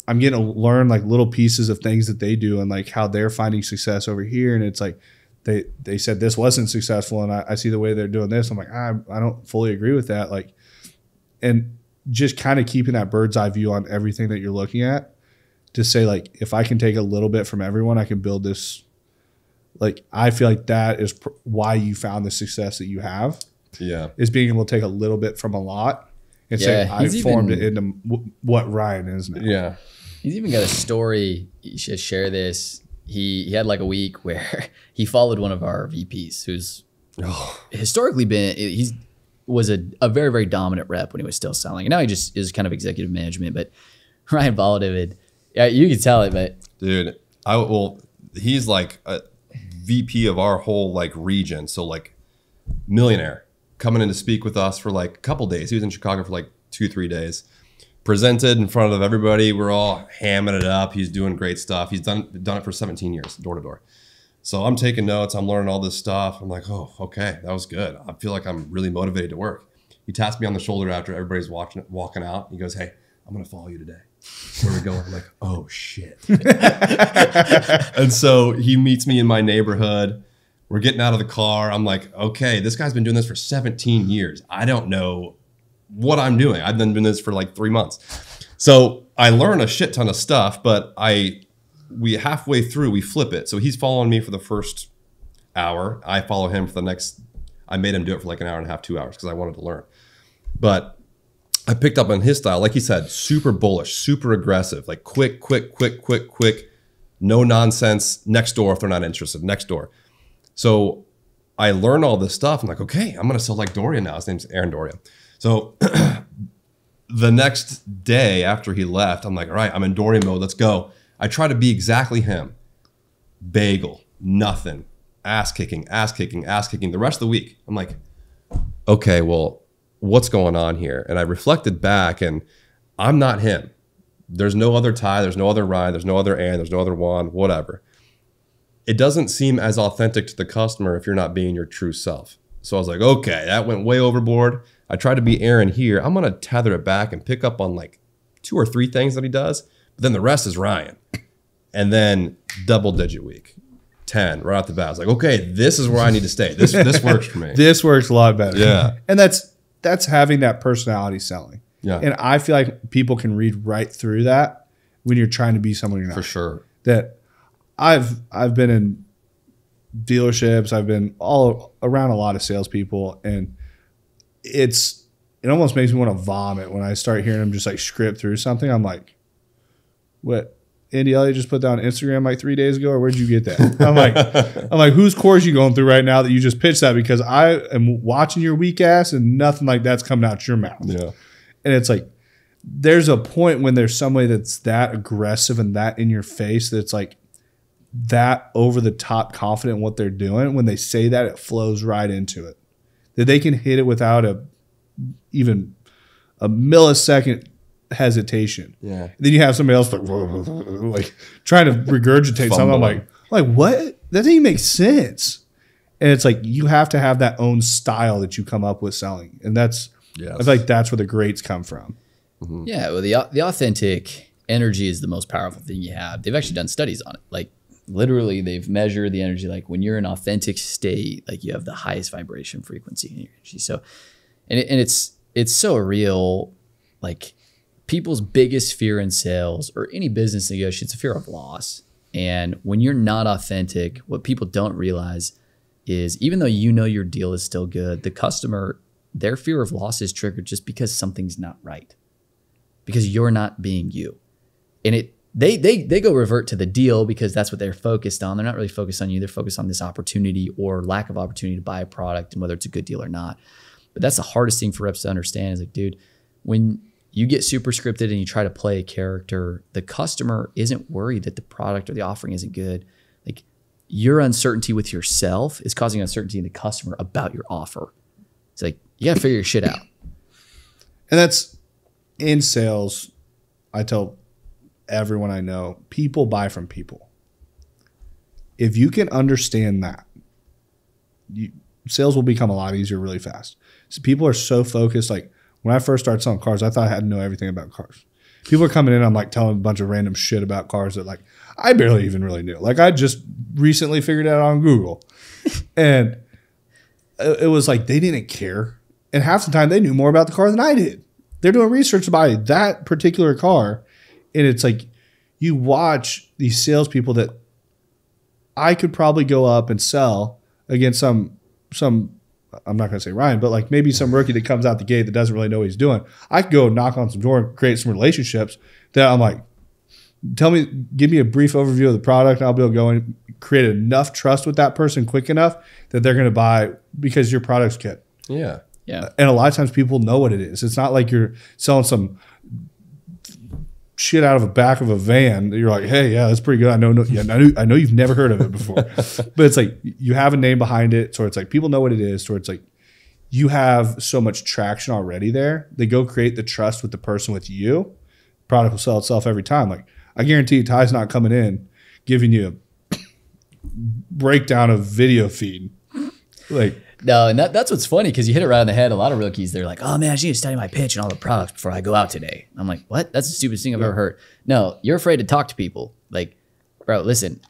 I'm getting to learn like little pieces of things that they do and like how they're finding success over here. And it's like they they said this wasn't successful, and I, I see the way they're doing this. I'm like I I don't fully agree with that. Like, and just kind of keeping that bird's eye view on everything that you're looking at to say like if I can take a little bit from everyone, I can build this. Like I feel like that is pr- why you found the success that you have Yeah. is being able to take a little bit from a lot and say Yeah, I formed even- it into w- what Ryan is now. Yeah. He's even got a story. You should share this. He he had like a week (laughs) where he followed one of our VPs, who's oh. historically been he's was a, a very very dominant rep when he was still selling, and now he just is kind of executive management. But (laughs) Ryan followed yeah, you can tell it. But Dude, I well, he's like a VP of our whole like region. So like millionaire coming in to speak with us for like a couple days. He was in Chicago for like two, three days. Presented in front of everybody. We're all hamming it up. He's doing great stuff. He's done done it for 17 years, door to door. So I'm taking notes. I'm learning all this stuff. I'm like, oh, okay, that was good. I feel like I'm really motivated to work. He taps me on the shoulder after everybody's watching walking out. He goes, hey, I'm gonna follow you today. Where we going? I'm like, oh shit. (laughs) and so he meets me in my neighborhood. We're getting out of the car. I'm like, okay, this guy's been doing this for 17 years. I don't know what I'm doing. I've been doing this for like three months. So I learn a shit ton of stuff, but I we halfway through we flip it. So he's following me for the first hour. I follow him for the next. I made him do it for like an hour and a half, two hours because I wanted to learn. But I picked up on his style, like he said, super bullish, super aggressive, like quick, quick, quick, quick, quick, no nonsense. Next door if they're not interested. Next door. So I learned all this stuff. I'm like, okay, I'm gonna sell like Doria now. His name's Aaron Doria. So (clears throat) the next day after he left, I'm like, all right, I'm in Doria mode. Let's go. I try to be exactly him. Bagel, nothing, ass kicking, ass kicking, ass kicking. The rest of the week, I'm like, okay, well, what's going on here? And I reflected back, and I'm not him. There's no other Ty, there's no other Ryan, there's no other Aaron, there's no other Juan, whatever. It doesn't seem as authentic to the customer if you're not being your true self. So I was like, okay, that went way overboard. I try to be Aaron here. I'm gonna tether it back and pick up on like two or three things that he does, but then the rest is Ryan. And then double digit week. 10 right off the bat. I was like, okay, this is where I need to stay. This this works for me. (laughs) This works a lot better. Yeah. And that's that's having that personality selling. Yeah. And I feel like people can read right through that when you're trying to be someone you're not. For sure. That I've I've been in dealerships, I've been all around a lot of salespeople, and it's it almost makes me want to vomit when I start hearing them just like script through something. I'm like, what? Andy Elliott just put down Instagram like three days ago, or where'd you get that? (laughs) I'm like, I'm like, whose course you going through right now that you just pitched that? Because I am watching your weak ass and nothing like that's coming out your mouth. Yeah. And it's like, there's a point when there's somebody that's that aggressive and that in your face that's like that over the top confident in what they're doing. When they say that, it flows right into it. That they can hit it without a even a millisecond hesitation. Yeah. Then you have somebody else like, (laughs) like trying to regurgitate something. I'm like, like what? That doesn't even make sense. And it's like you have to have that own style that you come up with selling, and that's Yes. I feel like that's where the greats come from. Mm-hmm. Yeah, well, the the authentic energy is the most powerful thing you have. They've actually done studies on it. Like literally, they've measured the energy. Like when you're in authentic state, like you have the highest vibration frequency in your energy. So, and it, and it's it's so real. Like people's biggest fear in sales or any business negotiation, it's a fear of loss. And when you're not authentic, what people don't realize is even though you know your deal is still good, the customer, their fear of loss is triggered just because something's not right because you're not being you. And it they they they go revert to the deal because that's what they're focused on. They're not really focused on you. They're focused on this opportunity or lack of opportunity to buy a product and whether it's a good deal or not. But that's the hardest thing for reps to understand is like, dude, when you get super scripted and you try to play a character, the customer isn't worried that the product or the offering isn't good. Like your uncertainty with yourself is causing uncertainty in the customer about your offer. It's like you gotta figure your shit out. And that's in sales. I tell everyone I know, people buy from people. If you can understand that, you, sales will become a lot easier really fast. So people are so focused. Like when I first started selling cars, I thought I had to know everything about cars. People are coming in, I'm like telling a bunch of random shit about cars that like I barely even really knew. Like I just recently figured out on Google. (laughs) and it it was like they didn't care. And half the time they knew more about the car than I did. They're doing research about that particular car. And it's like you watch these salespeople that I could probably go up and sell against some some I'm not gonna say Ryan, but like maybe some rookie that comes out the gate that doesn't really know what he's doing. I could go knock on some door and create some relationships that I'm like, tell me, give me a brief overview of the product. I'll be able to go and create enough trust with that person quick enough that they're gonna buy because your product's good. Yeah. Yeah. And a lot of times people know what it is. It's not like you're selling some shit out of the back of a van that you're like, hey, yeah, that's pretty good. I know, no, yeah, I know, I know you've never heard of it before, (laughs) but it's like you have a name behind it, so it's like people know what it is. So it's like you have so much traction already there. They go create the trust with the person with you. Product will sell itself every time. Like I guarantee Ty's not coming in giving you a (coughs) breakdown of video feed. Like No, and that, that's what's funny because you hit it right on the head. A lot of rookies, they're like, oh man, I just need to study my pitch and all the products before I go out today. I'm like, what? That's the stupidest thing I've ever heard. No, you're afraid to talk to people. Like, bro, listen,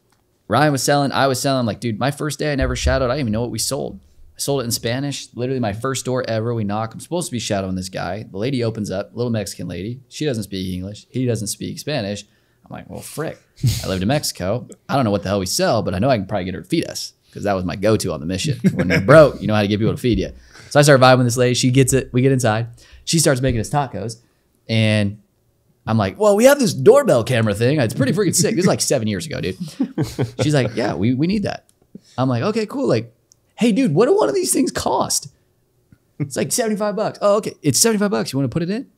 Ryan was selling, I was selling. like, dude, my first day I never shadowed. I didn't even know what we sold. I sold it in Spanish. Literally my first door ever. We knock. I'm supposed to be shadowing this guy. The lady opens up, little Mexican lady. She doesn't speak English. He doesn't speak Spanish. I'm like, well, frick. I lived in Mexico. I don't know what the hell we sell, but I know I can probably get her to feed us because that was my go-to on the mission. (laughs) When you're broke, you know how to get people to feed you. So I start vibing with this lady. She gets it. We get inside. She starts making us tacos, and I'm like, well, we have this doorbell camera thing. It's pretty freaking sick. This is like seven years ago, dude. (laughs) She's like, yeah, we, we need that. I'm like, okay, cool. Like, hey, dude, what do one of these things cost? It's like 75 bucks. Oh, okay. It's 75 bucks. You want to put it in?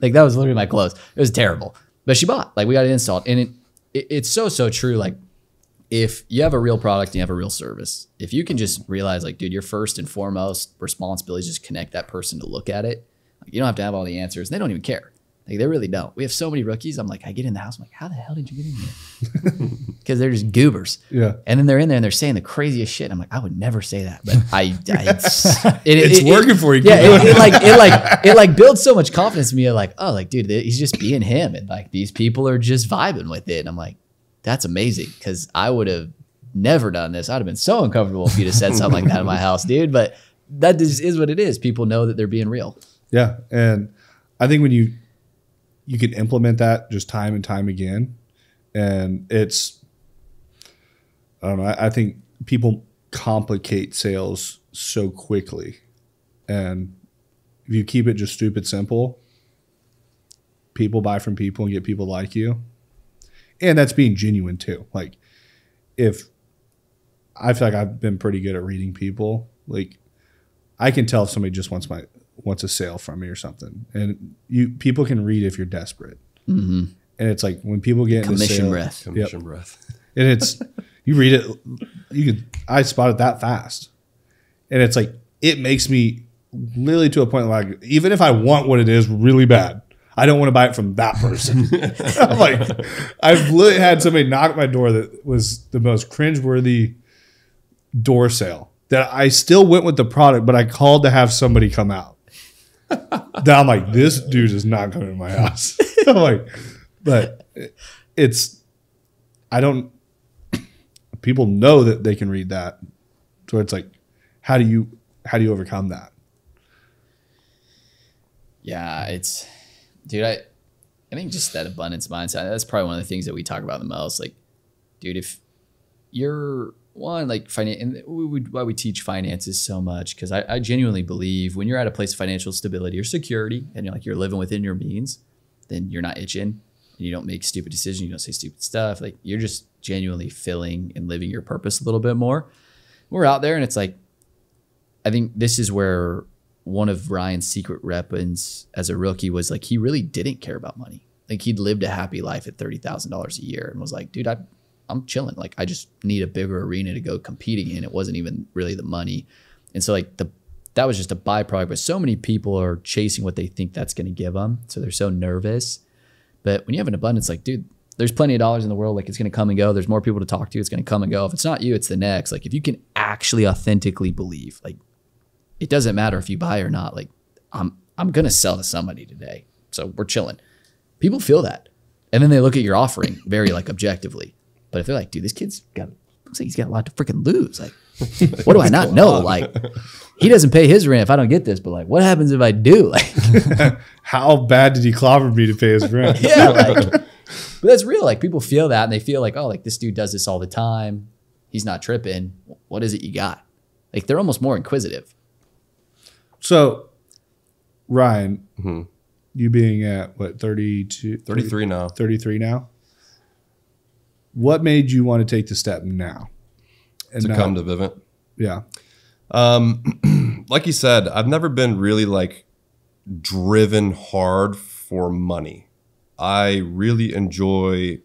Like, that was literally my clothes. It was terrible. But she bought, like, we got it installed. And it, it it's so, so true. Like, if you have a real product and you have a real service, if you can just realize, like, dude, your first and foremost responsibility is just connect that person to look at it. Like, you don't have to have all the answers. They don't even care. Like, they really don't. We have so many rookies. I'm like, I get in the house. I'm like, how the hell did you get in here? (laughs) Because they're just goobers. Yeah. And then they're in there and they're saying the craziest shit. I'm like, I would never say that, but I, I (laughs) it's, it, It's it- working it- for you. Yeah, it, it like it like (laughs) it like builds so much confidence in me. Like, oh, like dude, he's just being him, and like these people are just vibing with it. And I'm like, that's amazing because I would have never done this. I'd have been so uncomfortable if you'd have said something like that in my house, dude. But that just is what it is. People know that they're being real. Yeah, and I think when you you can implement that just time and time again, and it's I don't know. I, I think people complicate sales so quickly, and if you keep it just stupid simple, people buy from people and get people like you, and that's being genuine too. Like if I feel like I've been pretty good at reading people, like I can tell if somebody just wants my wants a sale from me or something, and you people can read if you're desperate. Mm-hmm. And it's like when people get into Commission sale- breath. Commission breath. (laughs) and it's you read it, you can I spot it that fast, and it's like it makes me literally to a point like even if I want what it is really bad, I don't want to buy it from that person. I'm (laughs) (laughs) like I've literally had somebody knock at my door that was the most cringeworthy door sale that I still went with the product, but I called to have somebody come out. (laughs) that I'm like, this dude is not coming to my house. I'm like, but it's I don't (clears throat) people know that they can read that. So it's like, how do you how do you overcome that? Yeah, it's dude, I I think just that abundance mindset, that's probably one of the things that we talk about the most. Like, dude, if you're one, like finance and we, we, why we teach finances so much, because I, I genuinely believe when you're at a place of financial stability or security and you're like you're living within your means, then you're not itching and you don't make stupid decisions, you don't say stupid stuff. Like you're just genuinely filling and living your purpose a little bit more. We're out there and it's like I think this is where one of Ryan's secret weapons as a rookie was like he really didn't care about money. Like he'd lived a happy life at thirty thousand dollars a year and was like, dude, I I'm chilling. Like I just need a bigger arena to go competing in. It wasn't even really the money. And so like the that was just a byproduct. But so many people are chasing what they think that's going to give them. So they're so nervous. But when you have an abundance, like, dude, there's plenty of dollars in the world. Like, it's going to come and go. There's more people to talk to. It's going to come and go. If it's not you, it's the next. Like, if you can actually authentically believe, like, it doesn't matter if you buy or not. Like, I'm I'm going to sell to somebody today. So we're chilling. People feel that, and then they look at your offering (laughs) very like objectively. But if they're like, dude, this kid's got looks like he's got a lot to freaking lose. Like, what do I not know? Like, (laughs) he doesn't pay his rent if I don't get this. But like, what happens if I do? Like. (laughs) How bad did he clobber me to pay his rent? yeah, like, but that's real. Like people feel that, and they feel like, oh, like this dude does this all the time. He's not tripping. What is it you got? Like they're almost more inquisitive. So, Ryan, mm-hmm. you being at what 32, 33 now. 33 now, what made you want to take the step now? And To not- come to Vivint. yeah, um, (clears throat) like you said, I've never been really like driven hard for money. I really enjoy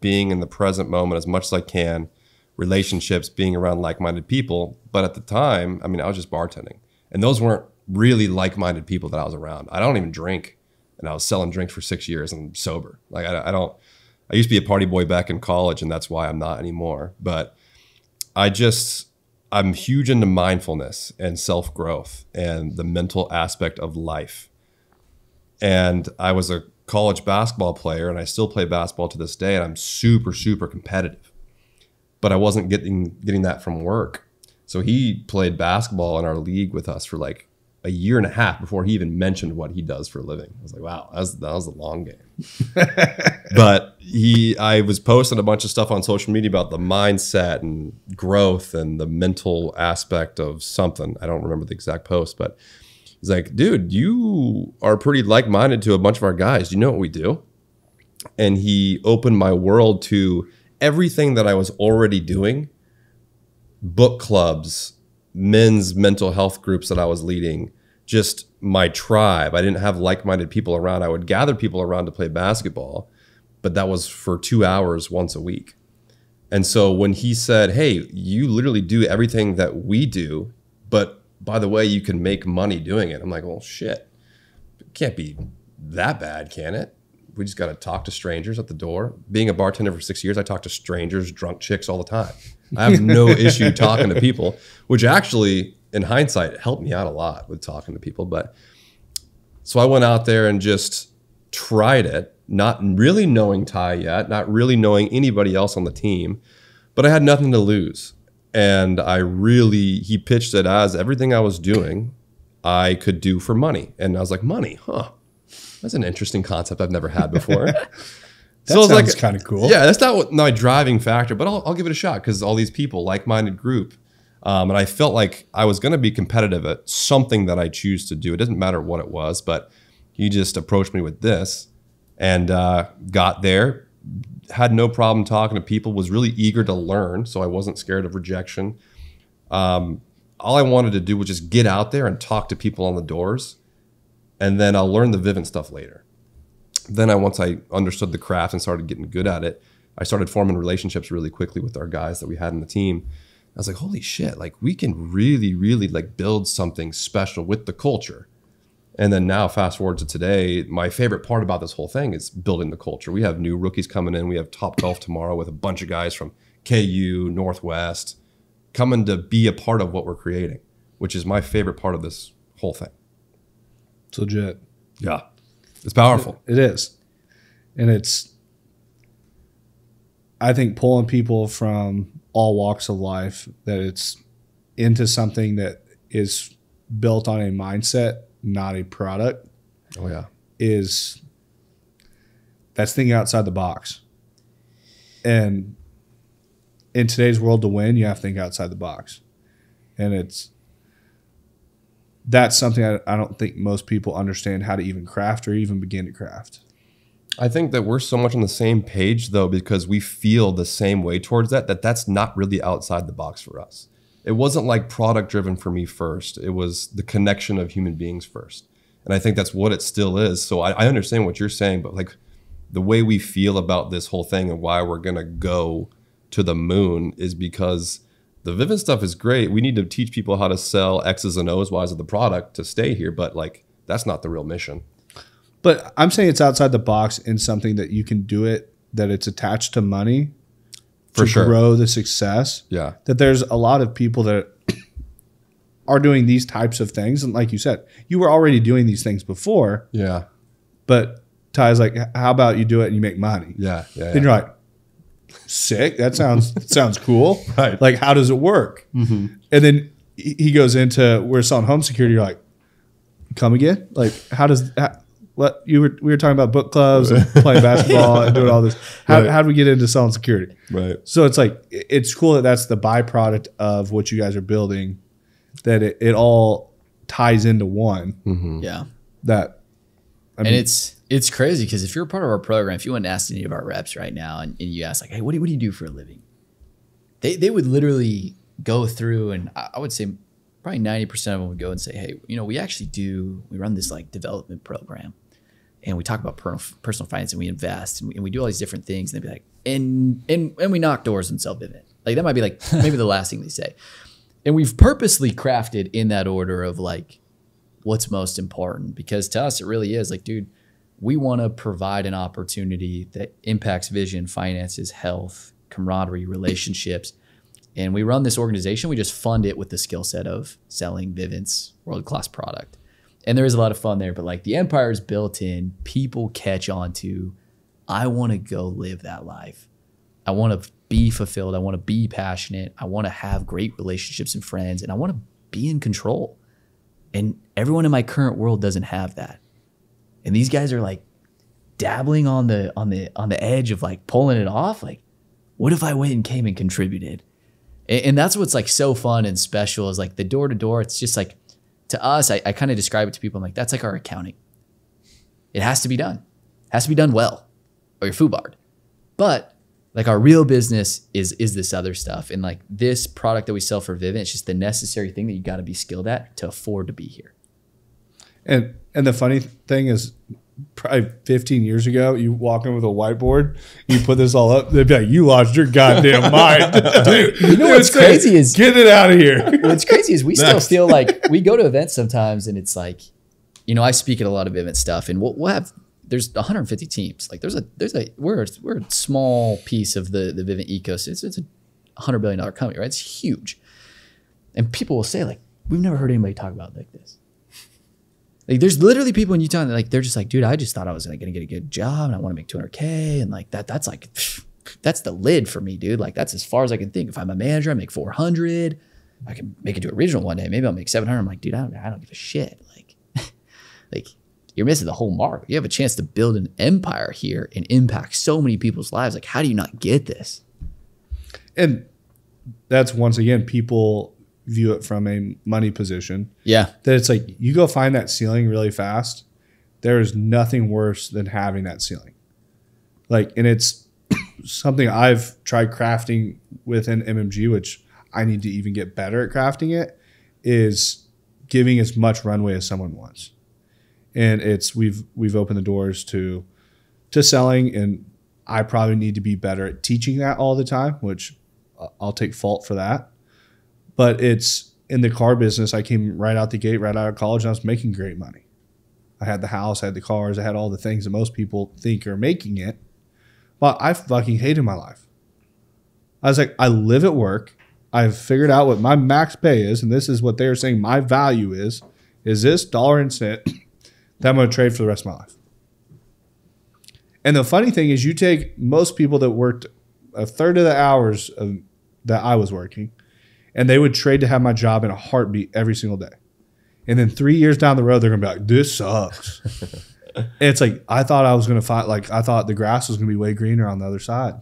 being in the present moment as much as I can, relationships, being around like minded people. But at the time, I mean, I was just bartending, and those weren't really like minded people that I was around. I don't even drink, and I was selling drinks for six years and sober. Like, I, I don't, I used to be a party boy back in college, and that's why I'm not anymore. But I just I'm huge into mindfulness and self growth and the mental aspect of life. And I was a college basketball player, and I still play basketball to this day, and I'm super super competitive. But I wasn't getting getting that from work. So he played basketball in our league with us for like a year and a half before he even mentioned what he does for a living. I was like, wow, that was, that was a long game. (laughs) but he I was posting a bunch of stuff on social media about the mindset and growth and the mental aspect of something. I don't remember the exact post, but he's like, dude, you are pretty like-minded to a bunch of our guys. Do you know what we do? And he opened my world to everything that I was already doing, book clubs, men's mental health groups that I was leading, just my tribe. I didn't have like-minded people around. I would gather people around to play basketball but that was for two hours once a week. And so when he said, Hey, you literally do everything that we do, but by the way, you can make money doing it. I'm like, Well, shit. It can't be that bad, can it? We just got to talk to strangers at the door. Being a bartender for six years, I talk to strangers, drunk chicks all the time. I have no (laughs) issue talking to people, which actually, in hindsight, it helped me out a lot with talking to people. But so I went out there and just tried it not really knowing Ty yet, not really knowing anybody else on the team, but I had nothing to lose. And I really, he pitched it as everything I was doing, I could do for money. And I was like, money, huh? That's an interesting concept I've never had before. (laughs) that so sounds like, kind of cool. Yeah, that's not what, my driving factor, but I'll, I'll give it a shot because all these people, like minded group. Um, and I felt like I was going to be competitive at something that I choose to do. It doesn't matter what it was, but he just approached me with this and uh, got there. Had no problem talking to people. Was really eager to learn, so I wasn't scared of rejection. Um, all I wanted to do was just get out there and talk to people on the doors, and then I'll learn the Vivint stuff later. Then I once I understood the craft and started getting good at it, I started forming relationships really quickly with our guys that we had in the team. I was like, holy shit, like we can really, really like build something special with the culture and then now, fast forward to today, my favorite part about this whole thing is building the culture. We have new rookies coming in. We have Top Golf tomorrow with a bunch of guys from KU, Northwest, coming to be a part of what we're creating, which is my favorite part of this whole thing. It's legit. Yeah. It's powerful. It is. And it's, I think, pulling people from all walks of life that it's into something that is built on a mindset not a product. Oh yeah. Is that's thinking outside the box. And in today's world to win, you have to think outside the box. And it's that's something I, I don't think most people understand how to even craft or even begin to craft. I think that we're so much on the same page though because we feel the same way towards that that that's not really outside the box for us it wasn't like product driven for me first. It was the connection of human beings first. And I think that's what it still is. So I, I understand what you're saying, but like the way we feel about this whole thing and why we're gonna go to the moon is because the Vivint stuff is great. We need to teach people how to sell X's and O's, Y's of the product to stay here, but like that's not the real mission. But I'm saying it's outside the box in something that you can do it, that it's attached to money for to sure. grow the success. Yeah. That there's a lot of people that (coughs) are doing these types of things. And like you said, you were already doing these things before, Yeah. but Ty's like, how about you do it and you make money? Yeah. Yeah. Then you're like, sick. That sounds (laughs) sounds cool. Right. Like, how does it work? Mm-hmm. And then he he goes into we're selling home security. You're like, come again? Like, how does how, what you were we were talking about book clubs and (laughs) playing basketball and doing all this. How Right. how do we get into selling security? right. So it's like it's cool that that's the byproduct of what you guys are building. That it, it all ties into one. Mm-hmm. Yeah. That I and it's it's crazy because if you're a part of our program, if you went and asked any of our reps right now and, and you ask like, hey, what do, what do you do for a living? They they would literally go through and I, I would say probably 90% of them would go and say, hey, you know, we actually do, we run this like development program and we talk about per- personal finance and we invest and we, and we do all these different things. And they'd be like, and, and, and we knock doors and sell Vivint. Like that might be like (laughs) maybe the last thing they say. And we've purposely crafted in that order of like, what's most important because to us it really is like dude we want to provide an opportunity that impacts vision finances health camaraderie relationships and we run this organization we just fund it with the skill set of selling vivint's world-class product and there is a lot of fun there but like the empire is built in people catch on to i want to go live that life i want to be fulfilled i want to be passionate i want to have great relationships and friends and i want to be in control and everyone in my current world doesn't have that. And these guys are like dabbling on the on the on the edge of like pulling it off. Like, what if I went and came and contributed? And, and that's what's like so fun and special is like the door to door. It's just like to us, I, I kind of describe it to people. I'm like, that's like our accounting. It has to be done. It has to be done well, or your food barred. But like our real business is is this other stuff, and like this product that we sell for Vivint, it's just the necessary thing that you got to be skilled at to afford to be here. And and the funny thing is, probably 15 years ago, you walk in with a whiteboard, you put this all up, they'd be like, "You lost your goddamn (laughs) mind, dude." You know what's like, crazy is- get it out of here. (laughs) What's crazy is we still feel like we go to events sometimes, and it's like, you know, I speak at a lot of event stuff, and we'll, we'll have there's 150 teams. Like there's a there's a we're a, we're a small piece of the the Vivint ecosystem. It's, it's a 100 billion dollar company, right? It's huge, and people will say like, we've never heard anybody talk about it like this. Like there's literally people in Utah that like they're just like, dude, I just thought I was gonna, get a good job and I want to make 200k and like that. That's like, (sighs) that's the lid for me, dude. Like that's as far as I can think. If I'm a manager, I make 400. I can make it to a regional one day. Maybe I'll make 700. I'm like, dude, I don't, I don't give a shit. Like, (laughs) like you're missing the whole mark. You have a chance to build an empire here and impact so many people's lives. Like, how do you not get this? and that's once again, people view it from a money position. Yeah, That it's like you go find that ceiling really fast. There is nothing worse than having that ceiling. Like, and it's (coughs) something I've tried crafting within MMG, which I need to even get better at crafting it, is giving as much runway as someone wants. And it's we've we've opened the doors to to selling, and I probably need to be better at teaching that all the time, which uh, I'll take fault for that. But it's in the car business. I came right out the gate, right out of college, and I was making great money. I had the house, I had the cars, I had all the things that most people think are making it. But I fucking hated my life. I was like, I live at work. I've figured out what my max pay is, and this is what they're saying my value is. Is this dollar and cent (clears throat) that I'm going to trade for the rest of my life? And the funny thing is, you take most people that worked a third of the hours of, that I was working, and they would trade to have my job in a heartbeat every single day. And then three years down the road, they're gonna be like, "This sucks." and (laughs) it's like I thought I was gonna find like I thought the grass was gonna be way greener on the other side.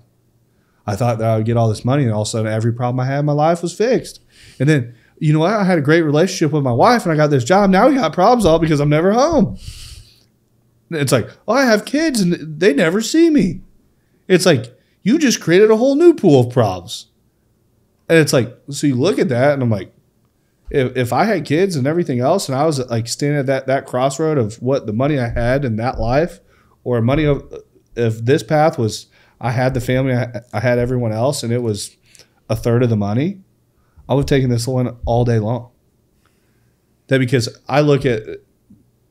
I thought that I would get all this money, and all of a sudden, every problem I had in my life was fixed. And then you know what? I had a great relationship with my wife, and I got this job. Now we got problems all because I'm never home. It's like, oh, I have kids, and they never see me. It's like you just created a whole new pool of problems. And it's like, so you look at that, and I'm like, if, if I had kids and everything else, and I was like standing at that that crossroad of what the money I had in that life, or money of if this path was I had the family, I, I had everyone else, and it was a third of the money, I would have taken this one all day long. That because I look at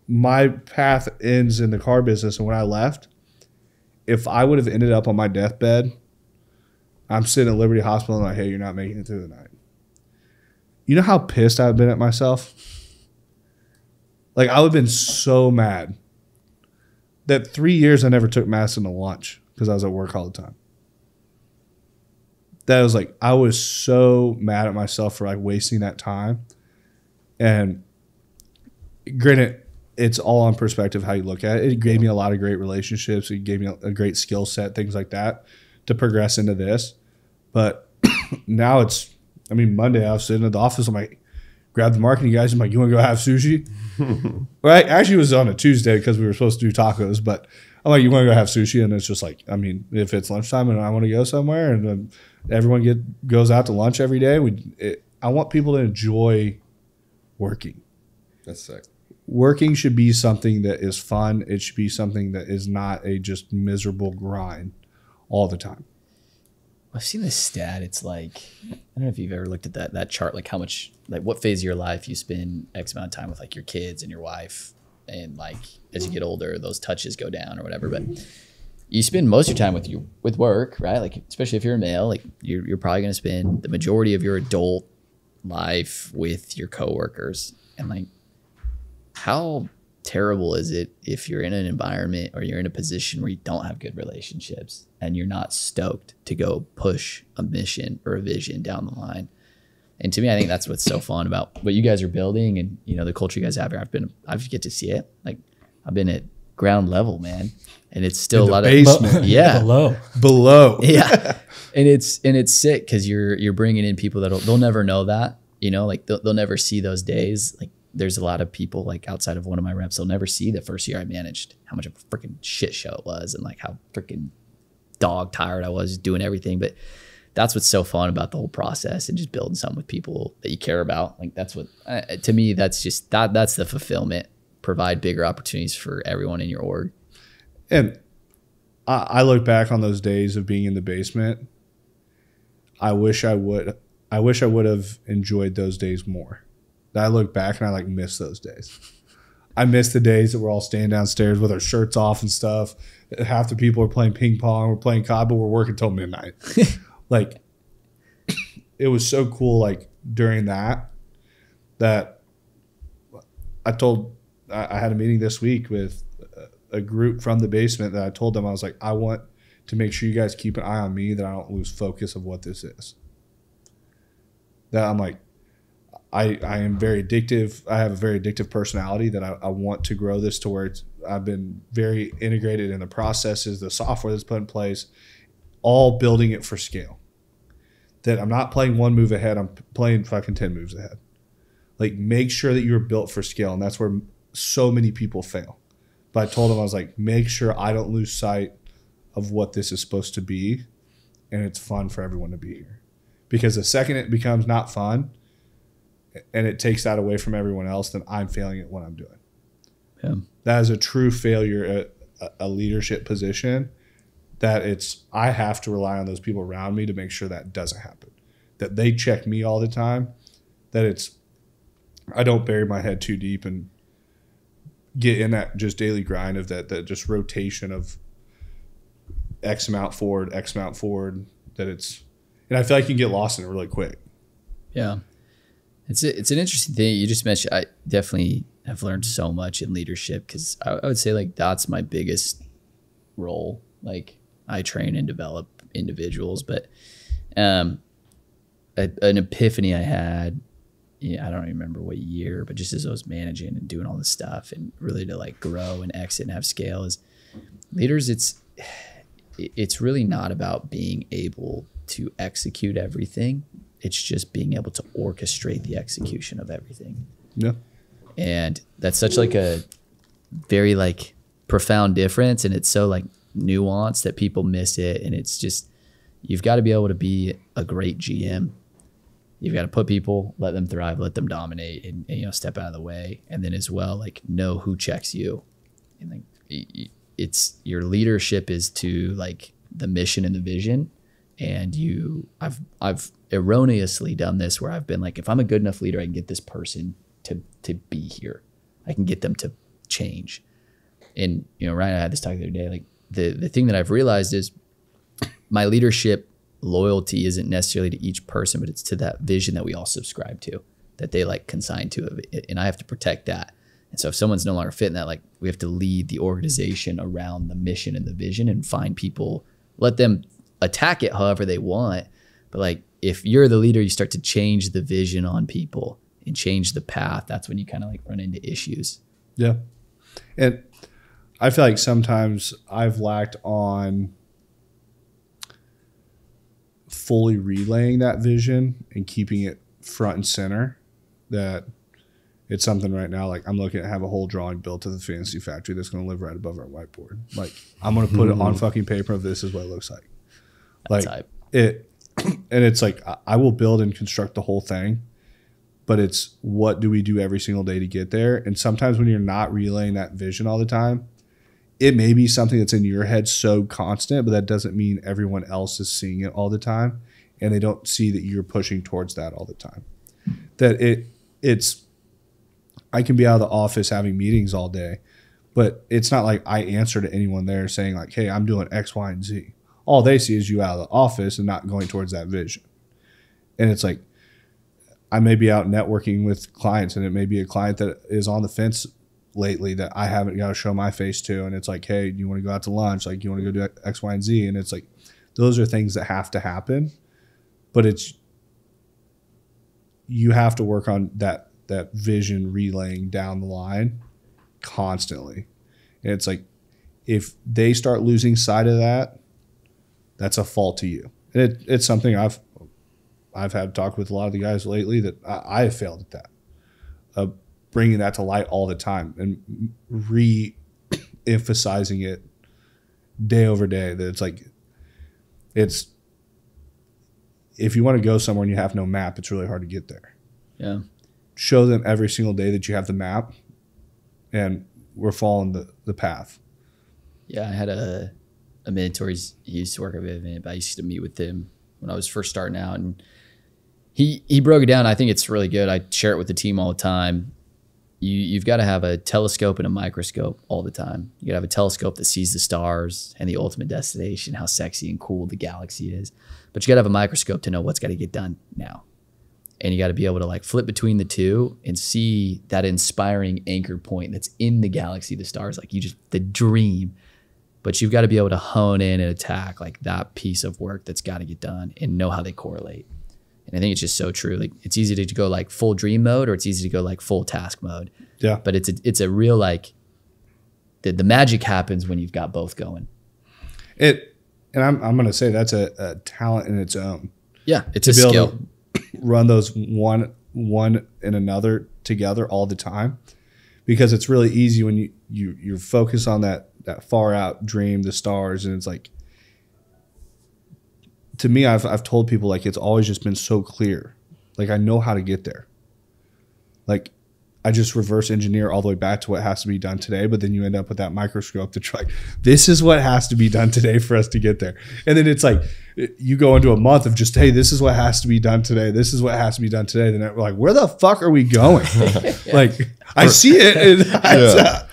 my path ends in the car business, and when I left, if I would have ended up on my deathbed, I'm sitting at Liberty Hospital and I'm like, hey, you're not making it through the night. You know how pissed I've been at myself? Like I would have been so mad that three years I never took Madison to lunch because I was at work all the time. That was like I was so mad at myself for like wasting that time. And granted, it's all on perspective how you look at it. It gave me a lot of great relationships. It gave me a great skill set, things like that, to progress into this. But (coughs) now it's, I mean, Monday I was sitting at the office. I'm like, grab the marketing guys. I'm like, you want to go have sushi? (laughs) right? Actually, it was on a Tuesday because we were supposed to do tacos. But I'm like, you want to go have sushi? And it's just like, I mean, if it's lunchtime and I want to go somewhere, and um, everyone get goes out to lunch every day, we, it, I want people to enjoy working That's sick. working should be something that is fun. It should be something that is not a just miserable grind all the time. I've seen this stat. It's like I don't know if you've ever looked at that that chart, like how much, like what phase of your life you spend X amount of time with like your kids and your wife, and like as you get older, those touches go down or whatever. But you spend most of your time with you with work, right? Like especially if you're a male, like you're you're probably gonna spend the majority of your adult life with your coworkers, and like how terrible is it if you're in an environment or you're in a position where you don't have good relationships and you're not stoked to go push a mission or a vision down the line. And to me i think that's what's so fun about what you guys are building and you know the culture you guys have here. I've been i've get to see it. Like i've been at ground level, man, and it's still In a the lot basement. of (laughs) yeah, Below. Below. (laughs) yeah. And it's and it's sick because you're you're bringing in people that they'll never know that you know like they'll, they'll never see those days. Like there's a lot of people like outside of one of my reps they'll never see the first year i managed how much of a freaking shit show it was and like how freaking dog tired i was doing everything but that's what's so fun about the whole process and just building something with people that you care about like that's what uh, to me that's just that that's the fulfillment provide bigger opportunities for everyone in your org And I, I look back on those days of being in the basement. I wish I would. I wish I would have enjoyed those days more. I look back and I like miss those days. I miss the days that we're all standing downstairs with our shirts off and stuff. Half the people are playing ping pong, we're playing COD, but we're working till midnight. (laughs) like it was so cool. Like during that, that I told I I had a meeting this week with a group from the basement that I told them I was like, I want to make sure you guys keep an eye on me that I don't lose focus of what this is. That I'm like, I I am very addictive. I have a very addictive personality that I, I want to grow this to where it's I've been very integrated in the processes, the software that's put in place, all building it for scale. That I'm not playing one move ahead, I'm playing fucking 10 moves ahead. Like make sure that you're built for scale. And that's where so many people fail. But I told him I was like, make sure I don't lose sight of what this is supposed to be, and it's fun for everyone to be here. Because the second it becomes not fun, and it takes that away from everyone else, then I'm failing at what I'm doing. yeah That is a true failure at a- a leadership position. That it's I have to rely on those people around me to make sure that doesn't happen. That they check me all the time. That it's I don't bury my head too deep and get in that just daily grind of that that just rotation of X amount forward, X amount forward. That it's and I feel like you can get lost in it really quick. Yeah. It's a, it's an interesting thing. You just mentioned I definitely have learned so much in leadership because I, I would say like that's my biggest role. Like I train and develop individuals, but um, a, an epiphany I had. Yeah, I don't remember what year, but just as I was managing and doing all this stuff and really to like grow and exit and have scale is leaders. It's (sighs) it's really not about being able to execute everything. It's just being able to orchestrate the execution of everything. Yeah. And that's such like a very like profound difference and it's so like nuanced that people miss it and it's just you've got to be able to be a great GM. You've got to put people, let them thrive, let them dominate and, and you know step out of the way and then as well like know who checks you. And like it's your leadership is to like the mission and the vision and you I've I've erroneously done this where I've been like if I'm a good enough leader I can get this person to to be here. I can get them to change. And you know, Ryan I had this talk the other day. Like the the thing that I've realized is (clears throat) my leadership loyalty isn't necessarily to each person, but it's to that vision that we all subscribe to, that they like consign to, and I have to protect that. And so if someone's no longer fit in that, like we have to lead the organization around the mission and the vision, and find people, let them attack it however they want. But like if you're the leader, you start to change the vision on people and change the path. That's when you kind of like run into issues. Yeah. And I feel like sometimes I've lacked on fully relaying that vision and keeping it front and center. That it's something right now, like I'm looking at have a whole drawing built of the fantasy factory that's going to live right above our whiteboard. Like I'm going to put it on mm-hmm. fucking paper of this is what it looks like. Like type. it, and it's like I- will build and construct the whole thing, but it's what do we do every single day to get there? And sometimes when you're not relaying that vision all the time, it may be something that's in your head so constant, but that doesn't mean everyone else is seeing it all the time, and they don't see that you're pushing towards that all the time. That it it's I can be out of the office having meetings all day, but it's not like I answer to anyone there saying like, "Hey, I'm doing X, Y, and Z." All they see is you out of the office and not going towards that vision. And it's like I may be out networking with clients, and it may be a client that is on the fence lately that I haven't got to show my face to, and it's like, "Hey, you want to go out to lunch? Like, you want to go do X, Y, and Z?" And it's like those are things that have to happen, but it's you have to work on that that vision relaying down the line constantly. And it's like if they start losing sight of that, that's a fault to you. And it, it's something I've I've had talk with a lot of the guys lately that I, I have failed at that, uh, bringing that to light all the time and re-emphasizing it day over day. That it's like it's if you want to go somewhere and you have no map, it's really hard to get there. Yeah. Show them every single day that you have the map, and we're following the, the path. Yeah, I had a a mentor. He's, he used to work at Vivint, but I used to meet with him when I was first starting out, and he he broke it down. I think it's really good. I share it with the team all the time. You you've got to have a telescope and a microscope all the time. You got to have a telescope that sees the stars and the ultimate destination, how sexy and cool the galaxy is. But you got to have a microscope to know what's got to get done now. And you got to be able to like flip between the two and see that inspiring anchor point that's in the galaxy, the stars, like you just the dream but you've got to be able to hone in and attack like that piece of work that's got to get done and know how they correlate. And I think it's just so true. Like it's easy to go like full dream mode or it's easy to go like full task mode. Yeah. But it's a, it's a real like the, the magic happens when you've got both going. It, and I'm, I'm going to say that's a, a talent in its own. Yeah, it's To a be able skill. to (clears throat) run those one, one and another together all the time, because it's really easy when you you you focus on that that far out dream, the stars, and it's like. To me, I've I've told people like it's always just been so clear, like I know how to get there. Like I just reverse engineer all the way back to what has to be done today, but then you end up with that microscope to try. This is what has to be done today for us to get there, and then it's like you go into a month of just hey, this is what has to be done today. This is what has to be done today. Then we're like, where the fuck are we going? (laughs) Like I see it. And I, Yeah.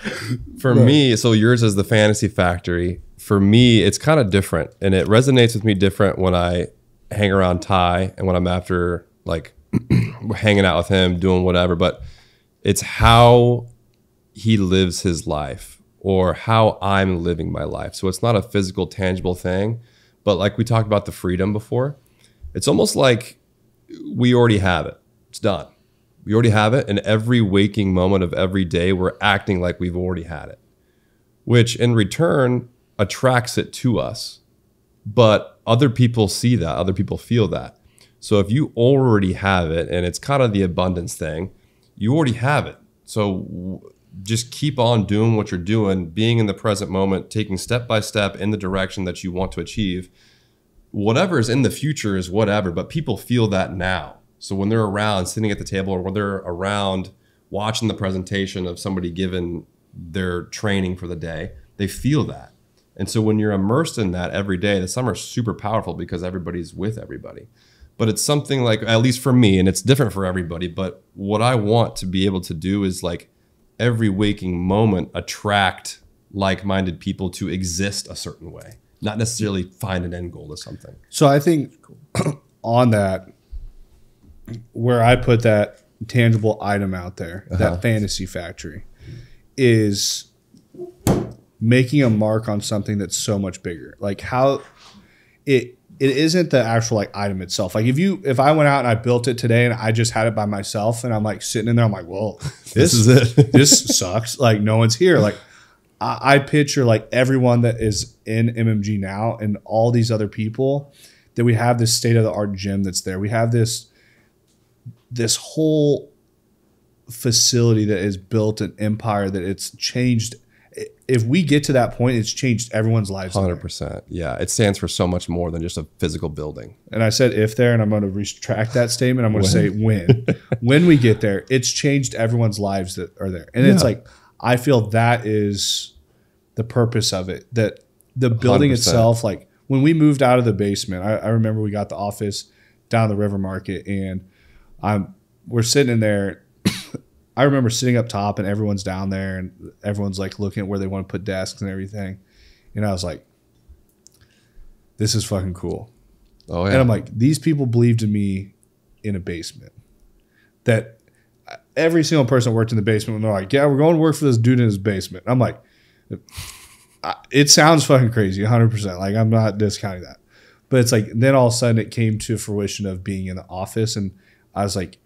For me, so yours is the fantasy factory. For me, it's kind of different, and it resonates with me different when I hang around Ty and when I'm after like (clears throat) hanging out with him, doing whatever. But it's how he lives his life or how I'm living my life. So it's not a physical, tangible thing, but like we talked about the freedom before, it's almost like we already have it. It's done. We already have it. And every waking moment of every day, we're acting like we've already had it, which in return attracts it to us. But other people see that, other people feel that. So if you already have it, and it's kind of the abundance thing, you already have it. So just keep on doing what you're doing, being in the present moment, taking step by step in the direction that you want to achieve. Whatever is in the future is whatever, but people feel that now. So when they're around sitting at the table or when they're around watching the presentation of somebody given their training for the day, they feel that. And so when you're immersed in that every day, the summer is super powerful because everybody's with everybody. But it's something like, at least for me, and it's different for everybody, but what I want to be able to do is like every waking moment attract like minded people to exist a certain way, not necessarily find an end goal to something. So I think (clears throat) on that, where I put that tangible item out there, that uh-huh. fantasy factory, is making a mark on something that's so much bigger. Like how it it isn't the actual like item itself. Like if you if I went out and I built it today and I just had it by myself and I'm like sitting in there, I'm like, well, (laughs) this, is it. (laughs) this sucks. Like no one's here. Like I, I picture like everyone that is in MMG now and all these other people that we have this state of the art gym that's there. We have this this whole facility that is built an empire that it's changed. If we get to that point, it's changed everyone's lives. 100%. Yeah. It stands for so much more than just a physical building. And I said if there, and I'm going to retract that statement. I'm going to say when. (laughs) when we get there, it's changed everyone's lives that are there. And it's like, I feel that is the purpose of it. That the building 100%. itself, like when we moved out of the basement, I, I remember we got the office down the river market and I'm, we're sitting in there. (coughs) I remember sitting up top and everyone's down there and everyone's like looking at where they want to put desks and everything. And I was like, this is fucking cool. Oh, yeah. And I'm like, these people believed in me in a basement. That uh, every single person worked in the basement when they're like, yeah, we're going to work for this dude in his basement. I'm like, (laughs) it sounds fucking crazy, 100%. Like, I'm not discounting that. But it's like, then all of a sudden it came to fruition of being in the office. And I was like,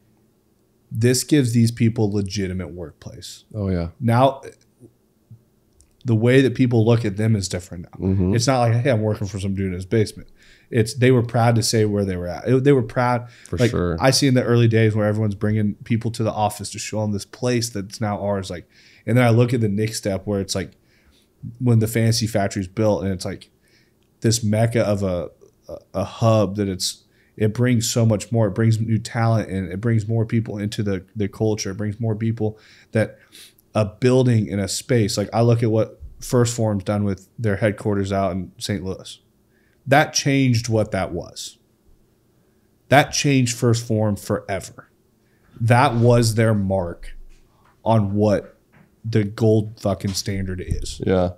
this gives these people legitimate workplace oh, yeah. now the way that people look at them is different now. Mm-hmm. It's not like, hey, I'm working for some dude in his basement. It's they were proud to say where they were at. It- they were proud. For like, sure. I see in the early days where everyone's bringing people to the office to show them this place that's now ours. Like, and then I look at the next step where it's like when the fantasy factory's built and it's like this mecca of a a, a hub that it's it brings so much more. It brings new talent and it brings more people into the the culture. It brings more people that a building in a space. Like I look at what First Form's done with their headquarters out in St. Louis. That changed what that was. That changed First Form forever. That was their mark on what the gold fucking standard is. Yeah.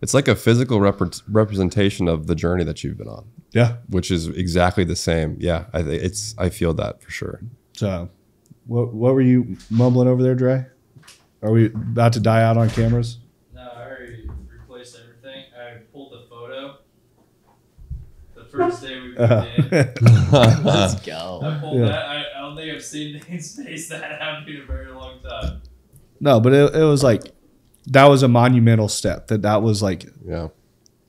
It's like a physical rep- representation of the journey that you've been on, Yeah. which is exactly the same. Yeah, I think it's I feel that for sure. So, what what were you mumbling over there, Dre? Are we about to die out on cameras? No, I already replaced everything. I pulled the photo. The first day we moved uh-huh. in. (laughs) Let's go. I pulled Yeah. that. I, I don't think I've seen (laughs) Nate's face that happy in a very long time. No, but it, it was like that was a monumental step. That that was like Yeah.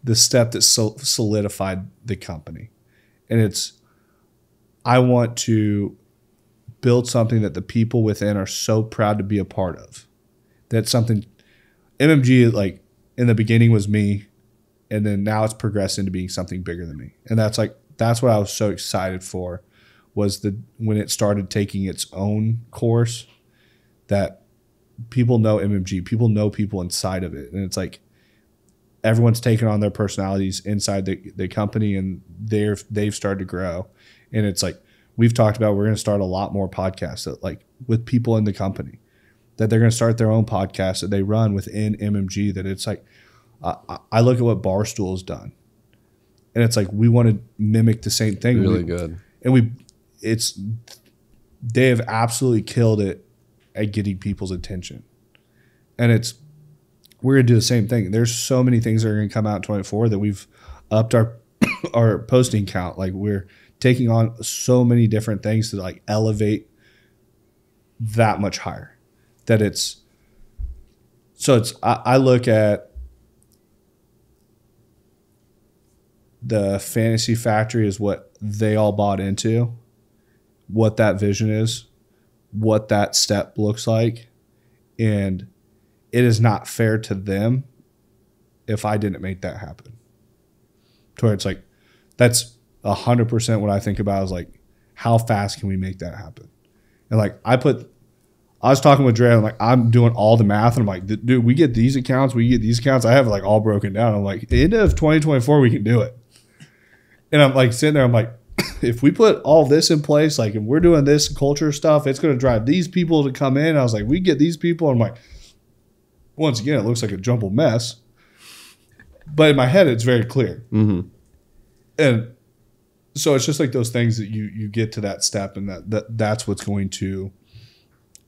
The step that sol- solidified the company, and it's I want to build something that the people within are so proud to be a part of. That's something MMG like in the beginning was me, and then now it's progressed into being something bigger than me, and that's like that's what I was so excited for was the when it started taking its own course that people know MMG, people know people inside of it, and it's like everyone's taken on their personalities inside the, the company, and they're they've started to grow, and it's like we've talked about we're going to start a lot more podcasts that like with people in the company that they're going to start their own podcast that they run within MMG. That it's like I I- look at what Barstool has done, and it's like we want to mimic the same thing. Really We- good. and we it's they have absolutely killed it at getting people's attention and it's we're gonna do the same thing. There's so many things that are gonna come out in 24 that we've upped our (coughs) our posting count. Like we're taking on so many different things to like elevate that much higher. That it's so it's i, I look at the fantasy factory is what they all bought into what that vision is what that step looks like and it is not fair to them if i didn't make that happen to where it's like that's a 100% what i think about is like how fast can we make that happen and like i put I was talking with Dre. I'm like, I'm doing all the math, and I'm like, dude, we get these accounts, we get these accounts. I have like all broken down. I'm like, end of 2024, we can do it. And I'm like sitting there, I'm like, (clears throat) if we put all this in place, like if we're doing this culture stuff, it's going to drive these people to come in. I was like, we get these people. I'm like, once again, it looks like a jumbled mess, but in my head, it's very clear. Mm-hmm. And so it's just like those things that you you get to that step, and that, that that's what's going to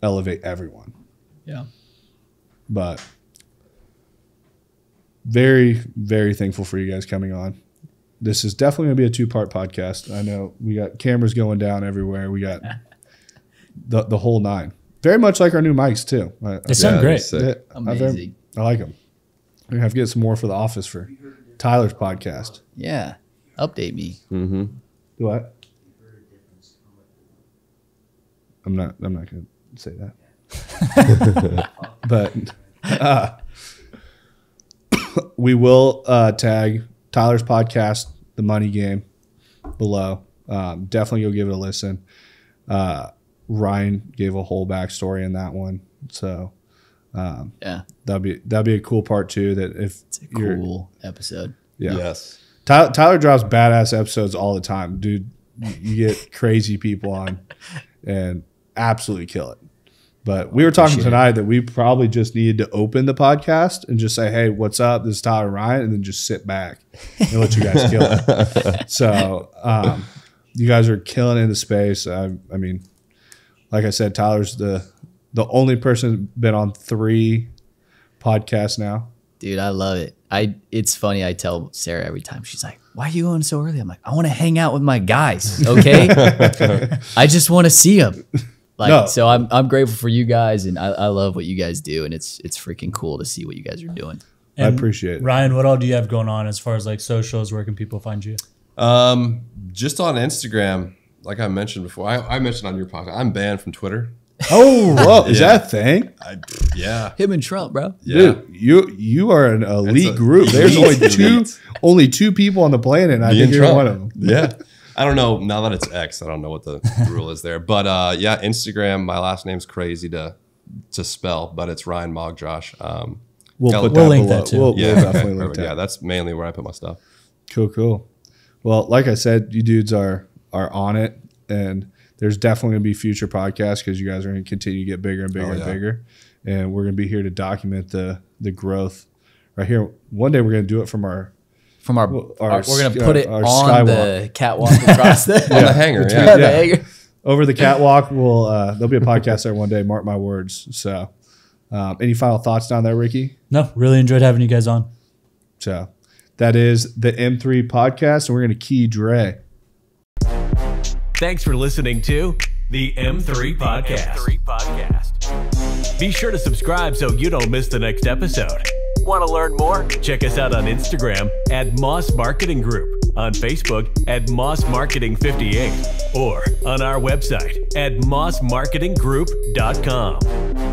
elevate everyone. Yeah. But very very thankful for you guys coming on. This is definitely going to be a two part podcast. I know we got cameras going down everywhere. We got (laughs) the the whole nine. Very much like our new mics too. I, They sound great. sick. I- I very- Amazing. I like them. We have to get some more for the office for Tyler's podcast. Yeah. Update me. Mm-hmm. What? I'm not. I'm not going to say that. (laughs) but uh, (coughs) we will uh, tag Tyler's podcast, The Money Game, below. Um, definitely go give it a listen. Uh, Ryan gave a whole backstory in that one, so Yeah. that'd be that'd be a cool part too. That if It's a cool episode. yeah. Yes. Tyler, Tyler drops badass episodes all the time, dude. You you get (laughs) crazy people on and absolutely kill it. But we were talking Appreciate it. tonight that we probably just needed to open the podcast and just say, "Hey, what's up? This is Tyler Ryan," and then just sit back and let you guys kill it. (laughs) So, um, you guys are killing in the space. I, I mean, like I said, Tyler's the the only person's been on three podcasts now. Dude, I love it. I it's funny. I tell Sarah every time. She's like, "Why are you going so early?" I'm like, "I want to hang out with my guys." Okay, (laughs) I just want to see them. Like, No. so I'm I'm grateful for you guys, and I, I love what you guys do, and it's it's freaking cool to see what you guys are doing. I appreciate it. Ryan, what all do you have going on as far as like socials? Where can people find you? Um, just on Instagram, like I mentioned before, I, I mentioned on your podcast, I'm banned from Twitter. Oh, (laughs) whoa, is Yeah. that a thing? I, yeah, Him and Trump, bro. yeah. Dude, you you are an elite a- group. (laughs) There's only two only two people on the planet, and I think and you're Trump. one of them. (laughs) Yeah. I don't know. Now that it's X, I don't know what the rule is there. But uh, yeah, Instagram. My last name's crazy to to spell, but it's Ryan Magdziarz. Um, We'll put we'll that link below. that too. We'll, yeah, we'll definitely link that. yeah. That's mainly where I put my stuff. Cool, cool. Well, like I said, you dudes are are on it, and there's definitely gonna be future podcasts because you guys are gonna continue to get bigger and bigger Oh, and bigger, and we're gonna be here to document the the growth. Right here, one day we're gonna do it from our From our, Well, our our- we're gonna sk- put it our on the catwalk across the, (laughs) On the hanger, (laughs) Between- yeah. the Yeah. hanger. over the catwalk. We'll uh, there'll be a podcast there one day. Mark my words. So, um, any final thoughts down there, Ricky? No, really enjoyed having you guys on. So, that is the M3 podcast, and we're gonna key Dre. Thanks for listening to the M3 Podcast. Be sure to subscribe so you don't miss the next episode. Want to learn more? Check us out on Instagram at Moss Marketing Group, on Facebook at Moss Marketing 58, or on our website at mossmarketinggroup.com.